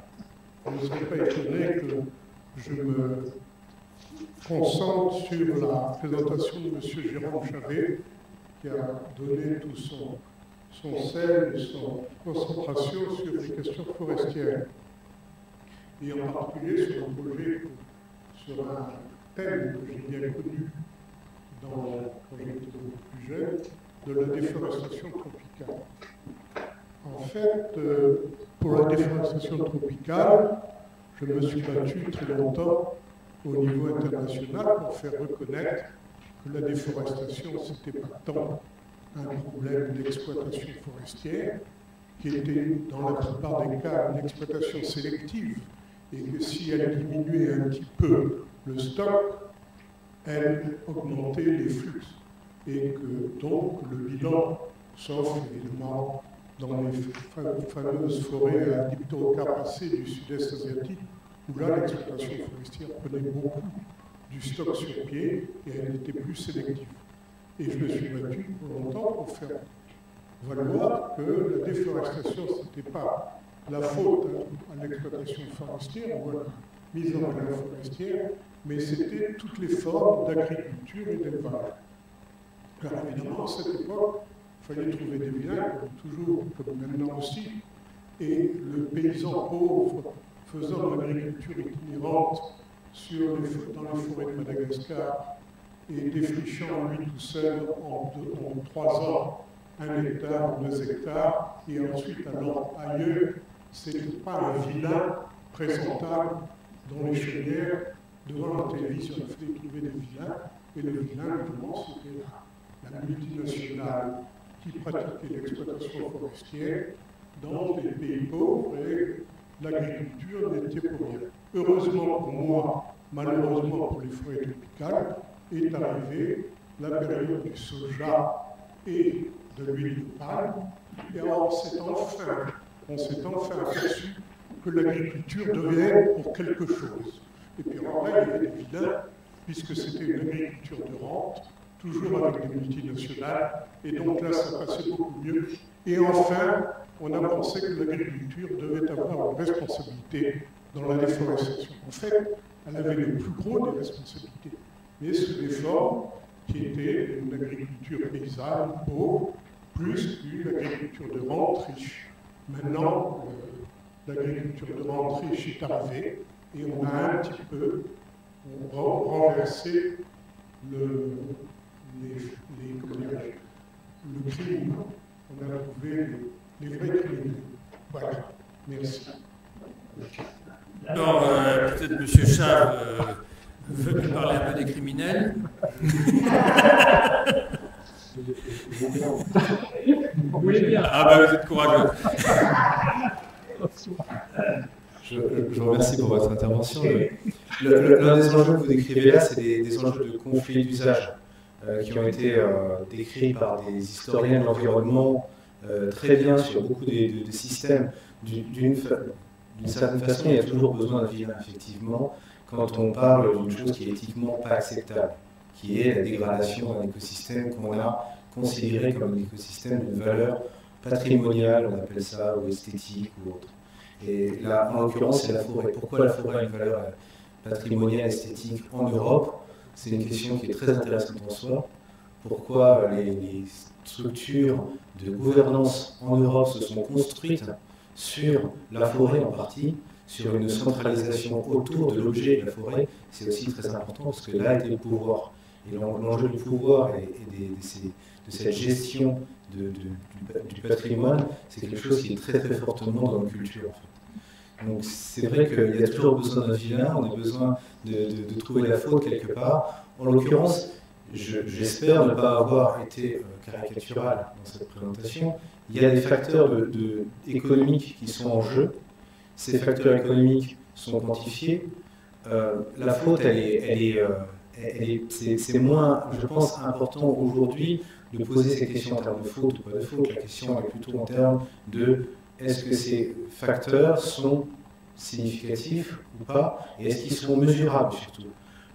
vous ne serez pas étonné que je me concentre sur la présentation de M. Jérôme Chavet, qui a donné tout son, son sel et son concentration sur les questions forestières. Et en particulier sur un projet, sur un thème que j'ai bien connu dans, quand j'étais plus jeune, de la déforestation tropicale. En fait, euh, pour la déforestation tropicale, je me suis battu très longtemps au niveau international pour faire reconnaître que la déforestation, ce n'était pas tant un problème d'exploitation forestière, qui était dans la plupart des cas une exploitation sélective, et que si elle diminuait un petit peu le stock, elle augmentait les flux. Et que donc le bilan, sauf évidemment dans les fameuses forêts à dipterocarpacées du sud-est asiatique, où là, l'exploitation forestière prenait beaucoup du stock sur pied et elle était plus sélective. Et je me suis battu longtemps pour faire valoir que la déforestation, ce n'était pas la faute à l'exploitation forestière ou à la mise en valeur forestière, mais c'était toutes les formes d'agriculture et d'élevage. Car évidemment, à cette époque, il fallait trouver des biens, comme toujours, comme maintenant aussi, et le paysan pauvre faisant l'agriculture itinérante dans les forêts de Madagascar et défrichant lui tout seul en, trois ans un hectare ou deux hectares et ensuite allant ailleurs, c'est pas un vilain présentable dans les chaumières, devant la télévision, il fallait trouver des vilains. Et le vilain, évidemment, c'était la multinationale qui pratiquait l'exploitation forestière dans des pays pauvres et l'agriculture n'était pour rien. Heureusement pour moi, malheureusement pour les forêts tropicales, est arrivée la période du soja et de l'huile de palme, et on s'est enfin, on s'est enfin aperçu que l'agriculture devait pour quelque chose. Et puis là, il y avait des vilains, puisque c'était une agriculture de rente, toujours avec des multinationales, et donc là, ça passait beaucoup mieux. Et enfin, on a pensé que l'agriculture devait avoir une responsabilité dans la déforestation. En fait, elle avait le plus gros des responsabilités, mais sous des formes qui étaient une agriculture paysanne pauvre, plus une agriculture de rente riche. Maintenant, euh, l'agriculture de rente riche est arrivée et on a un petit peu renversé le, les, les, le crime. On a trouvé crimes. Voilà. Merci. Alors, euh, peut-être M. Chave euh, veut nous parler un peu des criminels. ah bah vous êtes courageux. Je, vous remercie pour votre intervention. L'un des enjeux que vous décrivez là, c'est des, enjeux de conflit d'usage euh, qui ont été décrits par des historiens de l'environnement euh, très bien sur beaucoup de, de, de systèmes. D'une certaine façon, il y a toujours besoin d'un vilain, effectivement, quand on parle d'une chose qui est éthiquement pas acceptable, qui est la dégradation d'un écosystème qu'on a considéré comme un écosystème d'une valeur patrimoniale, on appelle ça, ou esthétique, ou autre. Et là, en l'occurrence, c'est la forêt. Pourquoi la forêt a une valeur patrimoniale, esthétique en Europe? C'est une question qui est très intéressante en soi. Pourquoi les, les structures de gouvernance en Europe se sont construites sur la forêt en partie, sur une centralisation autour de l'objet de la forêt, c'est aussi très important parce que là est le pouvoir. Et l'enjeu du pouvoir et, de, de, cette gestion de, de, du, patrimoine, c'est quelque chose qui est très très fortement dans la culture. Donc c'est vrai qu'il y a toujours besoin d'un vilain, on a besoin de, trouver la faute quelque part. En l'occurrence, j'espère ne pas avoir été euh, caricatural dans cette présentation. Il y a des facteurs économiques qui sont en jeu ces facteurs économiques sont quantifiés, euh, la faute, elle est, elle est, euh, c'est moins, je pense, important aujourd'hui de poser ces questions en termes de faute ou pas de faute. La question est plutôt en termes de est-ce que ces facteurs sont significatifs ou pas, et est-ce qu'ils sont mesurables surtout?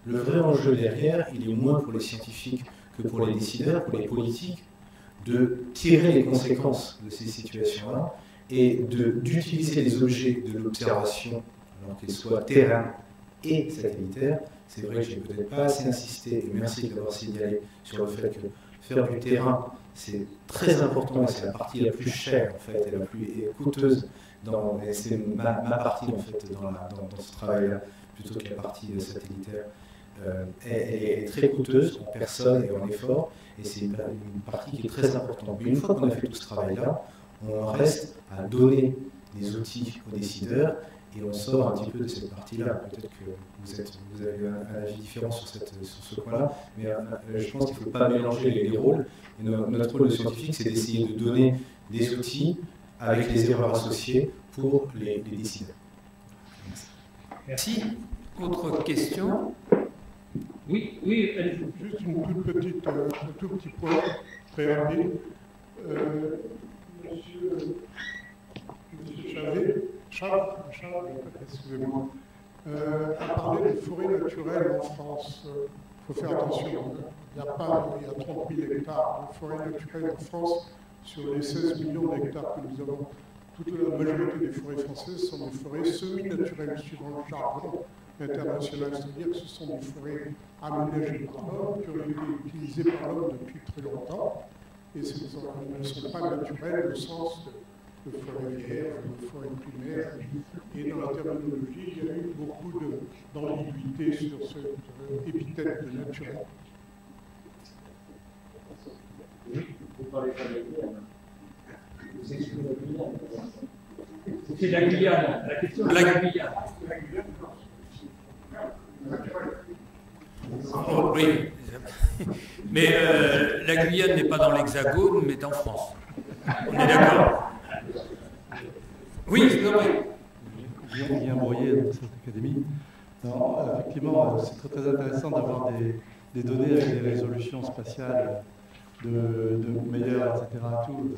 Le vrai enjeu derrière, il est moins pour les scientifiques que pour les décideurs, pour les politiques, de tirer les conséquences de ces situations-là et d'utiliser les objets de l'observation, alors qu'ils soient terrain et satellitaires. C'est vrai que je n'ai peut-être pas assez insisté, et merci d'avoir signalé sur le fait que faire du terrain, c'est très important, c'est la partie la plus chère en fait, et la plus coûteuse, c'est ma, partie en fait dans, dans, dans ce travail-là, plutôt que la partie satellitaire. Euh, est très coûteuse en personne et en effort, et c'est une, partie qui est très importante. Une fois qu'on a fait tout ce travail-là, on reste à donner des outils aux décideurs et on sort un petit peu de cette partie-là. Peut-être que vous, avez un, avis différent sur, ce point-là, mais euh, je pense qu'il ne faut pas mélanger les, les rôles. Notre rôle de scientifique, c'est d'essayer de donner des outils avec les erreurs associées pour les décideurs. Merci. Autre question? Oui, oui, allez Juste une toute petite, euh, un tout petit point rapide. Euh, monsieur, monsieur Charles, Charles excusez-moi, euh, a parlé des forêts naturelles en France. Il euh, faut faire attention. Il y a, pas, il y a 30 000 hectares de forêts naturelles en France sur les 16 millions d'hectares que nous avons. Toute la majorité des forêts françaises sont des forêts semi-naturelles suivant le jargon international, c'est-à-dire que ce sont des forêts aménagées par l'homme, qui ont été utilisées par l'homme depuis très longtemps, et ce ne sont pas naturelles au sens de, de forêt vierge, de forêt primaire. Et dans la terminologie, il y a eu beaucoup d'ambiguïté sur ce euh, épithète de naturel. De Guyane. C'est la Guyane. La question la, la Guyane. Oui, mais euh, la Guyane n'est pas dans l'Hexagone, mais en France. On est d'accord Oui, c'est vrai. Guillaume Brouillet, de cette académie. Non, effectivement, c'est très, très intéressant d'avoir des, données avec des résolutions spatiales de, meilleures, etc. Tout,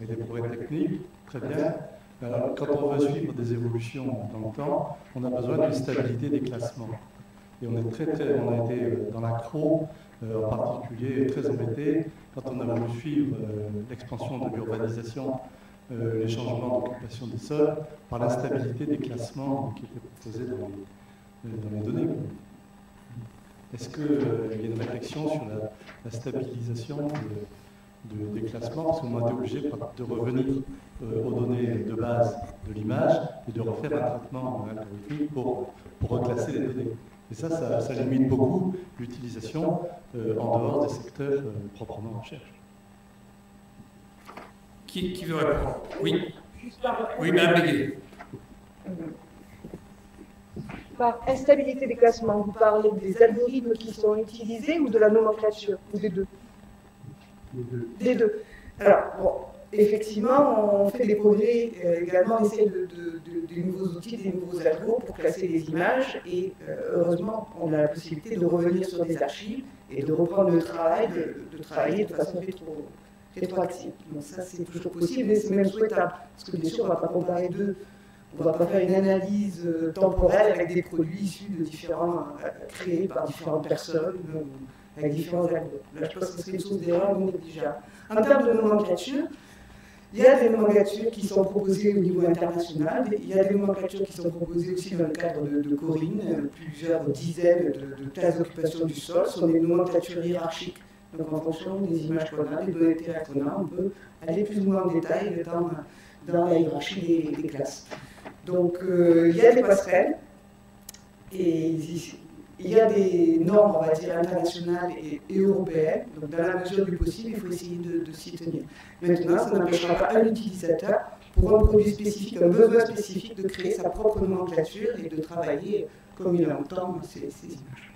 avec des progrès techniques, très bien. Quand on veut suivre des évolutions dans le temps, on a besoin d'une stabilité des classements. Et on a été euh, dans l'accro, euh, en particulier, très embêté quand on a voulu suivre euh, l'expansion de l'urbanisation, les changements d'occupation des sols, par l'instabilité des classements qui étaient proposés dans les, données. Est-ce qu'il y a une réflexion sur la, stabilisation de, de, des classements? Parce qu'on a été obligé de revenir aux données de base de l'image et de refaire un traitement algorithmique pour reclasser les données. Et ça, ça, ça limite beaucoup l'utilisation euh, en dehors des secteurs euh, proprement recherche. Qui, qui, veut répondre? Oui. Oui, Mme Béguet. Par instabilité des classements, vous parlez des algorithmes qui sont utilisés ou de la nomenclature? Ou des deux? Les deux. Des deux. Alors, bon, effectivement, on fait des progrès euh, également, on essaie de, nouveaux outils, des nouveaux algos pour classer les images et euh, heureusement, on a la possibilité de revenir sur des archives et de reprendre le travail, de, travailler de façon rétro, rétroactive. Ça, c'est toujours possible et c'est même souhaitable parce que bien sûr, on ne va pas comparer deux. On ne va pas faire une analyse euh, temporelle avec des produits issus de différents, créés par différentes personnes, avec différents algos. Là, je pense que c'est une source d'erreur non négligeable. En termes de nomenclature, il y a des nomenclatures qui sont proposées au niveau international, il y a des nomenclatures qui sont proposées aussi dans le cadre de, de Corinne, plusieurs dizaines de, classes d'occupation du sol, sont des nomenclatures hiérarchiques. Donc en fonction des images qu'on a, des données qu'on a, on peut aller plus ou moins en détail dans, la hiérarchie des, des classes. Donc euh, il y a des passerelles et il y a des normes, on va dire, internationales et, et, européennes. Donc dans la mesure du possible, il faut essayer de, de s'y tenir. Maintenant, ça n'empêchera pas un utilisateur, pour un produit spécifique, un besoin spécifique, de créer sa propre nomenclature et de travailler comme il entend ces, ces images.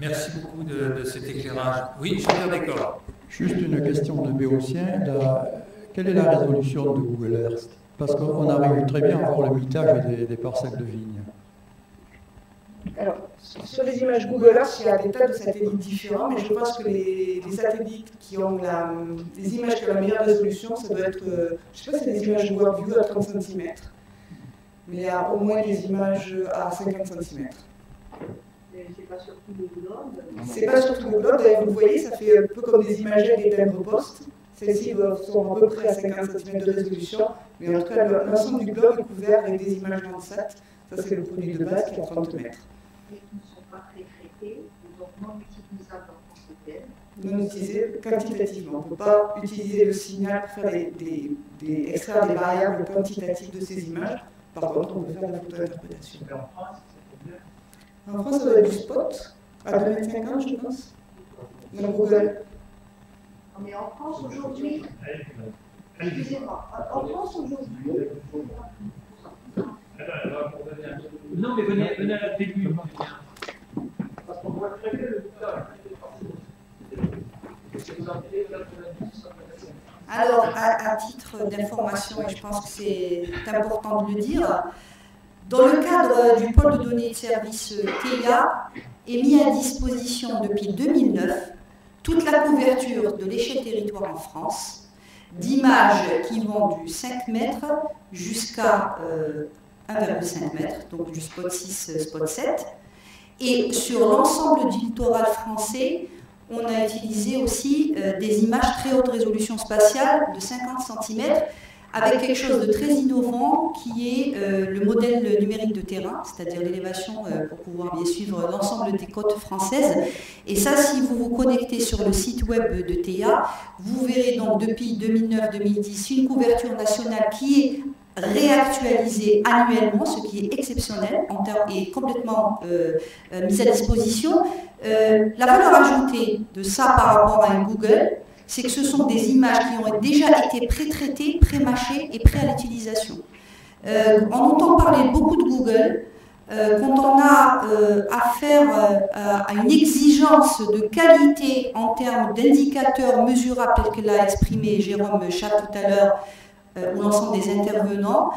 Merci beaucoup de, de, cet éclairage. Oui, je suis bien d'accord. Juste une question de Béotien. La... Quelle est la résolution de Google Earth? Parce qu'on arrive très bien à voir le mitage des, des parcelles de vignes. Alors, sur les images Google Earth, il y a des tas de satellites différents, mais je pense que les, les satellites qui ont la, les images qui ont la meilleure résolution, ça doit être, euh, je ne sais pas si c'est des images WorldView à 30 cm, mais il y a au moins des images à 50 cm. C'est pas sur tout le globe C'est pas sur tout le globe, d'ailleurs vous voyez, ça fait un peu comme des images des timbres postes. Celles-ci sont à peu près à 50 cm de résolution, mais en tout cas l'ensemble du globe est couvert avec des images Landsat. Ça c'est le produit de base qui est à 30 mètres. Qui ne sont pas très traités, donc non utilisables en. Non utilisés quantitativement. On ne peut pas utiliser le signal pour faire des, des, des, extraire des variables quantitatives de ces images. Par contre, on peut faire de la photo-interprétation. En France, ça doit être du spot, à 2,50 je pense, dans Google. Mais en France aujourd'hui, excusez-moi, en France aujourd'hui, non, mais venez, à la le Alors, à, titre d'information, je pense que c'est important de le dire, dans le cadre du pôle de données de service TIA, est mis à disposition depuis 2009 toute la couverture de l'échelle territoire en France d'images qui vont du 5 mètres jusqu'à euh, 1,5 mètres, donc du spot 6, spot 7. Et sur l'ensemble du littoral français, on a utilisé aussi euh, des images très haute résolution spatiale de 50 cm avec quelque chose de très innovant qui est euh, le modèle numérique de terrain, c'est-à-dire l'élévation euh, pour pouvoir bien suivre l'ensemble des côtes françaises. Et ça, si vous vous connectez sur le site web de TEA, vous verrez donc depuis 2009-2010 une couverture nationale qui est réactualisée annuellement, ce qui est exceptionnel en et complètement euh, euh, mise à disposition. Euh, la valeur ajoutée de ça par rapport à Google, c'est que ce sont des images qui ont déjà été pré-traitées, pré-mâchées et prêtes à l'utilisation. On entend parler beaucoup de Google. quand on a affaire à une exigence de qualité en termes d'indicateurs mesurables, tel que l'a exprimé Jérôme Chat tout à l'heure, ou l'ensemble des intervenants,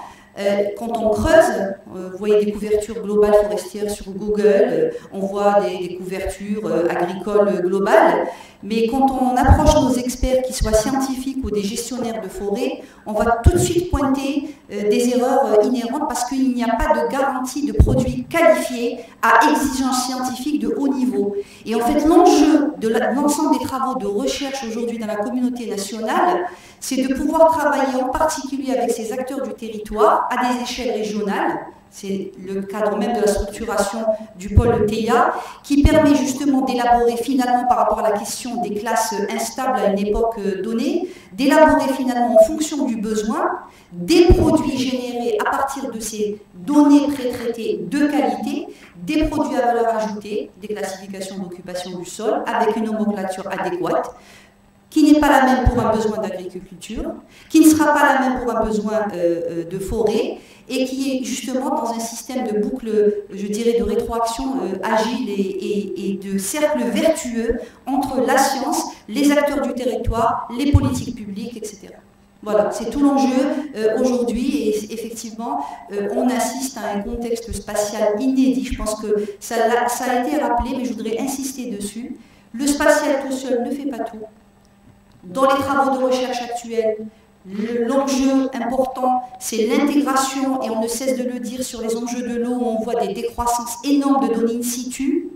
quand on creuse, vous voyez des couvertures globales forestières sur Google, on voit des couvertures agricoles globales, mais quand on approche nos experts, qu'ils soient scientifiques ou des gestionnaires de forêt, on va tout de suite pointer euh, des erreurs euh, inhérentes parce qu'il n'y a pas de garantie de produits qualifiés à exigence scientifique de haut niveau. Et en fait, l'enjeu de l'ensemble des travaux de recherche aujourd'hui dans la communauté nationale, c'est de pouvoir travailler en particulier avec ces acteurs du territoire à des échelles régionales, c'est le cadre même de la structuration du pôle TIA, qui permet justement d'élaborer finalement par rapport à la question des classes instables à une époque donnée, d'élaborer finalement en fonction du besoin des produits générés à partir de ces données pré-traitées de qualité, des produits à valeur ajoutée, des classifications d'occupation du sol avec une nomenclature adéquate, qui n'est pas la même pour un besoin d'agriculture, qui ne sera pas la même pour un besoin euh, euh, de forêt, et qui est justement dans un système de boucle, je dirais, de rétroaction euh, agile et, de cercle vertueux entre la science, les acteurs du territoire, les politiques publiques, etc. Voilà, c'est tout l'enjeu aujourd'hui et effectivement, on assiste à un contexte spatial inédit. Je pense que ça, ça a été rappelé, mais je voudrais insister dessus. Le spatial tout seul ne fait pas tout dans les travaux de recherche actuels, l'enjeu important, c'est l'intégration, et on ne cesse de le dire sur les enjeux de l'eau, où on voit des décroissances énormes de données in situ,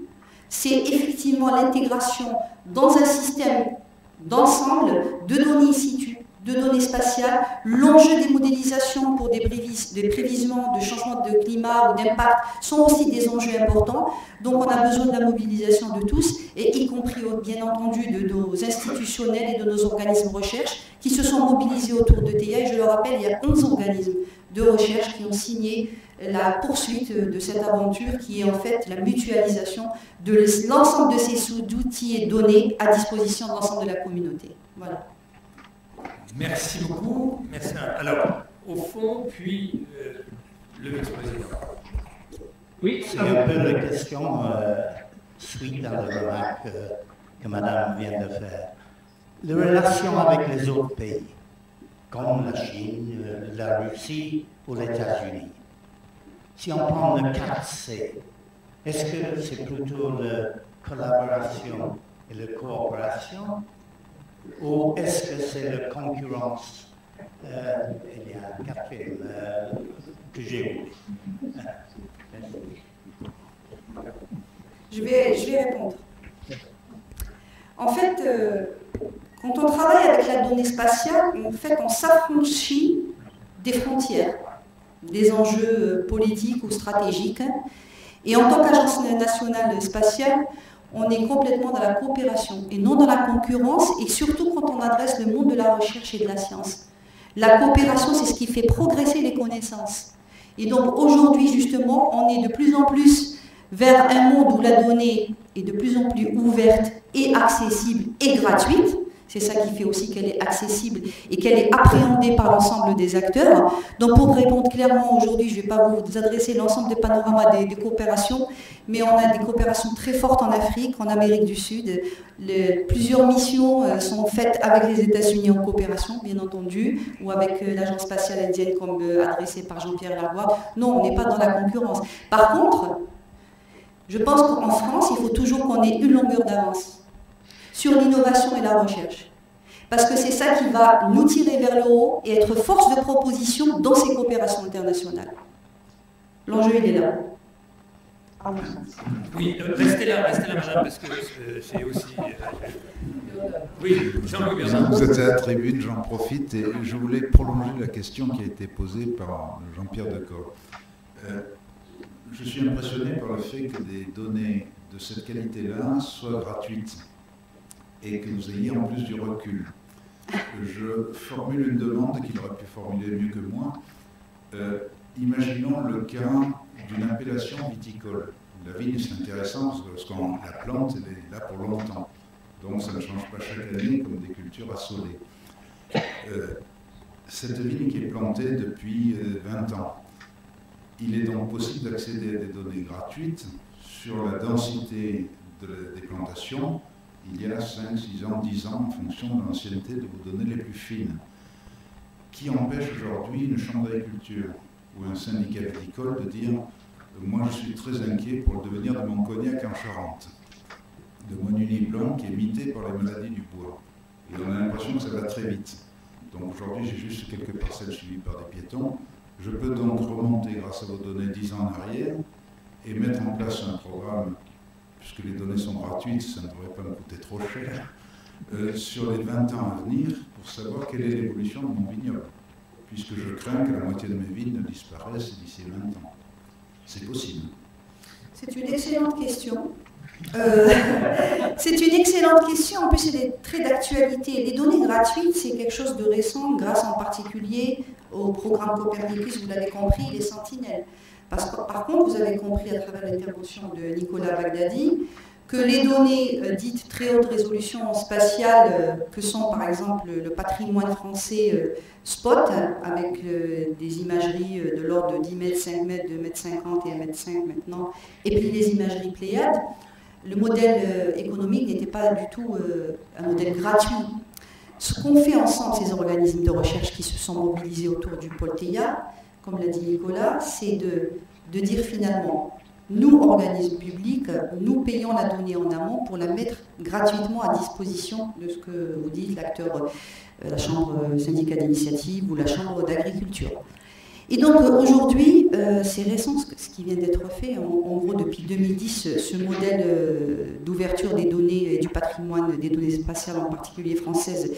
c'est effectivement l'intégration dans un système d'ensemble de données in situ de données spatiales, l'enjeu des modélisations pour des, prévisions de changement de climat ou d'impact sont aussi des enjeux importants. Donc on a besoin de la mobilisation de tous, et y compris bien entendu de nos institutionnels et de nos organismes de recherche qui se sont mobilisés autour de TIA. Et je le rappelle, il y a 11 organismes de recherche qui ont signé la poursuite de cette aventure qui est en fait la mutualisation de l'ensemble de ces sous-outils et données à disposition de l'ensemble de la communauté. Voilà. Merci beaucoup. Merci. Alors, au fond, puis euh, le vice-président. Oui, c'est un peu la question euh, suite à la remarque euh, que Madame vient de faire. Les relations avec les autres pays, comme la Chine, la Russie ou les États-Unis. Si on prend le 4C, est-ce que c'est plutôt la collaboration et la coopération ou est-ce que c'est la concurrence euh, Il y a un café euh, que j'ai je vais, je vais répondre. En fait, euh, quand on travaille avec la donnée spatiale, en fait, on s'affranchit des frontières, des enjeux politiques ou stratégiques. Et en tant qu'agence nationale spatiale, on est complètement dans la coopération et non dans la concurrence, et surtout quand on adresse le monde de la recherche et de la science. La coopération, c'est ce qui fait progresser les connaissances. Et donc aujourd'hui, justement, on est de plus en plus vers un monde où la donnée est de plus en plus ouverte et accessible et gratuite. C'est ça qui fait aussi qu'elle est accessible et qu'elle est appréhendée par l'ensemble des acteurs. Donc pour répondre clairement aujourd'hui, je ne vais pas vous adresser l'ensemble des panoramas des, coopérations, mais on a des coopérations très fortes en Afrique, en Amérique du Sud. plusieurs missions euh, sont faites avec les États-Unis en coopération, bien entendu, ou avec euh, l'Agence spatiale indienne comme euh, adressée par Jean-Pierre Lavoie. Non, on n'est pas dans la concurrence. Par contre, je pense qu'en France, il faut toujours qu'on ait une longueur d'avance sur l'innovation et la recherche. Parce que c'est ça qui va nous tirer vers le haut et être force de proposition dans ces coopérations internationales. L'enjeu, il est là. Oui, euh, restez là, restez là, madame, parce que c'est aussi. Euh, oui, Jean-Louis Vous êtes à la tribune, j'en profite, et je voulais prolonger la question qui a été posée par Jean-Pierre Decor. Euh, je suis impressionné par le fait que des données de cette qualité-là soient gratuites et que vous ayez en plus du recul. Je formule une demande qu'il aurait pu formuler mieux que moi. Euh, imaginons le cas d'une appellation viticole. La vigne, c'est intéressant parce que la plante, elle est là pour longtemps. Donc ça ne change pas chaque année comme des cultures assolées. Euh, cette vigne qui est plantée depuis 20 euh, ans, Il est donc possible d'accéder à des données gratuites sur la densité des plantations il y a 5, 6 ans, 10 ans, en fonction de l'ancienneté de vos données les plus fines. Qui empêche aujourd'hui une chambre d'agriculture ou un syndicat agricole de dire Moi, je suis très inquiet pour le devenir de mon cognac en Charente, de mon uni blanc qui est mité par les maladies du bois. Et on a l'impression que ça va très vite. Donc aujourd'hui, j'ai juste quelques parcelles suivies par des piétons. Je peux donc remonter grâce à vos données 10 ans en arrière et mettre en place un programme puisque les données sont gratuites, ça ne devrait pas me coûter trop cher, euh, sur les 20 ans à venir pour savoir quelle est l'évolution de mon vignoble, puisque je crains que la moitié de mes vignes ne disparaissent d'ici 20 ans. C'est possible. C'est une excellente question. Euh, [LAUGHS] c'est une excellente question. En plus, c'est très d'actualité. Les données gratuites, c'est quelque chose de récent, grâce en particulier au programme Copernicus, vous l'avez compris, les sentinelles. Par contre, vous avez compris à travers l'intervention de Nicolas Bagdadi que les données euh, dites très haute résolution spatiale, euh, que sont par exemple le patrimoine français euh, spot, avec des imageries de l'ordre de 10 mètres, 5 mètres, 2 mètres 50 et 1 mètre 5 maintenant, et puis les imageries Pléiades, le modèle économique n'était pas du tout un modèle gratuit. Ce qu'ont fait ensemble ces organismes de recherche qui se sont mobilisés autour du pôle TEIA, comme l'a dit Nicolas, c'est de, de dire finalement, nous, organismes publics, nous payons la donnée en amont pour la mettre gratuitement à disposition de ce que vous dites, l'acteur, euh, la chambre syndicat d'initiative ou la chambre d'agriculture. Et donc aujourd'hui, euh, c'est récent ce qui vient d'être fait. En, gros, depuis 2010, ce modèle euh, d'ouverture des données et du patrimoine des données spatiales, en particulier françaises,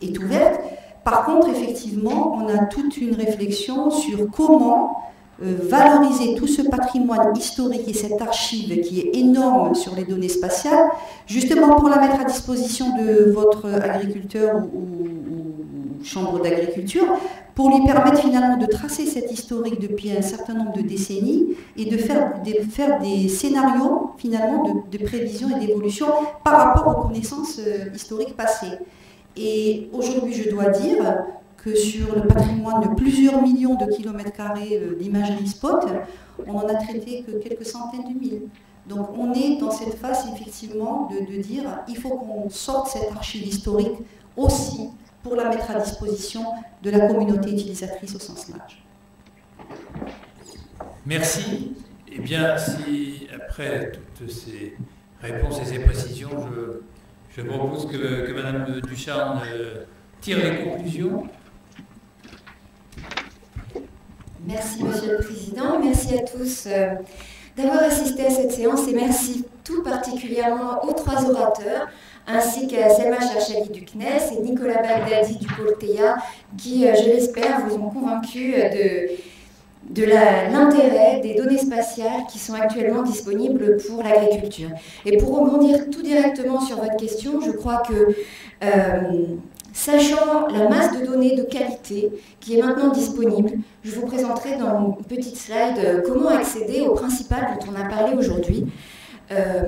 est ouvert. Par contre, effectivement, on a toute une réflexion sur comment euh, valoriser tout ce patrimoine historique et cette archive qui est énorme sur les données spatiales, justement pour la mettre à disposition de votre agriculteur ou, chambre d'agriculture, pour lui permettre finalement de tracer cette historique depuis un certain nombre de décennies et de faire, des scénarios finalement de, de prévision et d'évolution par rapport aux connaissances euh, historiques passées. Et aujourd'hui, je dois dire que sur le patrimoine de plusieurs millions de kilomètres carrés euh, d'imagerie spot, on n'en a traité que quelques centaines de mille. Donc on est dans cette phase effectivement de, dire il faut qu'on sorte cette archive historique aussi pour la mettre à disposition de la communauté utilisatrice au sens large. Merci. Eh bien, si après toutes ces réponses et ces précisions, je je propose que, que Mme Ducharme euh, tire les conclusions. Merci, Monsieur le Président. Merci à tous euh, d'avoir assisté à cette séance et merci tout particulièrement aux trois orateurs, ainsi qu'à Selma Cherchali du CNES et Nicolas Bagdadi du Pôle qui, euh, je l'espère, vous ont convaincu de de l'intérêt des données spatiales qui sont actuellement disponibles pour l'agriculture. Et pour rebondir tout directement sur votre question, je crois que euh, sachant la masse de données de qualité qui est maintenant disponible, je vous présenterai dans une petite slide euh, comment accéder au principal dont on a parlé aujourd'hui. Euh,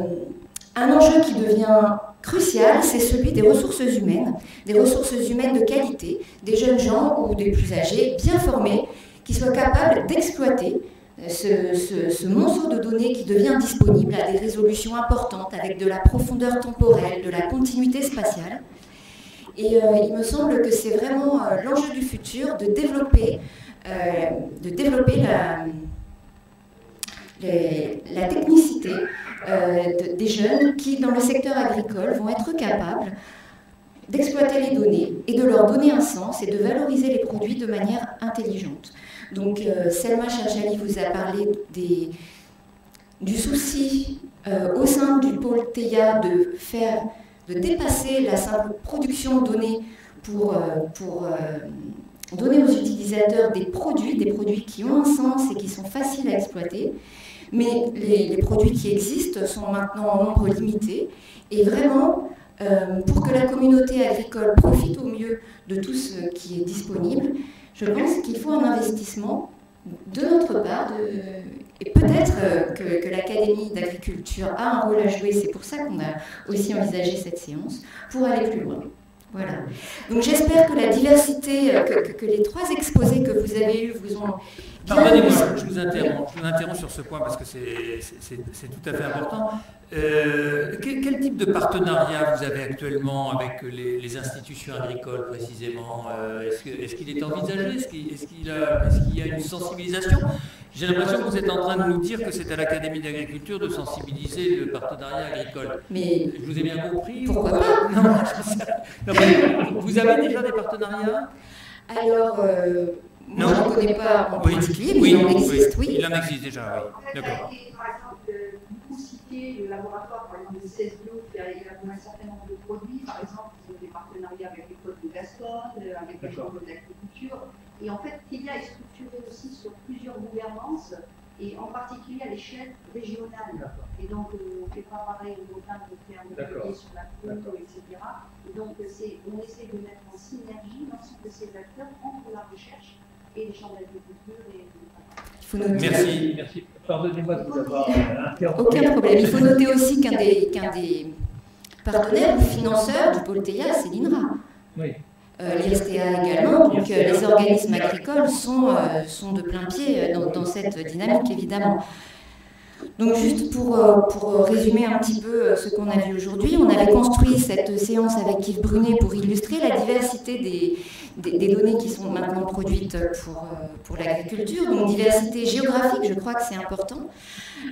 un enjeu qui devient crucial, c'est celui des ressources humaines, des ressources humaines de qualité, des jeunes gens ou des plus âgés bien formés qui soit capable d'exploiter euh, ce, monceau de données qui devient disponible à des résolutions importantes avec de la profondeur temporelle, de la continuité spatiale. Et euh, il me semble que c'est vraiment euh, l'enjeu du futur de développer, la technicité des jeunes qui, dans le secteur agricole, vont être capables d'exploiter les données et de leur donner un sens et de valoriser les produits de manière intelligente. Donc euh, Selma Cherchali vous a parlé du souci euh, au sein du pôle TEIA de faire, de dépasser la simple production de données pour, euh, donner aux utilisateurs des produits, des produits qui ont un sens et qui sont faciles à exploiter. Mais les produits qui existent sont maintenant en nombre limité. Et vraiment, pour que la communauté agricole profite au mieux de tout ce qui est disponible, je pense qu'il faut un investissement de notre part, et peut-être euh, que, l'Académie d'agriculture a un rôle à jouer, c'est pour ça qu'on a aussi envisagé cette séance, pour aller plus loin. Voilà. Donc j'espère que la diversité, euh, que, les trois exposés que vous avez eus vous ont Pardonnez-moi, je vous interromps, je vous interromps sur ce point parce que c'est tout à fait important. Euh, quel, quel, type de partenariat vous avez actuellement avec les, les institutions agricoles précisément? Euh, Est-ce qu'il est, est, envisagé? Est-ce qu'il est qu y, a une sensibilisation? J'ai l'impression que vous êtes en train de nous dire que c'est à l'Académie d'agriculture de sensibiliser le partenariat agricole. Mais je vous ai bien compris Pourquoi pas? non, non, Vous avez déjà des partenariats? Alors, euh, non. je ne connais pas en Oui. particulier, mais Oui, il en existe, oui. Il en existe déjà, oui. D'accord. Par exemple, euh, vous citez le laboratoire, par exemple, de CESBio, qui a élaboré un certain nombre de produits. Par exemple, ils ont des partenariats avec l'école de Gascogne, euh, avec les chambres d'agriculture. Et en fait, TIA est structuré aussi sur plusieurs gouvernances, et en particulier à l'échelle régionale. Et donc, euh, on ne fait pas pareil au Bretagne, on fait un atelier sur la cour, etc. Et donc, on essaie de mettre en synergie l'ensemble de ces acteurs entre la recherche et les chambres d'agriculture. Et... Il faut noter- Merci. Merci. Pardonnez-moi de vous avoir interrompu. Aucun problème. Il faut noter aussi qu'un des, partenaires ou financeurs du pôle TEIA, c'est l'INRA. Oui. Euh, L'ISTA également, donc euh, les organismes agricoles sont, euh, sont de plein pied dans, dans cette dynamique, évidemment. Donc juste pour, euh, pour résumer un petit peu euh, ce qu'on a vu aujourd'hui, on avait construit cette séance avec Yves Brunet pour illustrer la diversité des, des, données qui sont maintenant produites pour, euh, pour l'agriculture. Donc diversité géographique, je crois que c'est important.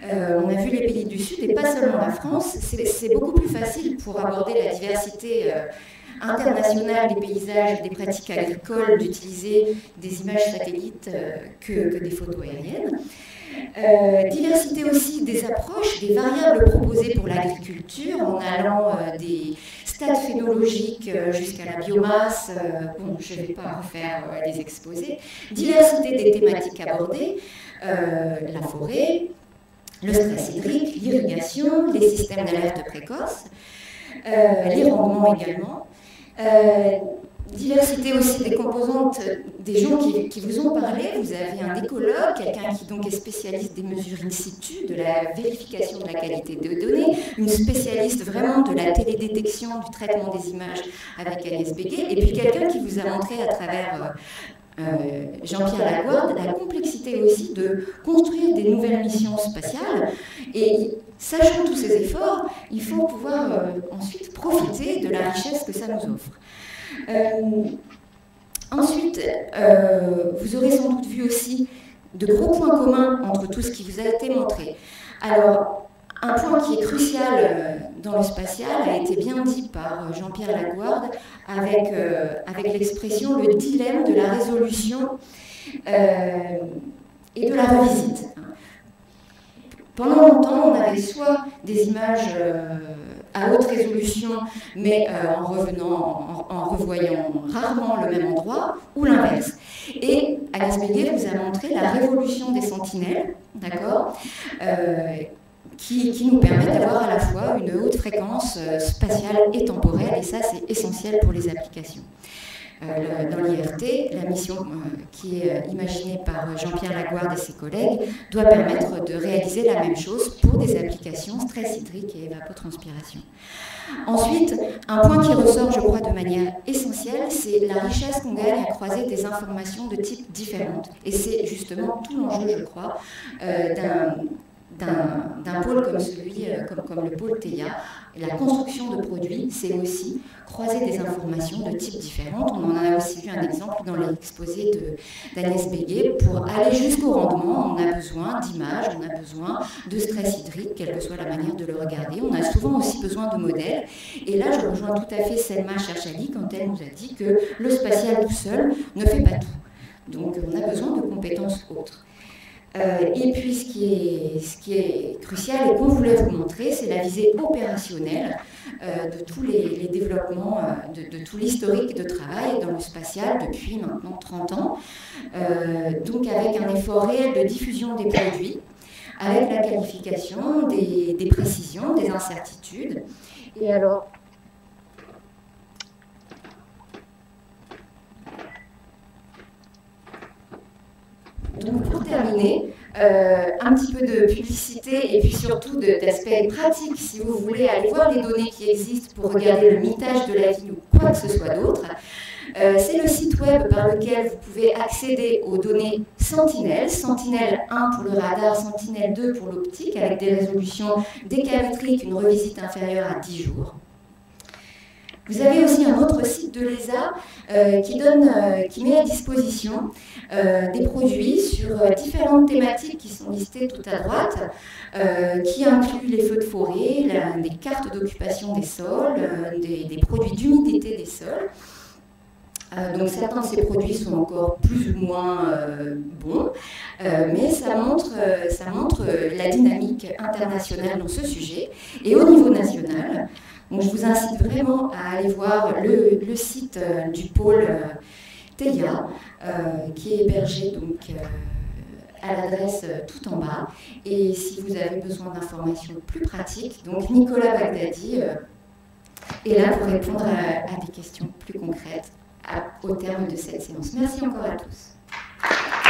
Euh, on a vu les pays du Sud et pas seulement la France. C'est beaucoup plus facile pour aborder la diversité euh, internationale des paysages, des pratiques agricoles, d'utiliser des images satellites euh, que, que des photos aériennes. Euh, diversité aussi des approches, des variables proposées pour l'agriculture, en allant euh, des stades phénologiques euh, jusqu'à la biomasse. bon, je ne vais pas refaire les exposés. Diversité des thématiques abordées, la forêt, le stress hydrique, l'irrigation, les systèmes d'alerte précoce, les rendements également. Diversité aussi des composantes des gens qui, vous ont parlé. Vous avez un écologue, quelqu'un qui donc est spécialiste des mesures in situ, de la vérification de la qualité des données, une spécialiste vraiment de la télédétection, du traitement des images avec Agnès Béguet, et puis quelqu'un qui vous a montré à travers euh, euh, Jean-Pierre Laguarde la complexité aussi de construire des nouvelles missions spatiales. Et sachant tous ces efforts, il faut pouvoir euh, ensuite profiter de la richesse que ça nous offre. Euh, ensuite, euh, vous aurez sans doute vu aussi de gros points communs entre tout ce qui vous a été montré. Alors, un point qui est crucial euh, dans le spatial a été bien dit par Jean-Pierre Laguarde avec, avec l'expression le dilemme de la résolution et de la revisite. Pendant longtemps, on avait soit des images à haute résolution, mais euh, en revenant, en, revoyant rarement le même endroit, ou l'inverse. Et Alice Béguet vous a montré la révolution des sentinelles, d'accord euh, qui, qui nous permet d'avoir à la fois une haute fréquence euh, spatiale et temporelle, et ça c'est essentiel pour les applications. Euh, dans l'IRT, la mission euh, qui est euh, imaginée par Jean-Pierre Laguarde et ses collègues doit permettre de réaliser la même chose pour des applications stress hydrique et évapotranspiration. Ensuite, un point qui ressort, je crois, de manière essentielle, c'est la richesse qu'on gagne à croiser des informations de type différentes. Et c'est justement tout l'enjeu, je crois, d'un d'un d'un pôle comme celui, euh, comme, comme le pôle TEIA. La construction de produits, c'est aussi croiser des informations de types différentes. On en a aussi vu un exemple dans l'exposé d'Agnès Béguet. Pour aller jusqu'au rendement, on a besoin d'images, on a besoin de stress hydrique, quelle que soit la manière de le regarder. On a souvent aussi besoin de modèles. Et là, je rejoins tout à fait Selma Cherchali quand elle nous a dit que le spatial tout seul ne fait pas tout. Donc, on a besoin de compétences autres. Euh, et puis, ce qui est, crucial et qu'on voulait vous montrer, c'est la visée opérationnelle euh, de tous les, développements, euh, de, tout l'historique de travail dans le spatial depuis maintenant 30 ans. Donc, avec un effort réel de diffusion des produits, avec la qualification, des, des précisions, des incertitudes. Et alors, Donc pour terminer, euh, un petit peu de publicité et puis surtout de- d'aspect pratique si vous voulez aller voir les données qui existent pour regarder le mitage de la ville ou quoi que ce soit d'autre. Euh, C'est le site web par lequel vous pouvez accéder aux données Sentinelle, Sentinelle 1 pour le radar, Sentinelle 2 pour l'optique, avec des résolutions décalométriques, une revisite inférieure à 10 jours. Vous avez aussi un autre site de l'ESA euh, euh, qui met à disposition euh, des produits sur différentes thématiques qui sont listées tout à droite, qui incluent les feux de forêt, des cartes d'occupation des sols, des, produits d'humidité des sols. donc certains de ces produits sont encore plus ou moins bons, mais ça montre la dynamique internationale dans ce sujet. Et au niveau national, donc je vous incite vraiment à aller voir le, site euh, du pôle euh, TEIA, euh, qui est hébergé donc, à l'adresse tout en bas. Et si vous avez besoin d'informations plus pratiques, donc Nicolas Bagdadi est là pour répondre à, des questions plus concrètes au terme de cette séance. Merci encore à tous.